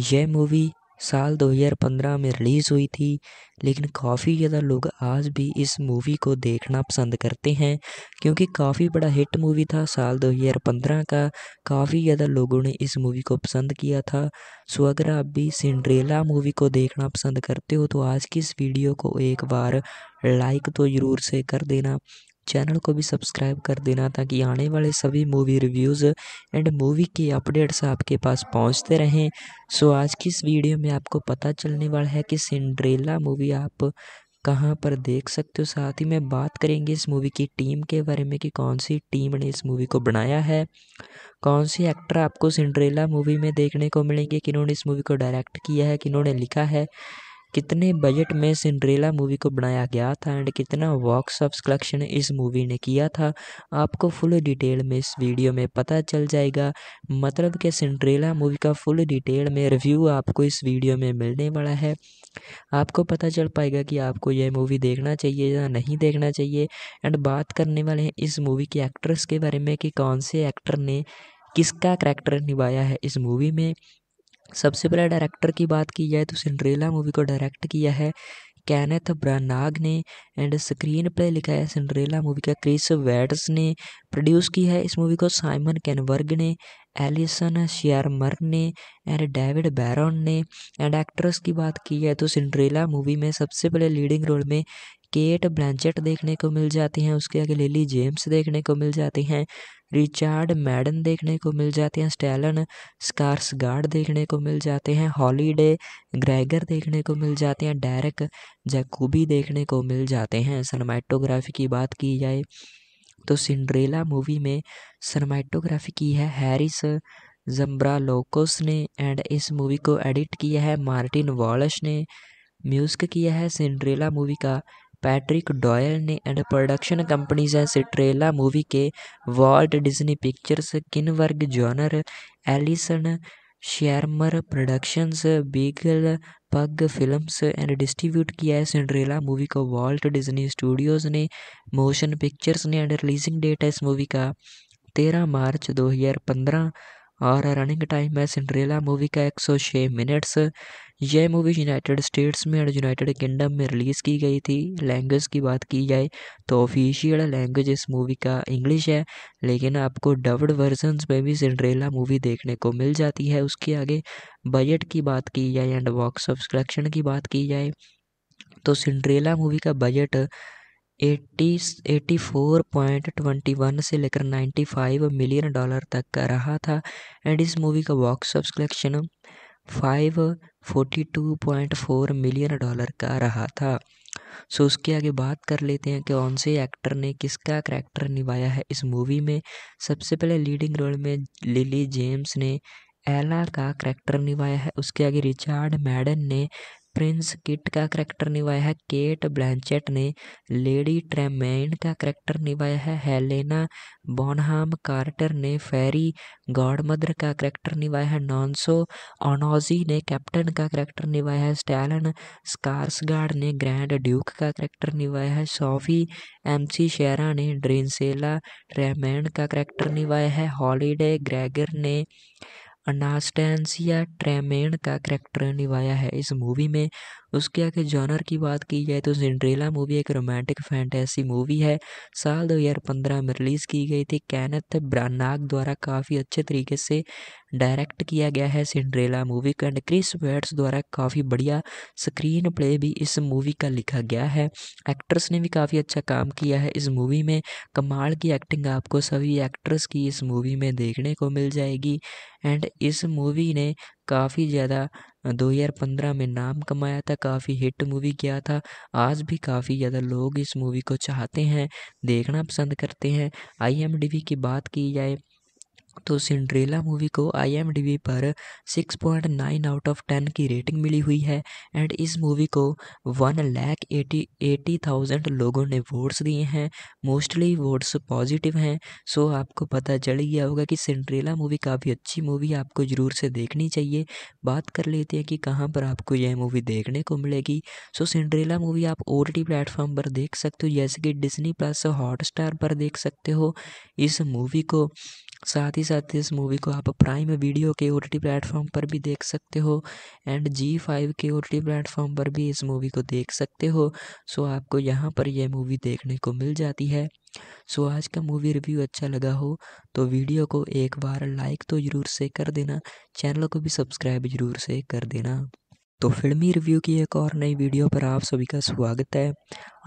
यह मूवी साल 2015 में रिलीज़ हुई थी, लेकिन काफ़ी ज़्यादा लोग आज भी इस मूवी को देखना पसंद करते हैं, क्योंकि काफ़ी बड़ा हिट मूवी था साल 2015 का। काफ़ी ज़्यादा लोगों ने इस मूवी को पसंद किया था। सो, अगर आप भी सिंड्रेला मूवी को देखना पसंद करते हो तो आज की इस वीडियो को एक बार लाइक तो ज़रूर से कर देना। चैनल को भी सब्सक्राइब कर देना ताकि आने वाले सभी मूवी रिव्यूज़ एंड मूवी के अपडेट्स आपके पास पहुँचते रहें। सो आज की इस वीडियो में आपको पता चलने वाला है कि सिंड्रेला मूवी आप कहाँ पर देख सकते हो। साथ ही में बात करेंगे इस मूवी की टीम के बारे में कि कौन सी टीम ने इस मूवी को बनाया है। कौन सी एक्टर आपको सिंड्रेला मूवी में देखने को मिलेंगे, किन्होंने इस मूवी को डायरेक्ट किया है, किन्होंने लिखा है। कितने बजट में सिंड्रेला मूवी को बनाया गया था एंड कितना बॉक्स ऑफ़ कलेक्शन इस मूवी ने किया था, आपको फुल डिटेल में इस वीडियो में पता चल जाएगा। मतलब कि सिंड्रेला मूवी का फुल डिटेल में रिव्यू आपको इस वीडियो में मिलने वाला है। आपको पता चल पाएगा कि आपको यह मूवी देखना चाहिए या नहीं देखना चाहिए एंड बात करने वाले हैं इस मूवी के एक्ट्रेस के बारे में कि कौन से एक्टर ने किसका करेक्टर निभाया है इस मूवी में। सबसे पहले डायरेक्टर की बात की जाए तो सिंड्रेला मूवी को डायरेक्ट किया है कैनेथ ब्रानाग ने एंड स्क्रीन प्ले लिखा है सिंड्रेला मूवी का क्रिस वैड्स ने। प्रोड्यूस किया है इस मूवी को साइमन कैनवर्ग ने एलिसन शेयरमर ने एंड डेविड बैरन ने। एंड एक्ट्रेस की बात की जाए तो सिंड्रेला मूवी में सबसे पहले लीडिंग रोल में केट ब्लैंचेट देखने को मिल जाती हैं, उसके आगे लिली जेम्स देखने को मिल जाती हैं, रिचार्ड मैडन देखने को मिल जाते हैं, स्टैलन स्कार्सगार्ड देखने को मिल जाते हैं, हॉलीडे ग्रेगर देखने को मिल जाते हैं डायरेक जैकूबी देखने को मिल जाते हैं। सनमाइटोग्राफी की बात की जाए तो सिंड्रेला मूवी में सनमाइटोग्राफी की है, हैरिस जम्ब्रा लोकोस ने, एंड इस मूवी को एडिट किया है, मार्टिन वॉलश ने, म्यूज़िक किया है, सिंड्रेला मूवी का पैट्रिक डॉयल ने एंड प्रोडक्शन कंपनीज़ हैं सिट्रेला मूवी के Walt Disney Pictures, Kinberg Genre, Allison Shearmur Productions, Beagle Pug Films and distribute किया है सिंड्रेला मूवी को वॉल्ट डिज्नी स्टूडियोज ने मोशन पिक्चर्स ने एंड रिलीजिंग डेट है इस मूवी का। तेरह मार्च 2015 और रनिंग टाइम है सिंड्रेला मूवी का एक सौ छः मिनट्स। यह मूवी यूनाइटेड स्टेट्स में और यूनाइटेड किंगडम में रिलीज़ की गई थी। लैंग्वेज की बात की जाए तो ऑफिशियल लैंग्वेज इस मूवी का इंग्लिश है, लेकिन आपको डब्ड वर्जन में भी सिंड्रेला मूवी देखने को मिल जाती है। उसके आगे बजट की बात की जाए एंड बॉक्स ऑफ़ कलेक्शन की बात की जाए तो सिंड्रेला मूवी का budget eighty eighty four point twenty one से लेकर नाइन्टी फाइव मिलियन डॉलर तक का रहा था। एंड इस मूवी का box off collection five forty two point four million dollar का रहा था। सो, उसके आगे बात कर लेते हैं कि कौन से एक्टर ने किसका कैरेक्टर निभाया है इस मूवी में। सबसे पहले लीडिंग रोल में लिली जेम्स ने एला का कैरेक्टर निभाया है। उसके आगे रिचार्ड मैडन ने प्रिंस किट का करैक्टर निभाया है। केट ब्लैंचेट ने लेडी ट्रेमेन का करैक्टर निभाया है। हेलेना बॉनहाम कार्टर ने फेरी गॉडमदर का करैक्टर निभाया है। नॉन्सो ओनोजी ने कैप्टन का करैक्टर निभाया है। स्टैलन स्कार्सगार्ड ने ग्रैंड ड्यूक का करैक्टर निभाया है। सोफी एमसी शेरा ने ड्रिंसेला ट्रेमैन का करैक्टर निभाया है। हॉलीडे ग्रेगर ने अनास्टेंसिया ट्रेमेन का करेक्टर निभाया है इस मूवी में। उसके आगे जॉनर की बात की जाए तो सिंड्रेला मूवी एक रोमांटिक फैंटेसी मूवी है। साल 2015 में रिलीज़ की गई थी। कैनथ ब्रानाग द्वारा काफ़ी अच्छे तरीके से डायरेक्ट किया गया है सिंड्रेला मूवी को एंड क्रिस वेट्स द्वारा काफ़ी बढ़िया स्क्रीन प्ले भी इस मूवी का लिखा गया है। एक्ट्रेस ने भी काफ़ी अच्छा काम किया है। इस मूवी में कमाल की एक्टिंग आपको सभी एक्ट्रेस की इस मूवी में देखने को मिल जाएगी। एंड इस मूवी ने काफ़ी ज़्यादा 2015 में नाम कमाया था, काफ़ी हिट मूवी किया था। आज भी काफ़ी ज़्यादा लोग इस मूवी को चाहते हैं, देखना पसंद करते हैं। आई की बात की जाए तो सिंड्रेला मूवी को आई पर 6.9 आउट ऑफ़ 10 की रेटिंग मिली हुई है एंड इस मूवी को one lakh eighty eighty thousand लोगों ने वोट्स दिए हैं। मोस्टली वोट्स पॉजिटिव हैं। सो आपको पता चल गया होगा कि सिंड्रेला मूवी काफ़ी अच्छी मूवी आपको ज़रूर से देखनी चाहिए। बात कर लेते हैं कि कहाँ पर आपको यह मूवी देखने को मिलेगी। सो सिंड्रेला मूवी आप ओ टी प्लेटफॉर्म पर देख सकते हो, जैसे कि डिजनी प्लस हॉट पर देख सकते हो। इस मूवी को साथ ही साथ इस मूवी को, आप प्राइम वीडियो के ओ टी प्लेटफॉर्म पर भी देख सकते हो एंड जी फाइव के ओ टी प्लेटफॉर्म पर भी इस मूवी को देख सकते हो। सो आपको यहाँ पर यह मूवी देखने को मिल जाती है। सो आज का मूवी रिव्यू अच्छा लगा हो तो वीडियो को एक बार लाइक तो ज़रूर से कर देना चैनल को भी सब्सक्राइब ज़रूर से कर देना। तो फिल्मी रिव्यू की एक और नई वीडियो पर आप सभी का स्वागत है।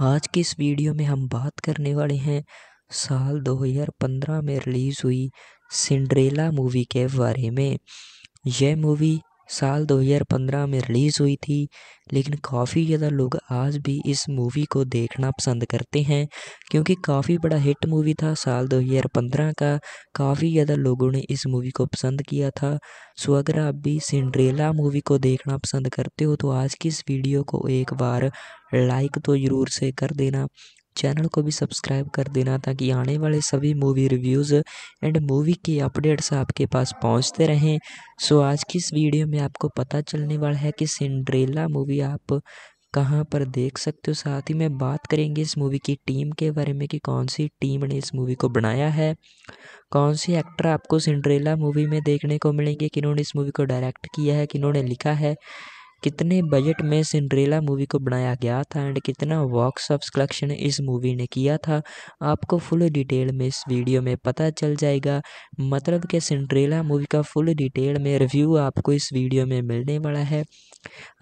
आज की इस वीडियो में हम बात करने वाले हैं, साल 2015 में रिलीज़ हुई सिंड्रेला मूवी के बारे में। यह मूवी साल 2015 में रिलीज़ हुई थी, लेकिन काफ़ी ज़्यादा लोग आज भी इस मूवी को देखना पसंद करते हैं, क्योंकि काफ़ी बड़ा हिट मूवी था साल 2015 का। काफ़ी ज़्यादा लोगों ने इस मूवी को पसंद किया था। सो, अगर आप भी सिंड्रेला मूवी को देखना पसंद करते हो तो आज की इस वीडियो को एक बार लाइक तो ज़रूर से कर देना। चैनल को भी सब्सक्राइब कर देना ताकि आने वाले सभी मूवी रिव्यूज़ एंड मूवी के अपडेट्स आपके पास पहुँचते रहें। सो आज की इस वीडियो में आपको पता चलने वाला है कि सिंड्रेला मूवी आप कहाँ पर देख सकते हो। साथ ही में बात करेंगे इस मूवी की टीम के बारे में कि कौन सी टीम ने इस मूवी को बनाया है। कौन सी एक्टर आपको सिंड्रेला मूवी में देखने को मिलेंगे, किन्होंने इस मूवी को डायरेक्ट किया है, किन्होंने लिखा है। कितने बजट में सिंड्रेला मूवी को बनाया गया था एंड कितना बॉक्स ऑफ़ कलेक्शन इस मूवी ने किया था, आपको फुल डिटेल में इस वीडियो में पता चल जाएगा। मतलब कि सिंड्रेला मूवी का फुल डिटेल में रिव्यू आपको इस वीडियो में मिलने वाला है।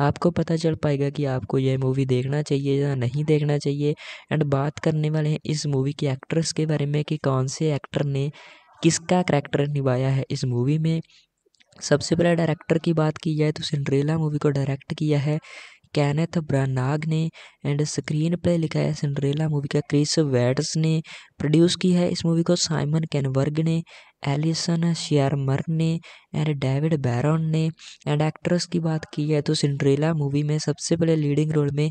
आपको पता चल पाएगा कि आपको यह मूवी देखना चाहिए या नहीं देखना चाहिए एंड बात करने वाले हैं इस मूवी के एक्ट्रेस के बारे में कि कौन से एक्टर ने, किसका करैक्टर निभाया है इस मूवी में। सबसे पहले डायरेक्टर की बात की जाए तो सिंड्रेला मूवी को डायरेक्ट किया है कैनेथ ब्रानाग ने एंड स्क्रीन प्ले लिखा है सिंड्रेला मूवी का क्रिस वैट्स ने प्रोड्यूस किया है इस मूवी को साइमन कैनवर्ग ने एलिसन शेयरमर ने एंड डेविड बैरन ने एंड एक्ट्रेस की बात की जाए तो सिंड्रेला मूवी में सबसे पहले लीडिंग रोल में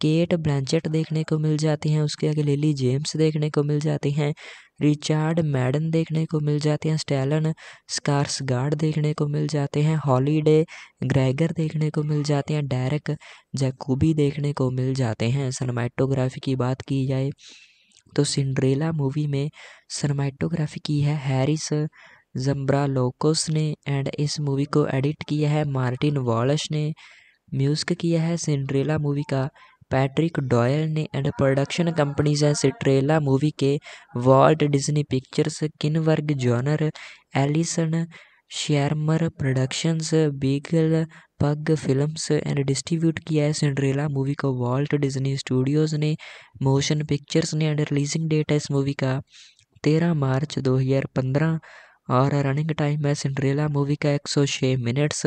केट ब्लैंचेट देखने को मिल जाती हैं, उसके आगे लिली जेम्स देखने को मिल जाती हैं, रिचार्ड मैडन देखने को मिल जाते हैं, स्टैलन स्कार्स गार्ड देखने को मिल जाते हैं, हॉलीडे ग्रेगर देखने को मिल जाते हैं डायरेक जैकूबी देखने को मिल जाते हैं। सनमाइटोग्राफी की बात की जाए तो सिंड्रेला मूवी में सनमाइटोग्राफी की है, हैरिस जम्ब्रा लोकोस ने एंड इस मूवी को एडिट किया है, मार्टिन वॉलश ने म्यूज़िक किया है, सिंड्रेला मूवी का पैट्रिक डॉयल ने एंड प्रोडक्शन कंपनीज़ हैं सिट्रेला मूवी के Walt Disney Pictures, Kinberg Genre, Allison Shearmur Productions, Beagle Pug Films and distribute किया है सिंड्रेला मूवी को वॉल्ट डिज्नी स्टूडियोज़ ने, मोशन पिक्चर्स ने एंड रिलीजिंग डेट है इस मूवी का तेरह मार्च 2015 और रनिंग टाइम है सिंड्रेला मूवी का एक सौ छः मिनट्स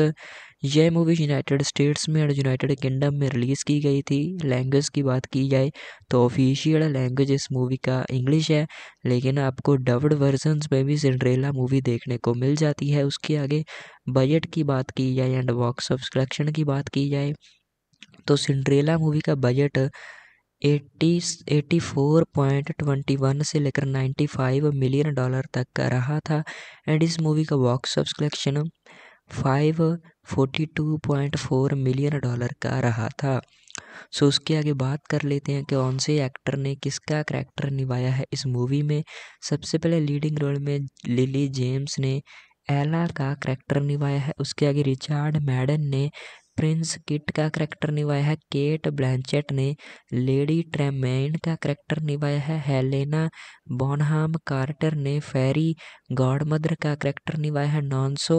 यह मूवी यूनाइटेड स्टेट्स में और यूनाइटेड किंगडम में रिलीज़ की गई थी। लैंग्वेज की बात की जाए तो ऑफिशियल लैंग्वेज इस मूवी का इंग्लिश है, लेकिन आपको डब्ड वर्जन्स में भी सिंड्रेला मूवी देखने को मिल जाती है। उसके आगे बजट की बात की जाए एंड बॉक्स ऑफ़ कलेक्शन की बात की जाए तो सिंड्रेला मूवी का budget eighty eighty four point twenty one से लेकर नाइन्टी फाइव मिलियन डॉलर तक का रहा था। एंड इस मूवी का box off collection five forty two point four million dollar का रहा था। सो, उसके आगे बात कर लेते हैं कि कौन से एक्टर ने किसका करैक्टर निभाया है। इस मूवी में सबसे पहले लीडिंग रोल में लिली जेम्स ने एला का करैक्टर निभाया है। उसके आगे रिचार्ड मैडन ने प्रिंस किट का करैक्टर निभाया है। केट ब्लैंचेट ने लेडी ट्रेमेंड का करैक्टर निभाया है। हेलेना बॉनहाम कार्टर ने फेरी गॉडमदर का करैक्टर निभाया है। नॉन्सो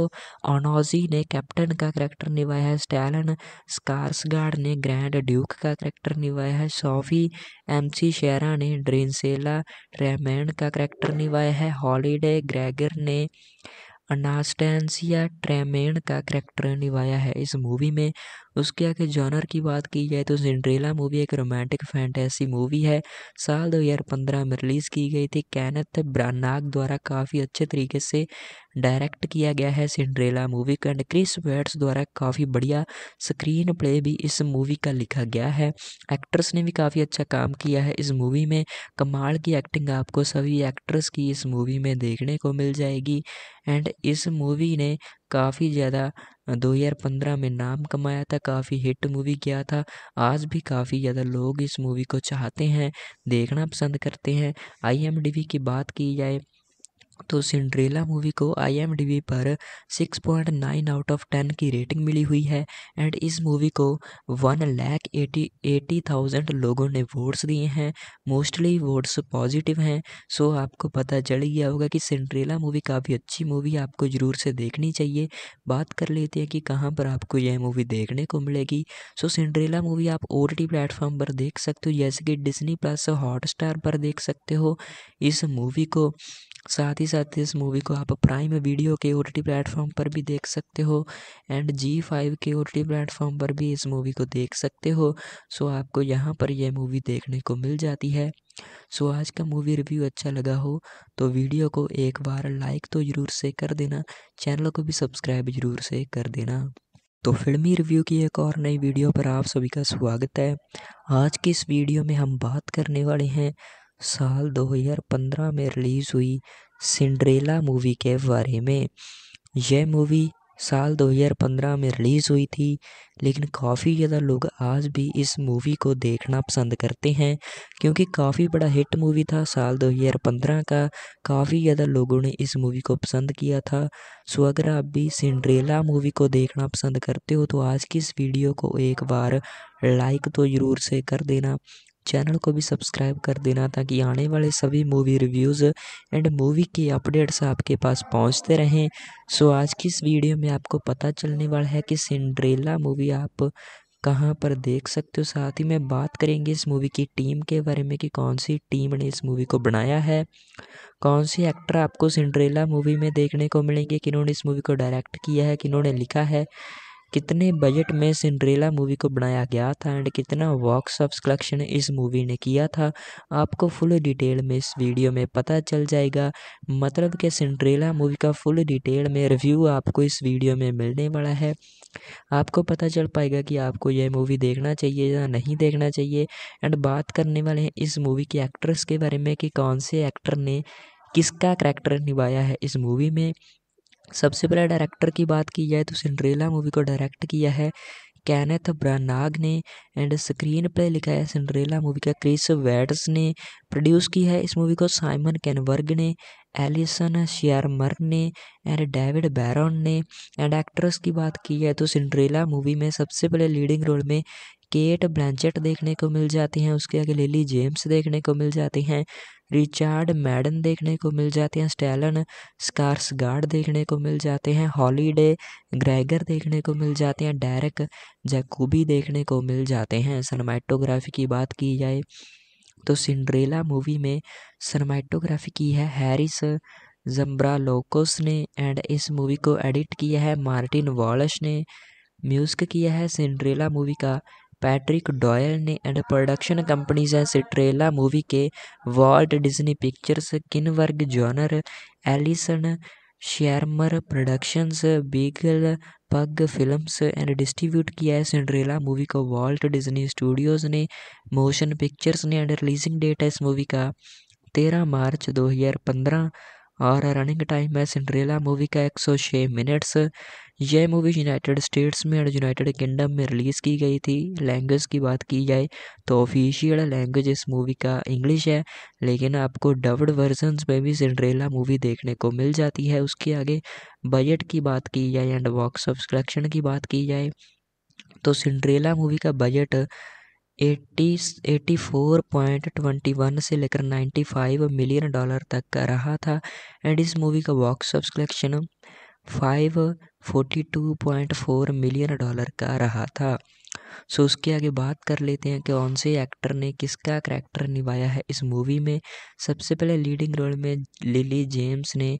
ओनोजी ने कैप्टन का करैक्टर निभाया है। स्टैलन स्कार्सगार्ड ने ग्रैंड ड्यूक का करैक्टर निभाया है। सोफी एमसी शेरा ने ड्रेनसेला ट्रेमेंड का करैक्टर निभाया है। हॉलीडे ग्रेगर ने अनास्टेंसिया ट्रेमेन का करैक्टर निभाया है इस मूवी में। उसके आगे जॉनर की बात की जाए तो सिंड्रेला मूवी एक रोमांटिक फैंटेसी मूवी है। साल 2015 में रिलीज़ की गई थी। कैनथ ब्रानाग द्वारा काफ़ी अच्छे तरीके से डायरेक्ट किया गया है सिंड्रेला मूवी का एंड क्रिस वेट्स द्वारा काफ़ी बढ़िया स्क्रीन प्ले भी इस मूवी का लिखा गया है। एक्ट्रेस ने भी काफ़ी अच्छा काम किया है इस मूवी में। कमाल की एक्टिंग आपको सभी एक्ट्रेस की इस मूवी में देखने को मिल जाएगी। एंड इस मूवी ने काफ़ी ज़्यादा 2015 में नाम कमाया था, काफ़ी हिट मूवी गया था। आज भी काफ़ी ज़्यादा लोग इस मूवी को चाहते हैं, देखना पसंद करते हैं। आई की बात की जाए तो सिंड्रेला मूवी को आई पर 6.9 आउट ऑफ़ 10 की रेटिंग मिली हुई है एंड इस मूवी को one lakh eighty eighty thousand लोगों ने वोट्स दिए हैं। मोस्टली वोट्स पॉजिटिव हैं। सो आपको पता चल गया होगा कि सिंड्रेला मूवी काफ़ी अच्छी मूवी आपको ज़रूर से देखनी चाहिए। बात कर लेते हैं कि कहाँ पर आपको यह मूवी देखने को मिलेगी। सो सिंड्रेला मूवी आप ओ प्लेटफॉर्म पर देख सकते हो। जैसे कि डिजनी प्लस हॉटस्टार पर देख सकते हो। इस मूवी को साथ ही साथ इस मूवी को आप प्राइम वीडियो के ओ टी प्लेटफॉर्म पर भी देख सकते हो एंड जी फाइव के ओ टी प्लेटफॉर्म पर भी इस मूवी को देख सकते हो। सो आपको यहाँ पर यह मूवी देखने को मिल जाती है। सो आज का मूवी रिव्यू अच्छा लगा हो तो वीडियो को एक बार लाइक तो ज़रूर से कर देना चैनल को भी सब्सक्राइब ज़रूर से कर देना। तो फिल्मी रिव्यू की एक और नई वीडियो पर आप सभी का स्वागत है। आज की इस वीडियो में हम बात करने वाले हैं साल 2015 में रिलीज़ हुई सिंड्रेला मूवी के बारे में। यह मूवी साल 2015 में रिलीज़ हुई थी, लेकिन काफ़ी ज़्यादा लोग आज भी इस मूवी को देखना पसंद करते हैं, क्योंकि काफ़ी बड़ा हिट मूवी था साल 2015 का। काफ़ी ज़्यादा लोगों ने इस मूवी को पसंद किया था। सो, अगर आप भी सिंड्रेला मूवी को देखना पसंद करते हो तो आज की इस वीडियो को एक बार लाइक तो ज़रूर से कर देना। चैनल को भी सब्सक्राइब कर देना ताकि आने वाले सभी मूवी रिव्यूज़ एंड मूवी के अपडेट्स आपके पास पहुँचते रहें। सो आज की इस वीडियो में आपको पता चलने वाला है कि सिंड्रेला मूवी आप कहाँ पर देख सकते हो। साथ ही में बात करेंगे इस मूवी की टीम के बारे में कि कौन सी टीम ने इस मूवी को बनाया है। कौन सी एक्टर आपको सिंड्रेला मूवी में देखने को मिलेंगे, किन्होंने इस मूवी को डायरेक्ट किया है, किन्होंने लिखा है। कितने बजट में सिंड्रेला मूवी को बनाया गया था एंड कितना बॉक्स ऑफ़िस कलेक्शन इस मूवी ने किया था, आपको फुल डिटेल में इस वीडियो में पता चल जाएगा। मतलब कि सिंड्रेला मूवी का फुल डिटेल में रिव्यू आपको इस वीडियो में मिलने वाला है। आपको पता चल पाएगा कि आपको यह मूवी देखना चाहिए या नहीं देखना चाहिए। एंड बात करने वाले हैं इस मूवी के एक्ट्रेस के बारे में कि कौन से एक्टर ने किसका करैक्टर निभाया है इस मूवी में। सबसे पहले डायरेक्टर की बात की जाए तो सिंड्रेला मूवी को डायरेक्ट किया है कैनेथ ब्रानाग ने एंड स्क्रीन प्ले लिखा है सिंड्रेला मूवी का। क्रिस वैड्स ने प्रोड्यूस की है इस मूवी को। साइमन कैनवर्ग ने एलिसन शियारमर ने एंड डेविड बैरन ने। एंड एक्ट्रेस की बात की जाए तो सिंड्रेला मूवी में सबसे पहले लीडिंग रोल में केट ब्लैंचेट देखने को मिल जाती हैं। उसके आगे लिली जेम्स देखने को मिल जाती हैं। रिचार्ड मैडन देखने को मिल जाते हैं, स्टैलन स्कार्सगार्ड देखने को मिल जाते हैं, हॉलीडे ग्रेगर देखने को मिल जाते हैं डायरेक जैकूबी देखने को मिल जाते हैं। सनमाइटोग्राफी की बात की जाए तो सिंड्रेला मूवी में सनमाइटोग्राफी की है हैरिस जम्ब्रालोकोस ने एंड इस मूवी को एडिट किया है, मार्टिन वॉलश ने म्यूज़िक किया है। सिंड्रेला मूवी का पैट्रिक डॉयल ने एंड प्रोडक्शन कंपनीज़ हैं सिट्रेला मूवी के Walt Disney Pictures Kinberg Genre Allison Shearmur Productions, Beagle Pug Films and distribute किया है सिंड्रेला मूवी को। वॉल्ट डिज्नी स्टूडियोज़ ने मोशन पिक्चर्स ने एंड रिलीजिंग डेट है इस मूवी का। तेरह मार्च 2015 और रनिंग टाइम है सिंड्रेला मूवी का 106 मिनट्स। यह मूवी यूनाइटेड स्टेट्स में और यूनाइटेड किंगडम में रिलीज़ की गई थी। लैंग्वेज की बात की जाए तो ऑफिशियल लैंग्वेज इस मूवी का इंग्लिश है, लेकिन आपको डब्ड वर्जन्स में भी सिंड्रेला मूवी देखने को मिल जाती है। उसके आगे बजट की बात की जाए एंड बॉक्स ऑफ़ कलेक्शन की बात की जाए तो सिंड्रेला मूवी का budget eighty eighty four point twenty one से लेकर नाइन्टी फाइव मिलियन डॉलर तक का रहा था। एंड इस मूवी का box office collection five forty two point four million dollar का रहा था। सो उसके आगे बात कर लेते हैं कि कौन से एक्टर ने किसका करैक्टर निभाया है इस मूवी में। सबसे पहले लीडिंग रोल में लिली जेम्स ने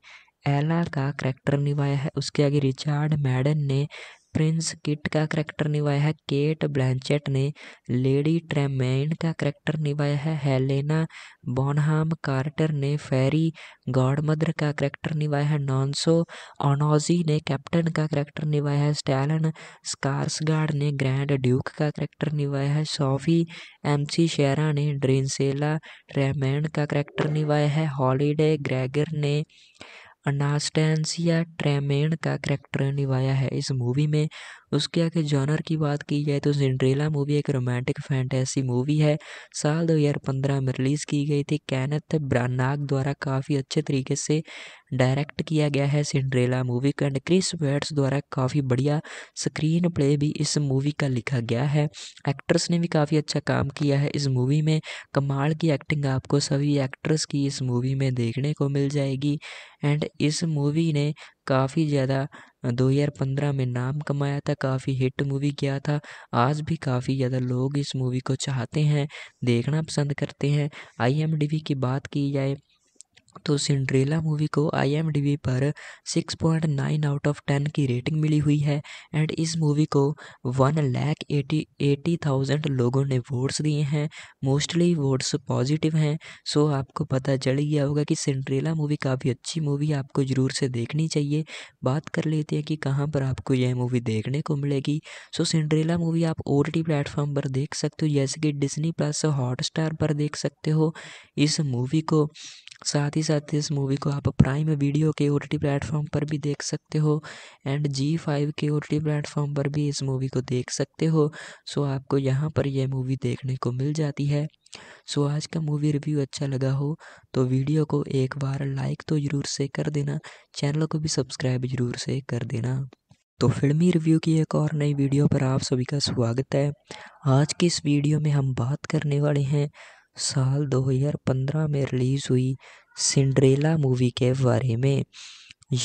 एला का करैक्टर निभाया है। उसके आगे रिचार्ड मैडन ने प्रिंस किट का करैक्टर निभाया है। केट ब्लैंचेट ने लेडी ट्रेमेन का करैक्टर निभाया है। हेलेना बोनहाम कार्टर ने फेरी गॉडमदर का करेक्टर निभाया है। नॉन्सो ओनोजी ने कैप्टन का करेक्टर निभाया है। स्टैलन स्कार्सगार्ड ने ग्रैंड ड्यूक का करेक्टर निभाया है। सोफी एमसी शेरा ने ड्रिंसेला ट्रेमेन का करेक्टर निभाया है। हॉलीडे ग्रेगर ने अनास्टेंसिया ट्रेमेन का करेक्टर निभाया है इस मूवी में। उसके आगे जॉनर की बात की जाए तो सिंड्रेला मूवी एक रोमांटिक फैंटेसी मूवी है। साल 2015 में रिलीज़ की गई थी। कैनथ ब्रानाग द्वारा काफ़ी अच्छे तरीके से डायरेक्ट किया गया है सिंड्रेला मूवी का एंड क्रिस वेट्स द्वारा काफ़ी बढ़िया स्क्रीन प्ले भी इस मूवी का लिखा गया है। एक्ट्रेस ने भी काफ़ी अच्छा काम किया है। इस मूवी में कमाल की एक्टिंग आपको सभी एक्ट्रेस की इस मूवी में देखने को मिल जाएगी। एंड इस मूवी ने काफ़ी ज़्यादा 2015 में नाम कमाया था, काफ़ी हिट मूवी किया था। आज भी काफ़ी ज़्यादा लोग इस मूवी को चाहते हैं, देखना पसंद करते हैं। आई की बात की जाए तो सिंड्रेला मूवी को आई पर 6.9 आउट ऑफ़ 10 की रेटिंग मिली हुई है एंड इस मूवी को one lakh eighty eighty thousand लोगों ने वोट्स दिए हैं। मोस्टली वोट्स पॉजिटिव हैं। सो आपको पता चल गया होगा कि सिंड्रेला मूवी काफ़ी अच्छी मूवी आपको ज़रूर से देखनी चाहिए। बात कर लेते हैं कि कहाँ पर आपको यह मूवी देखने को मिलेगी। सो सिंड्रेला मूवी आप ओ टी प्लेटफॉर्म पर देख सकते हो, जैसे कि डिजनी प्लस हॉट पर देख सकते हो। इस मूवी को साथ ही साथ इस मूवी को आप प्राइम वीडियो के ओ टी प्लेटफॉर्म पर भी देख सकते हो एंड जी फाइव के ओ टी प्लेटफॉर्म पर भी इस मूवी को देख सकते हो। सो आपको यहाँ पर यह मूवी देखने को मिल जाती है। सो आज का मूवी रिव्यू अच्छा लगा हो तो वीडियो को एक बार लाइक तो ज़रूर से कर देना चैनल को भी सब्सक्राइब ज़रूर से कर देना। तो फिल्मी रिव्यू की एक और नई वीडियो पर आप सभी का स्वागत है। आज की इस वीडियो में हम बात करने वाले हैं साल 2015 में रिलीज़ हुई सिंड्रेला मूवी के बारे में।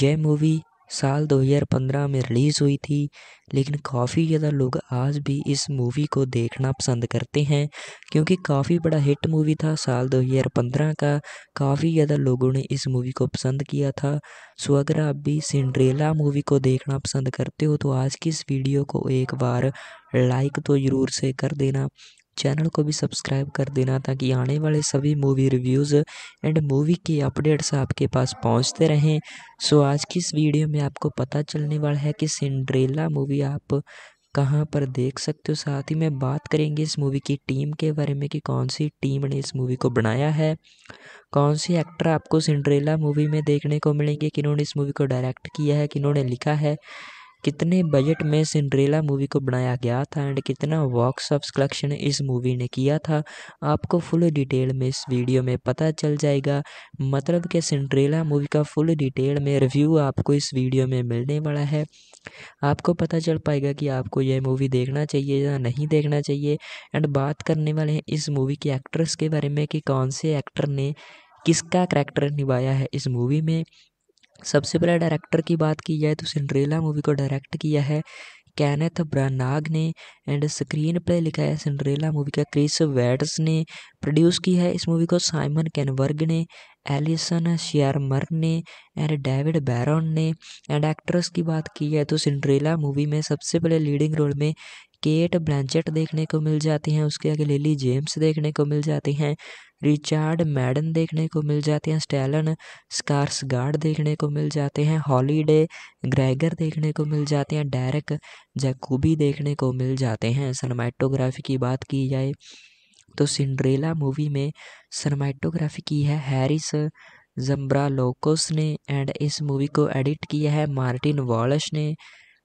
यह मूवी साल 2015 में रिलीज़ हुई थी, लेकिन काफ़ी ज़्यादा लोग आज भी इस मूवी को देखना पसंद करते हैं, क्योंकि काफ़ी बड़ा हिट मूवी था साल 2015 का। काफ़ी ज़्यादा लोगों ने इस मूवी को पसंद किया था। सो, अगर आप भी सिंड्रेला मूवी को देखना पसंद करते हो तो आज की इस वीडियो को एक बार लाइक तो ज़रूर से कर देना। चैनल को भी सब्सक्राइब कर देना ताकि आने वाले सभी मूवी रिव्यूज़ एंड मूवी के अपडेट्स आपके पास पहुँचते रहें। सो आज की इस वीडियो में आपको पता चलने वाला है कि सिंड्रेला मूवी आप कहाँ पर देख सकते हो। साथ ही में बात करेंगे इस मूवी की टीम के बारे में कि कौन सी टीम ने इस मूवी को बनाया है। कौन सी एक्टर आपको सिंड्रेला मूवी में देखने को मिलेंगे, किन्होंने इस मूवी को डायरेक्ट किया है, किन्होंने लिखा है। कितने बजट में सिंड्रेला मूवी को बनाया गया था एंड कितना बॉक्स ऑफ़ कलेक्शन इस मूवी ने किया था, आपको फुल डिटेल में इस वीडियो में पता चल जाएगा। मतलब कि सिंड्रेला मूवी का फुल डिटेल में रिव्यू आपको इस वीडियो में मिलने वाला है। आपको पता चल पाएगा कि आपको यह मूवी देखना चाहिए या नहीं देखना चाहिए। एंड बात करने वाले हैं इस मूवी के एक्ट्रेस के बारे में कि कौन से एक्टर ने, किसका करेक्टर निभाया है इस मूवी में। सबसे पहले डायरेक्टर की बात की जाए तो सिंड्रेला मूवी को डायरेक्ट किया है। कैनेथ ब्रानाग ने एंड स्क्रीन प्ले लिखा है सिंड्रेला मूवी का। क्रिस वैट्स ने प्रोड्यूस किया है इस मूवी को। साइमन कैनवर्ग ने एलिसन शेयरमर ने एंड डेविड बैरन ने। एंड एक्ट्रेस की बात की जाए तो सिंड्रेला मूवी में सबसे पहले लीडिंग रोल में केट ब्लैंचेट देखने को मिल जाती हैं। उसके आगे लिली जेम्स देखने को मिल जाती हैं। रिचार्ड मैडन देखने को मिल जाते हैं, स्टैलन स्कार्सगार्ड देखने को मिल जाते हैं, हॉलीडे ग्रेगर देखने को मिल जाते हैं डायरेक जैकूबी देखने को मिल जाते हैं। सनमाइटोग्राफी की बात की जाए तो सिंड्रेला मूवी में सनमाइटोग्राफी की है, हैरिस जम्ब्रा लोकोस ने, एंड इस मूवी को एडिट किया है, मार्टिन वॉलश ने,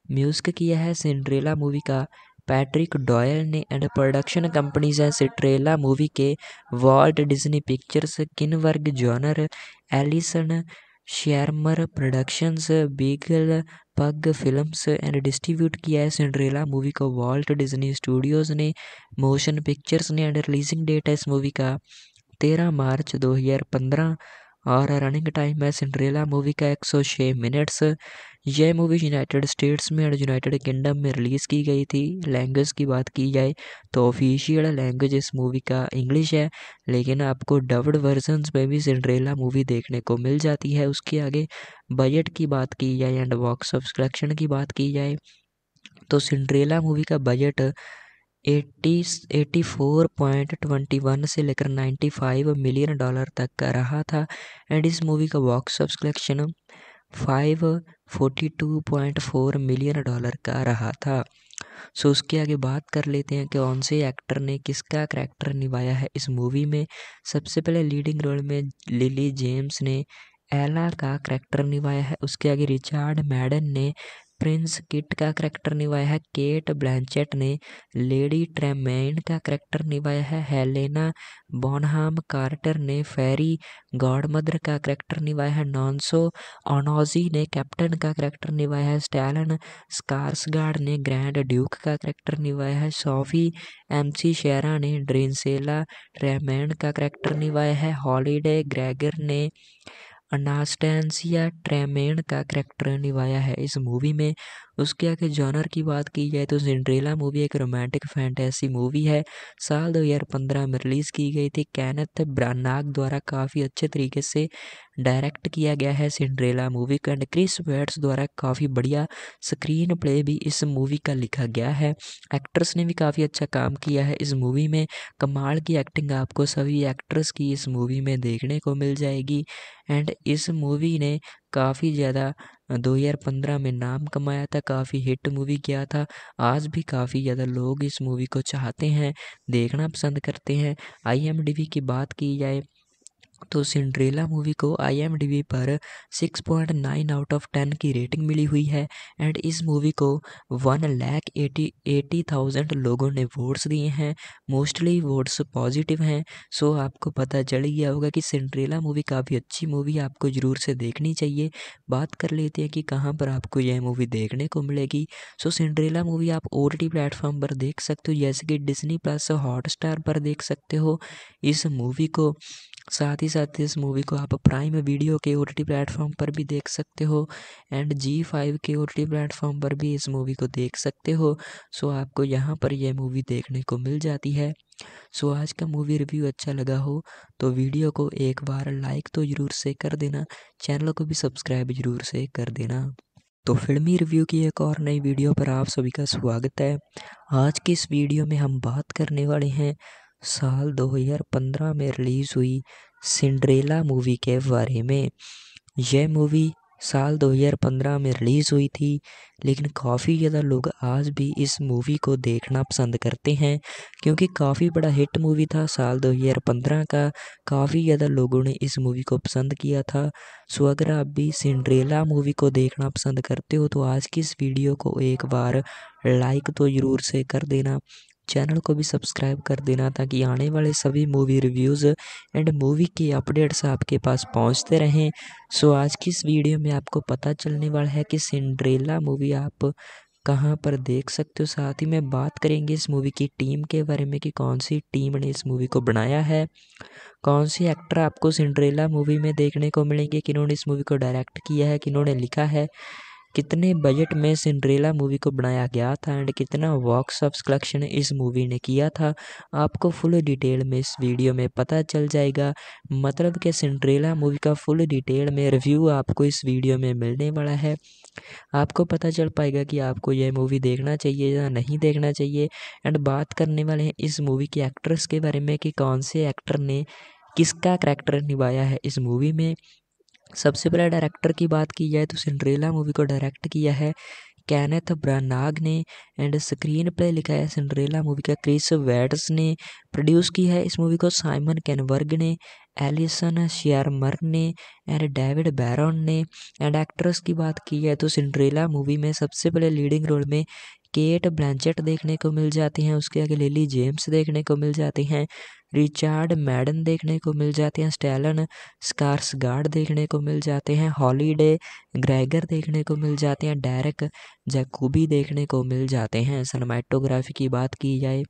म्यूज़िक किया है, सिंड्रेला मूवी का पैट्रिक डॉयल ने एंड प्रोडक्शन कंपनीज़ हैं सिट्रेला मूवी के Walt Disney Pictures Kinberg Genre Allison Shearmur Productions Beagle Pug Films and distribute किया है सिंड्रेला मूवी को। वॉल्ट डिज्नी स्टूडियोज़ ने मोशन पिक्चर्स ने एंड रिलीजिंग डेट है इस मूवी का। तेरह मार्च 2015 और रनिंग टाइम है सिंड्रेला मूवी का एक सौ छः मिनट्स यह मूवी यूनाइटेड स्टेट्स में और यूनाइटेड किंगडम में रिलीज़ की गई थी। लैंग्वेज की बात की जाए तो ऑफिशियल लैंग्वेज इस मूवी का इंग्लिश है। लेकिन आपको डब्ड वर्जन्स में भी सिंड्रेला मूवी देखने को मिल जाती है। उसके आगे बजट की बात की जाए एंड बॉक्स ऑफ़ कलेक्शन की बात की जाए तो सिंड्रेला मूवी का budget eighty eighty four point twenty one से लेकर नाइन्टी फाइव मिलियन डॉलर तक का रहा था। एंड इस मूवी का box office collection five forty two point four million dollar का रहा था। सो, उसके आगे बात कर लेते हैं कि कौन से एक्टर ने किसका करेक्टर निभाया है इस मूवी में। सबसे पहले लीडिंग रोल में लिली जेम्स ने एला का करेक्टर निभाया है। उसके आगे रिचार्ड मैडन ने प्रिंस किट का करैक्टर निभाया है। केट ब्लैंचेट ने लेडी ट्रेमेन का करैक्टर निभाया है। हेलेना बॉनहाम कार्टर ने फेरी गॉडमदर का करैक्टर निभाया है। नॉन्सो ओनोजी ने कैप्टन का करैक्टर निभाया है। स्टैलन स्कार्सगार्ड ने ग्रैंड ड्यूक का करैक्टर निभाया है। सोफी एमसी शेरा ने ड्रिंसेला ट्रेमैन का करैक्टर निभाया है। हॉलीडे ग्रेगर ने अनास्टेंसिया ट्रेमेन का करेक्टर निभाया है इस मूवी में। उसके आगे जॉनर की बात की जाए तो सिंड्रेला मूवी एक रोमांटिक फैंटेसी मूवी है। साल 2015 में रिलीज़ की गई थी। कैनथ ब्रानाग द्वारा काफ़ी अच्छे तरीके से डायरेक्ट किया गया है सिंड्रेला मूवी को, एंड क्रिस वेट्स द्वारा काफ़ी बढ़िया स्क्रीन प्ले भी इस मूवी का लिखा गया है। एक्ट्रेस ने भी काफ़ी अच्छा काम किया है इस मूवी में। कमाल की एक्टिंग आपको सभी एक्ट्रेस की इस मूवी में देखने को मिल जाएगी। एंड इस मूवी ने काफ़ी ज़्यादा 2015 में नाम कमाया था, काफ़ी हिट मूवी किया था। आज भी काफ़ी ज़्यादा लोग इस मूवी को चाहते हैं, देखना पसंद करते हैं। आई की बात की जाए तो सिंड्रेला मूवी को आई पर 6.9 आउट ऑफ़ 10 की रेटिंग मिली हुई है एंड इस मूवी को one lakh eighty eighty thousand लोगों ने वोट्स दिए हैं। मोस्टली वोट्स पॉजिटिव हैं। सो आपको पता चल गया होगा कि सिंड्रेला मूवी काफ़ी अच्छी मूवी आपको ज़रूर से देखनी चाहिए। बात कर लेते हैं कि कहाँ पर आपको यह मूवी देखने को मिलेगी। सो सिंड्रेला मूवी आप ओ टी प्लेटफॉर्म पर देख सकते हो, जैसे कि डिजनी प्लस हॉट पर देख सकते हो। इस मूवी को साथ ही साथ इस मूवी को आप प्राइम वीडियो के ओ टी प्लेटफॉर्म पर भी देख सकते हो एंड जी फाइव के ओ टी प्लेटफॉर्म पर भी इस मूवी को देख सकते हो। सो आपको यहाँ पर यह मूवी देखने को मिल जाती है। सो आज का मूवी रिव्यू अच्छा लगा हो तो वीडियो को एक बार लाइक तो ज़रूर से कर देना चैनल को भी सब्सक्राइब ज़रूर से कर देना। तो फिल्मी रिव्यू की एक और नई वीडियो पर आप सभी का स्वागत है। आज की इस वीडियो में हम बात करने वाले हैं साल 2015 में रिलीज़ हुई सिंड्रेला मूवी के बारे में। यह मूवी साल 2015 में रिलीज़ हुई थी, लेकिन काफ़ी ज़्यादा लोग आज भी इस मूवी को देखना पसंद करते हैं, क्योंकि काफ़ी बड़ा हिट मूवी था साल 2015 का। काफ़ी ज़्यादा लोगों ने इस मूवी को पसंद किया था। सो, अगर आप भी सिंड्रेला मूवी को देखना पसंद करते हो तो आज की इस वीडियो को एक बार लाइक तो ज़रूर से कर देना। चैनल को भी सब्सक्राइब कर देना ताकि आने वाले सभी मूवी रिव्यूज़ एंड मूवी के अपडेट्स आपके पास पहुँचते रहें। सो आज की इस वीडियो में आपको पता चलने वाला है कि सिंड्रेला मूवी आप कहाँ पर देख सकते हो। साथ ही में बात करेंगे इस मूवी की टीम के बारे में कि कौन सी टीम ने इस मूवी को बनाया है। कौन सी एक्टर आपको सिंड्रेला मूवी में देखने को मिलेंगे, किन्होंने इस मूवी को डायरेक्ट किया है, किन्होंने लिखा है। कितने बजट में सिंड्रेला मूवी को बनाया गया था एंड कितना बॉक्स ऑफ़ कलेक्शन इस मूवी ने किया था, आपको फुल डिटेल में इस वीडियो में पता चल जाएगा। मतलब कि सिंड्रेला मूवी का फुल डिटेल में रिव्यू आपको इस वीडियो में मिलने वाला है। आपको पता चल पाएगा कि आपको यह मूवी देखना चाहिए या नहीं देखना चाहिए। एंड बात करने वाले हैं इस मूवी के एक्ट्रेस के बारे में कि कौन से एक्टर ने, किसका करेक्टर निभाया है इस मूवी में। सबसे पहले डायरेक्टर की बात की जाए तो सिंड्रेला मूवी को डायरेक्ट किया है कैनेथ ब्रानाग ने एंड स्क्रीन प्ले लिखा है सिंड्रेला मूवी का। क्रिस वैट्स ने प्रोड्यूस की है इस मूवी को। साइमन कैनवर्ग ने एलिसन शेयरमर ने एंड डेविड बैरन ने। एंड एक्ट्रेस की बात की जाए तो सिंड्रेला मूवी में सबसे पहले लीडिंग रोल में केट ब्लैंचेट देखने को मिल जाती हैं, उसके आगे लिली जेम्स देखने को मिल जाती हैं, रिचार्ड मैडन देखने को मिल जाते हैं, स्टैलन स्कार्सगार्ड देखने को मिल जाते हैं, हॉलीडे ग्रेगर देखने को मिल जाते हैं, डेरेक जैकूबी देखने को मिल जाते हैं। सनमाइटोग्राफी की बात की जाए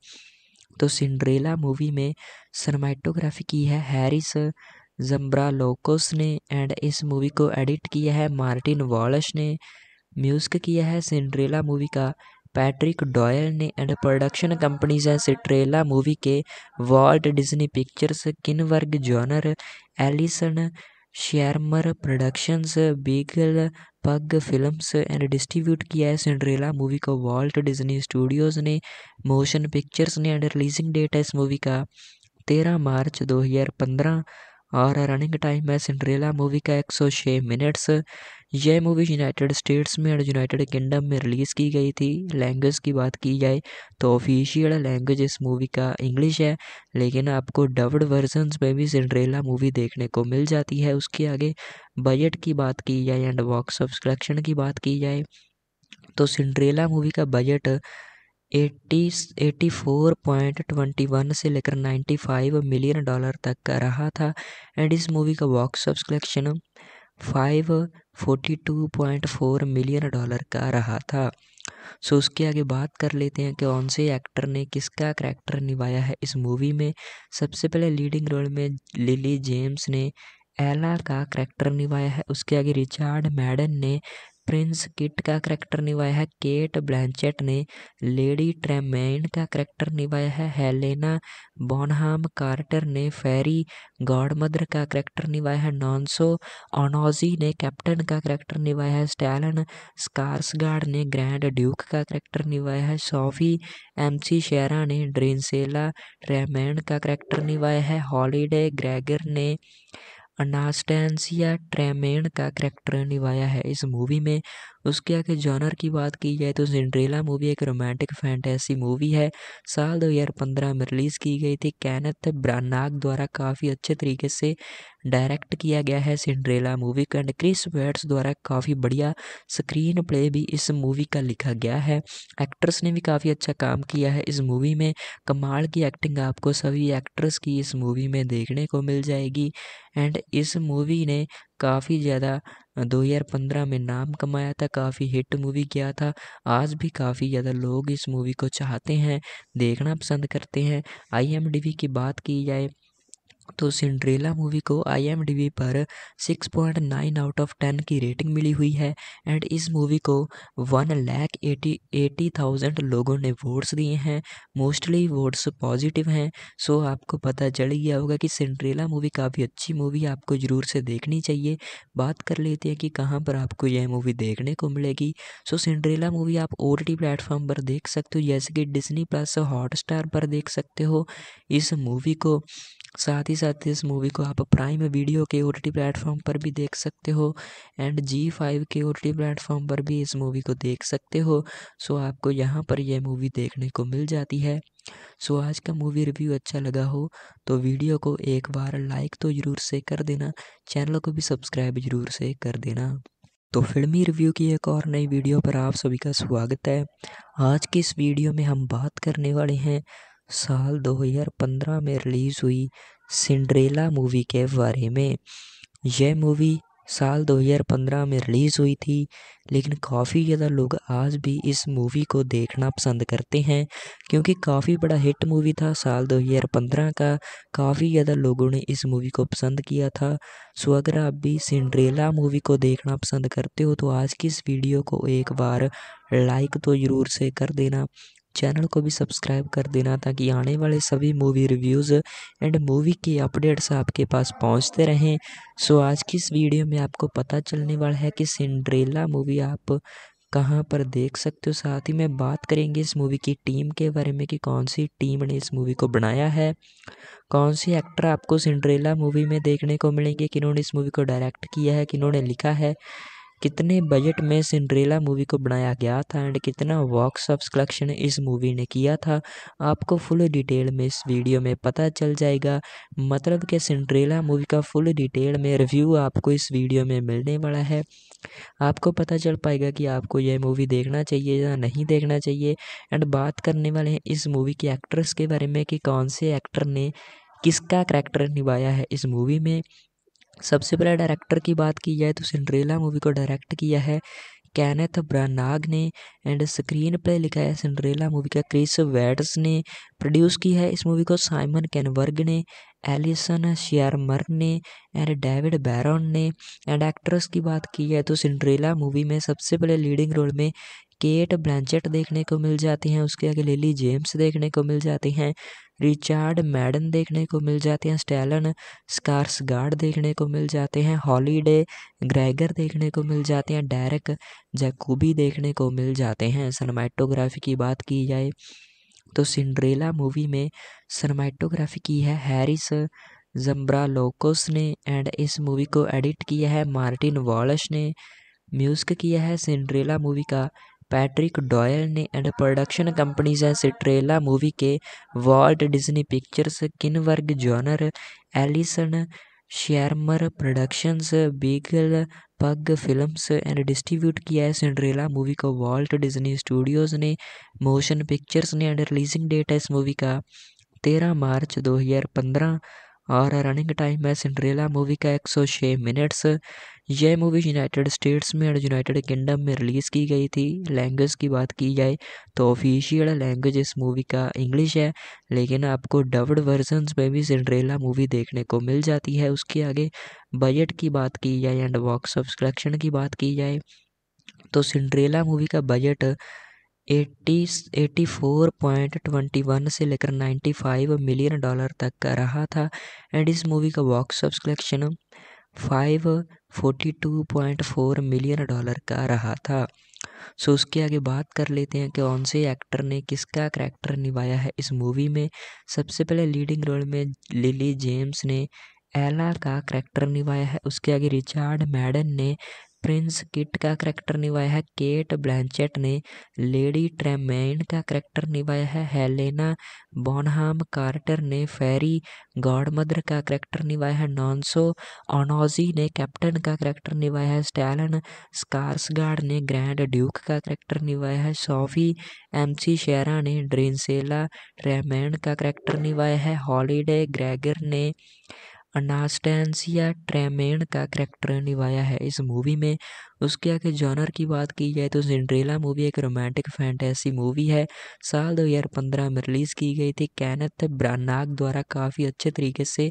तो सिंड्रेला मूवी में सनमाइटोग्राफी की है हैरिस जम्ब्रा लोकोस ने एंड इस मूवी को एडिट किया है, मार्टिन वॉलश ने म्यूज़िक किया है। सिंड्रेला मूवी का पैट्रिक डॉयल ने एंड प्रोडक्शन कंपनीज़ हैं सिट्रेला मूवी के Walt Disney Pictures, Kinberg, Genre, Allison Shearmur Productions, Beagle Pug Films and distribute किया है सिंड्रेला मूवी को। वॉल्ट डिज्नी स्टूडियोज़ ने मोशन पिक्चर्स ने एंड रिलीजिंग डेट है इस मूवी का। तेरह मार्च 2015 और रनिंग टाइम है सिंड्रेला मूवी का 106 मिनट्स। यह मूवी यूनाइटेड स्टेट्स में और यूनाइटेड किंगडम में रिलीज़ की गई थी। लैंग्वेज की बात की जाए तो ऑफिशियल लैंग्वेज इस मूवी का इंग्लिश है, लेकिन आपको डब्ड वर्जन्स में भी सिंड्रेला मूवी देखने को मिल जाती है। उसके आगे बजट की बात की जाए एंड बॉक्स ऑफ़ कलेक्शन की बात की जाए तो सिंड्रेला मूवी का budget eighty eighty four point twenty one से लेकर नाइन्टी फाइव मिलियन डॉलर तक का रहा था। एंड इस मूवी का box office collection five forty two point four million dollar का रहा था। सो उसके आगे बात कर लेते हैं कि कौन से एक्टर ने किसका करैक्टर निभाया है इस मूवी में। सबसे पहले लीडिंग रोल में लिली जेम्स ने एला का करेक्टर निभाया है। उसके आगे रिचार्ड मैडन ने प्रिंस किट का करैक्टर निभाया है। केट ब्लैंचेट ने लेडी ट्रेमेन का करैक्टर निभाया है। हेलेना बोनहाम कार्टर ने फेरी गॉडमदर का करैक्टर निभाया है। नॉन्सो ओनोजी ने कैप्टन का करैक्टर निभाया है। स्टैलन स्कार्सगार्ड ने ग्रैंड ड्यूक का करैक्टर निभाया है। सोफी एमसी शेरा ने ड्रिंसेला ट्रेमैन का करैक्टर निभाया है। हॉलीडे ग्रेगर ने अनास्टेंसिया ट्रेमेन का करेक्टर निभाया है। इस मूवी में उसके आगे जॉनर की बात की जाए तो सिंड्रेला मूवी एक रोमांटिक फैंटेसी मूवी है। साल 2015 में रिलीज़ की गई थी। कैनथ ब्रानाग द्वारा काफ़ी अच्छे तरीके से डायरेक्ट किया गया है सिंड्रेला मूवी का एंड क्रिस वेट्स द्वारा काफ़ी बढ़िया स्क्रीन प्ले भी इस मूवी का लिखा गया है। एक्ट्रेस ने भी काफ़ी अच्छा काम किया है। इस मूवी में कमाल की एक्टिंग आपको सभी एक्ट्रेस की इस मूवी में देखने को मिल जाएगी। एंड इस मूवी ने काफ़ी ज़्यादा 2015 में नाम कमाया था, काफ़ी हिट मूवी किया था। आज भी काफ़ी ज़्यादा लोग इस मूवी को चाहते हैं, देखना पसंद करते हैं। आई की बात की जाए तो सिंड्रेला मूवी को आई पर 6.9 आउट ऑफ़ 10 की रेटिंग मिली हुई है एंड इस मूवी को one lakh eighty eighty thousand लोगों ने वोट्स दिए हैं। मोस्टली वोट्स पॉजिटिव हैं। सो आपको पता चल गया होगा कि सिंड्रेला मूवी काफ़ी अच्छी मूवी है। आपको ज़रूर से देखनी चाहिए। बात कर लेते हैं कि कहाँ पर आपको यह मूवी देखने को मिलेगी। सो सिंड्रेला मूवी आप ओ टी प्लेटफॉर्म पर देख सकते हो, जैसे कि डिजनी प्लस हॉट पर देख सकते हो। इस मूवी को साथ ही साथ इस मूवी को आप प्राइम वीडियो के ओ टी प्लेटफॉर्म पर भी देख सकते हो एंड जी फाइव के ओ टी प्लेटफॉर्म पर भी इस मूवी को देख सकते हो। सो आपको यहाँ पर यह मूवी देखने को मिल जाती है। सो आज का मूवी रिव्यू अच्छा लगा हो तो वीडियो को एक बार लाइक तो ज़रूर से कर देना चैनल को भी सब्सक्राइब ज़रूर से कर देना। तो फिल्मी रिव्यू की एक और नई वीडियो पर आप सभी का स्वागत है। आज की इस वीडियो में हम बात करने वाले हैं, साल 2015 में रिलीज़ हुई सिंड्रेला मूवी के बारे में। यह मूवी साल 2015 में रिलीज़ हुई थी, लेकिन काफ़ी ज़्यादा लोग आज भी इस मूवी को देखना पसंद करते हैं, क्योंकि काफ़ी बड़ा हिट मूवी था साल 2015 का। काफ़ी ज़्यादा लोगों ने इस मूवी को पसंद किया था। सो, अगर आप भी सिंड्रेला मूवी को देखना पसंद करते हो तो आज की इस वीडियो को एक बार लाइक तो ज़रूर से कर देना। चैनल को भी सब्सक्राइब कर देना ताकि आने वाले सभी मूवी रिव्यूज़ एंड मूवी के अपडेट्स आपके पास पहुँचते रहें। सो आज की इस वीडियो में आपको पता चलने वाला है कि सिंड्रेला मूवी आप कहाँ पर देख सकते हो। साथ ही में बात करेंगे इस मूवी की टीम के बारे में कि कौन सी टीम ने इस मूवी को बनाया है। कौन सी एक्टर आपको सिंड्रेला मूवी में देखने को मिलेंगे, किन्होंने इस मूवी को डायरेक्ट किया है, किन्होंने लिखा है। कितने बजट में सिंड्रेला मूवी को बनाया गया था एंड कितना बॉक्स ऑफ़िस कलेक्शन इस मूवी ने किया था, आपको फुल डिटेल में इस वीडियो में पता चल जाएगा। मतलब कि सिंड्रेला मूवी का फुल डिटेल में रिव्यू आपको इस वीडियो में मिलने वाला है। आपको पता चल पाएगा कि आपको यह मूवी देखना चाहिए या नहीं देखना चाहिए एंड बात करने वाले हैं इस मूवी के एक्ट्रेस के बारे में कि कौन से एक्टर ने किसका करेक्टर निभाया है इस मूवी में। सबसे पहले डायरेक्टर की बात की जाए तो सिंड्रेला मूवी को डायरेक्ट किया है कैनेथ ब्रानाग ने एंड स्क्रीन प्ले लिखा है सिंड्रेला मूवी का क्रिस वेड्स ने। प्रोड्यूस किया है इस मूवी को साइमन कैनवर्ग ने एलिसन शियारमर ने एंड डेविड बैरन ने। एंड एक्ट्रेस की बात की जाए तो सिंड्रेला मूवी में सबसे पहले लीडिंग रोल में केट ब्लैंचेट देखने को मिल जाती हैं, उसके आगे लिली जेम्स देखने को मिल जाती हैं, रिचार्ड मैडन देखने को मिल जाते हैं, स्टैलन स्कार्सगार्ड देखने को मिल जाते हैं, हॉलीडे ग्रेगर देखने को मिल जाते हैं डायरेक जैकूबी देखने को मिल जाते हैं। सनमाइटोग्राफी की बात की जाए तो सिंड्रेला मूवी में सनमाइटोग्राफी की है, हैरिस जम्ब्रालोकोस ने, एंड इस मूवी को एडिट किया है, मार्टिन वॉलश ने, म्यूज़िक किया है, सिंड्रेला मूवी का पैट्रिक डॉयल ने एंड प्रोडक्शन कंपनीज़ हैं सिट्रेला मूवी के Walt Disney Pictures, Kinberg Genre, Allison Shearmur Productions, Beagle Pug Films and distribute किया है सिंड्रेला मूवी को वॉल्ट डिज्नी स्टूडियोज़ ने, मोशन पिक्चर्स ने एंड रिलीजिंग डेट है इस मूवी का। तेरह मार्च 2015 और रनिंग टाइम है सिंड्रेला मूवी का एक सौ छः मिनट्स। यह मूवी यूनाइटेड स्टेट्स में और यूनाइटेड किंगडम में रिलीज़ की गई थी। लैंग्वेज की बात की जाए तो ऑफिशियल लैंग्वेज इस मूवी का इंग्लिश है, लेकिन आपको डब्ड वर्जन्स में भी सिंड्रेला मूवी देखने को मिल जाती है। उसके आगे बजट की बात की जाए एंड बॉक्स ऑफ़ कलेक्शन की बात की जाए तो सिंड्रेला मूवी का budget eighty eighty four point twenty one से लेकर नाइन्टी फाइव मिलियन डॉलर तक का रहा था। एंड इस मूवी का box office collection five forty two point four million dollar का रहा था। सो, उसके आगे बात कर लेते हैं कि कौन से एक्टर ने किसका कैरेक्टर निभाया है इस मूवी में। सबसे पहले लीडिंग रोल में लिली जेम्स ने एला का कैरेक्टर निभाया है। उसके आगे रिचार्ड मैडन ने प्रिंस किट का करैक्टर निभाया है। केट ब्लैंचेट ने लेडी ट्रेमेन का करैक्टर निभाया है। हेलेना बोनहाम कार्टर ने फेरी गॉडमदर का करैक्टर निभाया है। नॉन्सो ओनोजी ने कैप्टन का करैक्टर निभाया है। स्टैलन स्कार्सगार्ड ने ग्रैंड ड्यूक का करैक्टर निभाया है। सोफी एमसी शेरा ने ड्रिंसेला ट्रेमैन का करैक्टर निभाया है। हॉलीडे ग्रेगर ने अनास्टेंसिया ट्रेमेन का करेक्टर निभाया है इस मूवी में। उसके आगे जॉनर की बात की जाए तो सिंड्रेला मूवी एक रोमांटिक फैंटेसी मूवी है। साल 2015 में रिलीज़ की गई थी। कैनथ ब्रानाग द्वारा काफ़ी अच्छे तरीके से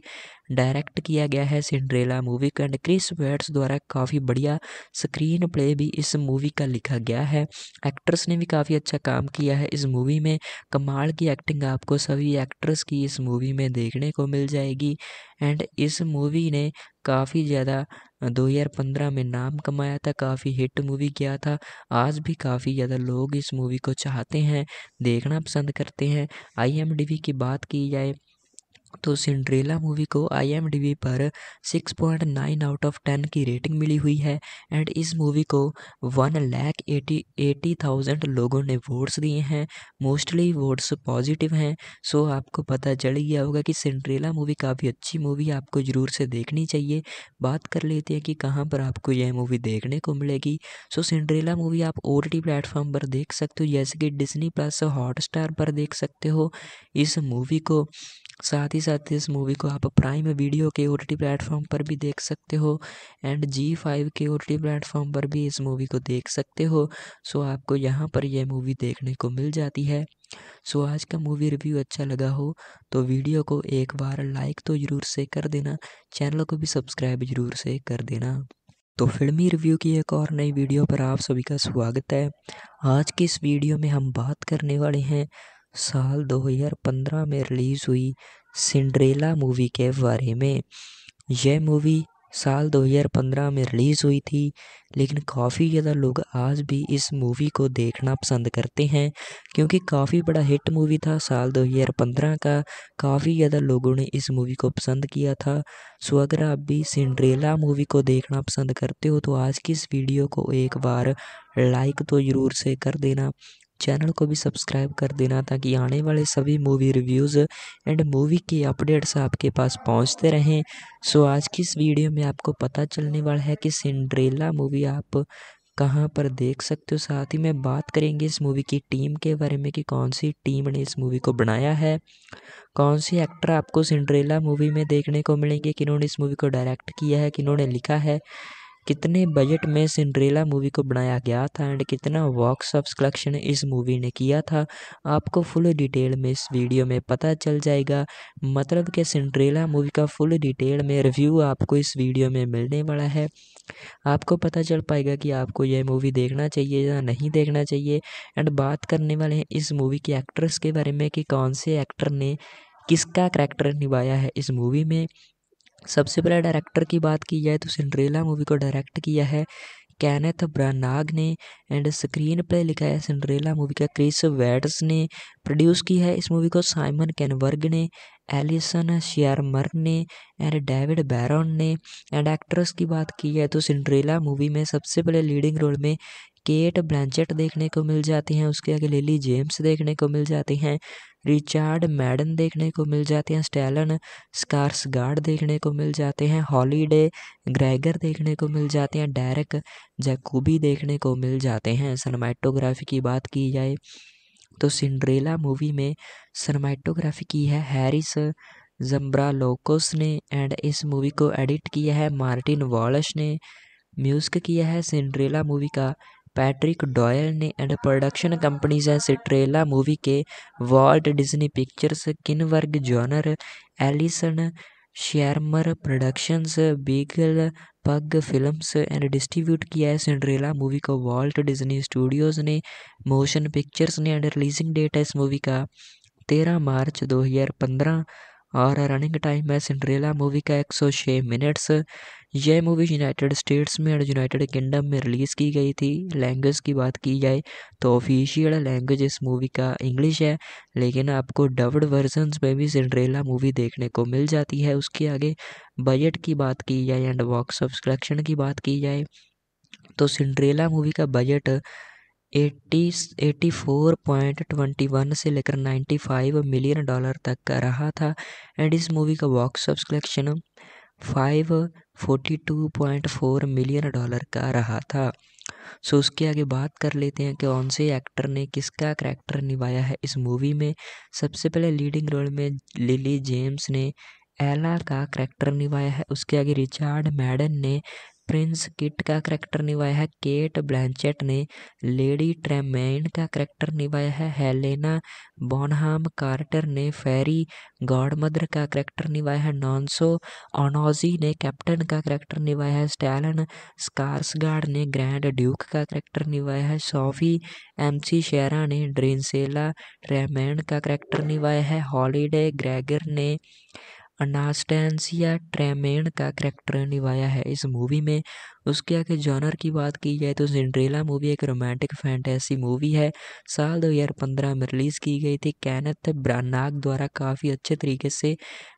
डायरेक्ट किया गया है सिंड्रेला मूवी को एंड क्रिस वेट्स द्वारा काफ़ी बढ़िया स्क्रीन प्ले भी इस मूवी का लिखा गया है। एक्ट्रेस ने भी काफ़ी अच्छा काम किया है। इस मूवी में कमाल की एक्टिंग आपको सभी एक्ट्रेस की इस मूवी में देखने को मिल जाएगी। एंड इस मूवी ने काफ़ी ज़्यादा 2015 में नाम कमाया था, काफ़ी हिट मूवी किया था। आज भी काफ़ी ज़्यादा लोग इस मूवी को चाहते हैं, देखना पसंद करते हैं। आई की बात की जाए तो सिंड्रेला मूवी को आई पर 6.9 आउट ऑफ़ 10 की रेटिंग मिली हुई है एंड इस मूवी को one lakh eighty eighty thousand लोगों ने वोट्स दिए हैं। मोस्टली वोट्स पॉजिटिव हैं। सो आपको पता चल गया होगा कि सिंड्रेला मूवी काफ़ी अच्छी मूवी आपको ज़रूर से देखनी चाहिए। बात कर लेते हैं कि कहाँ पर आपको यह मूवी देखने को मिलेगी। सो सिंड्रेला मूवी आप ओ टी प्लेटफॉर्म पर देख सकते हो, जैसे कि डिजनी प्लस हॉट पर देख सकते हो। इस मूवी को साथ ही साथ इस मूवी को आप प्राइम वीडियो के ओ टी प्लेटफॉर्म पर भी देख सकते हो एंड जी फाइव के ओ टी प्लेटफॉर्म पर भी इस मूवी को देख सकते हो। सो आपको यहाँ पर यह मूवी देखने को मिल जाती है। सो आज का मूवी रिव्यू अच्छा लगा हो तो वीडियो को एक बार लाइक तो ज़रूर से कर देना चैनल को भी सब्सक्राइब ज़रूर से कर देना। तो फिल्मी रिव्यू की एक और नई वीडियो पर आप सभी का स्वागत है। आज की इस वीडियो में हम बात करने वाले हैं साल 2015 में रिलीज़ हुई सिंड्रेला मूवी के बारे में। यह मूवी साल 2015 में रिलीज़ हुई थी, लेकिन काफ़ी ज़्यादा लोग आज भी इस मूवी को देखना पसंद करते हैं, क्योंकि काफ़ी बड़ा हिट मूवी था साल 2015 का। काफ़ी ज़्यादा लोगों ने इस मूवी को पसंद किया था। सो, अगर आप भी सिंड्रेला मूवी को देखना पसंद करते हो तो आज की इस वीडियो को एक बार लाइक तो ज़रूर से कर देना। चैनल को भी सब्सक्राइब कर देना ताकि आने वाले सभी मूवी रिव्यूज़ एंड मूवी के अपडेट्स आपके पास पहुँचते रहें। सो आज की इस वीडियो में आपको पता चलने वाला है कि सिंड्रेला मूवी आप कहाँ पर देख सकते हो। साथ ही में बात करेंगे इस मूवी की टीम के बारे में कि कौन सी टीम ने इस मूवी को बनाया है। कौन सी एक्टर आपको सिंड्रेला मूवी में देखने को मिलेंगे, किन्होंने इस मूवी को डायरेक्ट किया है, किन्होंने लिखा है। कितने बजट में सिंड्रेला मूवी को बनाया गया था एंड कितना बॉक्स ऑफ़ कलेक्शन इस मूवी ने किया था, आपको फुल डिटेल में इस वीडियो में पता चल जाएगा। मतलब कि सिंड्रेला मूवी का फुल डिटेल में रिव्यू आपको इस वीडियो में मिलने वाला है। आपको पता चल पाएगा कि आपको यह मूवी देखना चाहिए या नहीं देखना चाहिए एंड बात करने वाले हैं इस मूवी के एक्ट्रेस के बारे में कि कौन से एक्टर ने, किसका करेक्टर निभाया है इस मूवी में। सबसे पहले डायरेक्टर की बात की जाए तो सिंड्रेला मूवी को डायरेक्ट किया है कैनेथ ब्रानाग ने एंड स्क्रीन प्ले लिखा है सिंड्रेला मूवी का क्रिस वैट्स ने प्रोड्यूस किया है इस मूवी को साइमन कैनवर्ग ने एलिसन शेयरमर ने एंड डेविड बैरन ने एंड एक्ट्रेस की बात की जाए तो सिंड्रेला मूवी में सबसे पहले लीडिंग रोल में केट ब्लैंचेट देखने को मिल जाती हैं, उसके आगे लिली जेम्स देखने को मिल जाती हैं। रिचार्ड मैडन देखने को मिल जाते हैं, स्टैलन स्कार्स गार्ड देखने को मिल जाते हैं, हॉलीडे ग्रेगर देखने को मिल जाते हैं डायरेक जैकुबी देखने को मिल जाते हैं। सनमाइटोग्राफी की बात की जाए तो सिंड्रेला मूवी में सनमाइटोग्राफी की है हैरिस जम्ब्रालोकोस ने एंड इस मूवी को एडिट किया है, मार्टिन वॉलश ने म्यूज़िक किया है। सिंड्रेला मूवी का पैट्रिक डॉयल ने एंड प्रोडक्शन कंपनीज़ हैं सिट्रेला मूवी के Walt Disney Pictures, Kinberg Genre, Allison Shearmur Productions, Beagle Pug Films and distribute किया है सिंड्रेला मूवी को वॉल्ट डिज्नी स्टूडियोज़ ने, मोशन पिक्चर्स ने एंड रिलीजिंग डेट है इस मूवी का तेरह मार्च 2015 और रनिंग टाइम है सिंड्रेला मूवी का एक सौ छः मिनट्स यह मूवी यूनाइटेड स्टेट्स में और यूनाइटेड किंगडम में रिलीज़ की गई थी। लैंग्वेज की बात की जाए तो ऑफिशियल लैंग्वेज इस मूवी का इंग्लिश है, लेकिन आपको डब्ड वर्जन्स में भी सिंड्रेला मूवी देखने को मिल जाती है। उसके आगे बजट की बात की जाए एंड बॉक्स ऑफ़ कलेक्शन की बात की जाए तो सिंड्रेला मूवी का budget eighty eighty four point twenty one से लेकर नाइन्टी फाइव मिलियन डॉलर तक का रहा था। एंड इस मूवी का box office collection five forty two point four million dollar का रहा था। सो उसके आगे बात कर लेते हैं कि कौन से एक्टर ने किसका करैक्टर निभाया है इस मूवी में। सबसे पहले लीडिंग रोल में लिली जेम्स ने एला का करैक्टर निभाया है। उसके आगे रिचार्ड मैडन ने प्रिंस किट का करैक्टर निभाया है, केट ब्लैंचेट ने, लेडी ट्रेमेंड का करैक्टर निभाया है, हेलेना बॉनहाम कार्टर ने, फेरी गॉडमदर का करैक्टर निभाया है, नॉन्सो ऑनोजी ने, कैप्टन का करैक्टर निभाया है, स्टैलन स्कार्सगार्ड ने, ग्रैंड ड्यूक का करैक्टर निभाया है, सोफी एमसी शेरा ने, ड्रेंसेला ट्रेमेंड का करैक्टर निभाया है, हॉलीडे ग्रेगर ने अनास्टेंसिया ट्रेमेन का करैक्टर निभाया है इस मूवी में। उसके आगे जॉनर की बात की जाए तो सिंड्रेला मूवी एक रोमांटिक फैंटेसी मूवी है। साल 2015 में रिलीज़ की गई थी। कैनथ ब्रानाग द्वारा काफ़ी अच्छे तरीके से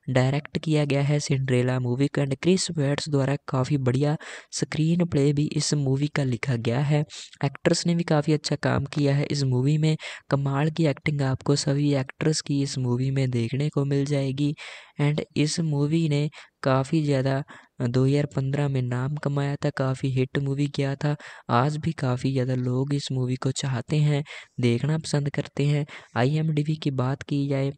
डायरेक्ट किया गया है सिंड्रेला मूवी का एंड क्रिस वेट्स द्वारा काफ़ी बढ़िया स्क्रीन प्ले भी इस मूवी का लिखा गया है। एक्ट्रेस ने भी काफ़ी अच्छा काम किया है इस मूवी में। कमाल की एक्टिंग आपको सभी एक्ट्रेस की इस मूवी में देखने को मिल जाएगी। एंड इस मूवी ने काफ़ी ज़्यादा 2015 में नाम कमाया था, काफ़ी हिट मूवी किया था। आज भी काफ़ी ज़्यादा लोग इस मूवी को चाहते हैं, देखना पसंद करते हैं। आई की बात की जाए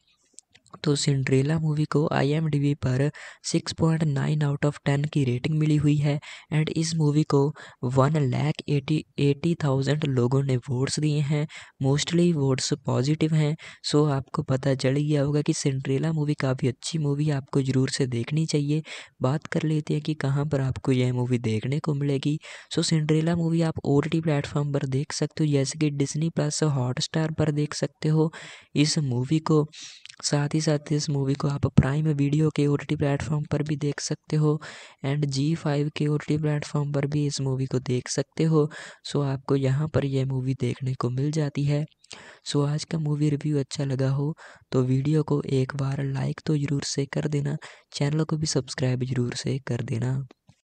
तो सिंड्रेला मूवी को आई पर 6.9 आउट ऑफ़ 10 की रेटिंग मिली हुई है एंड इस मूवी को one lakh eighty eighty thousand लोगों ने वोट्स दिए हैं। मोस्टली वोट्स पॉजिटिव हैं। सो आपको पता चल गया होगा कि सिंड्रेला मूवी काफ़ी अच्छी मूवी आपको ज़रूर से देखनी चाहिए। बात कर लेते हैं कि कहाँ पर आपको यह मूवी देखने को मिलेगी। सो सिंड्रेला मूवी आप ओ प्लेटफॉर्म पर देख सकते हो। जैसे कि डिजनी प्लस हॉट पर देख सकते हो। इस मूवी को साथ ही साथ इस मूवी को आप प्राइम वीडियो के ओ टी प्लेटफॉर्म पर भी देख सकते हो एंड जी फाइव के ओ टी प्लेटफॉर्म पर भी इस मूवी को देख सकते हो। सो आपको यहाँ पर यह मूवी देखने को मिल जाती है। सो आज का मूवी रिव्यू अच्छा लगा हो तो वीडियो को एक बार लाइक तो ज़रूर से कर देना चैनल को भी सब्सक्राइब ज़रूर से कर देना।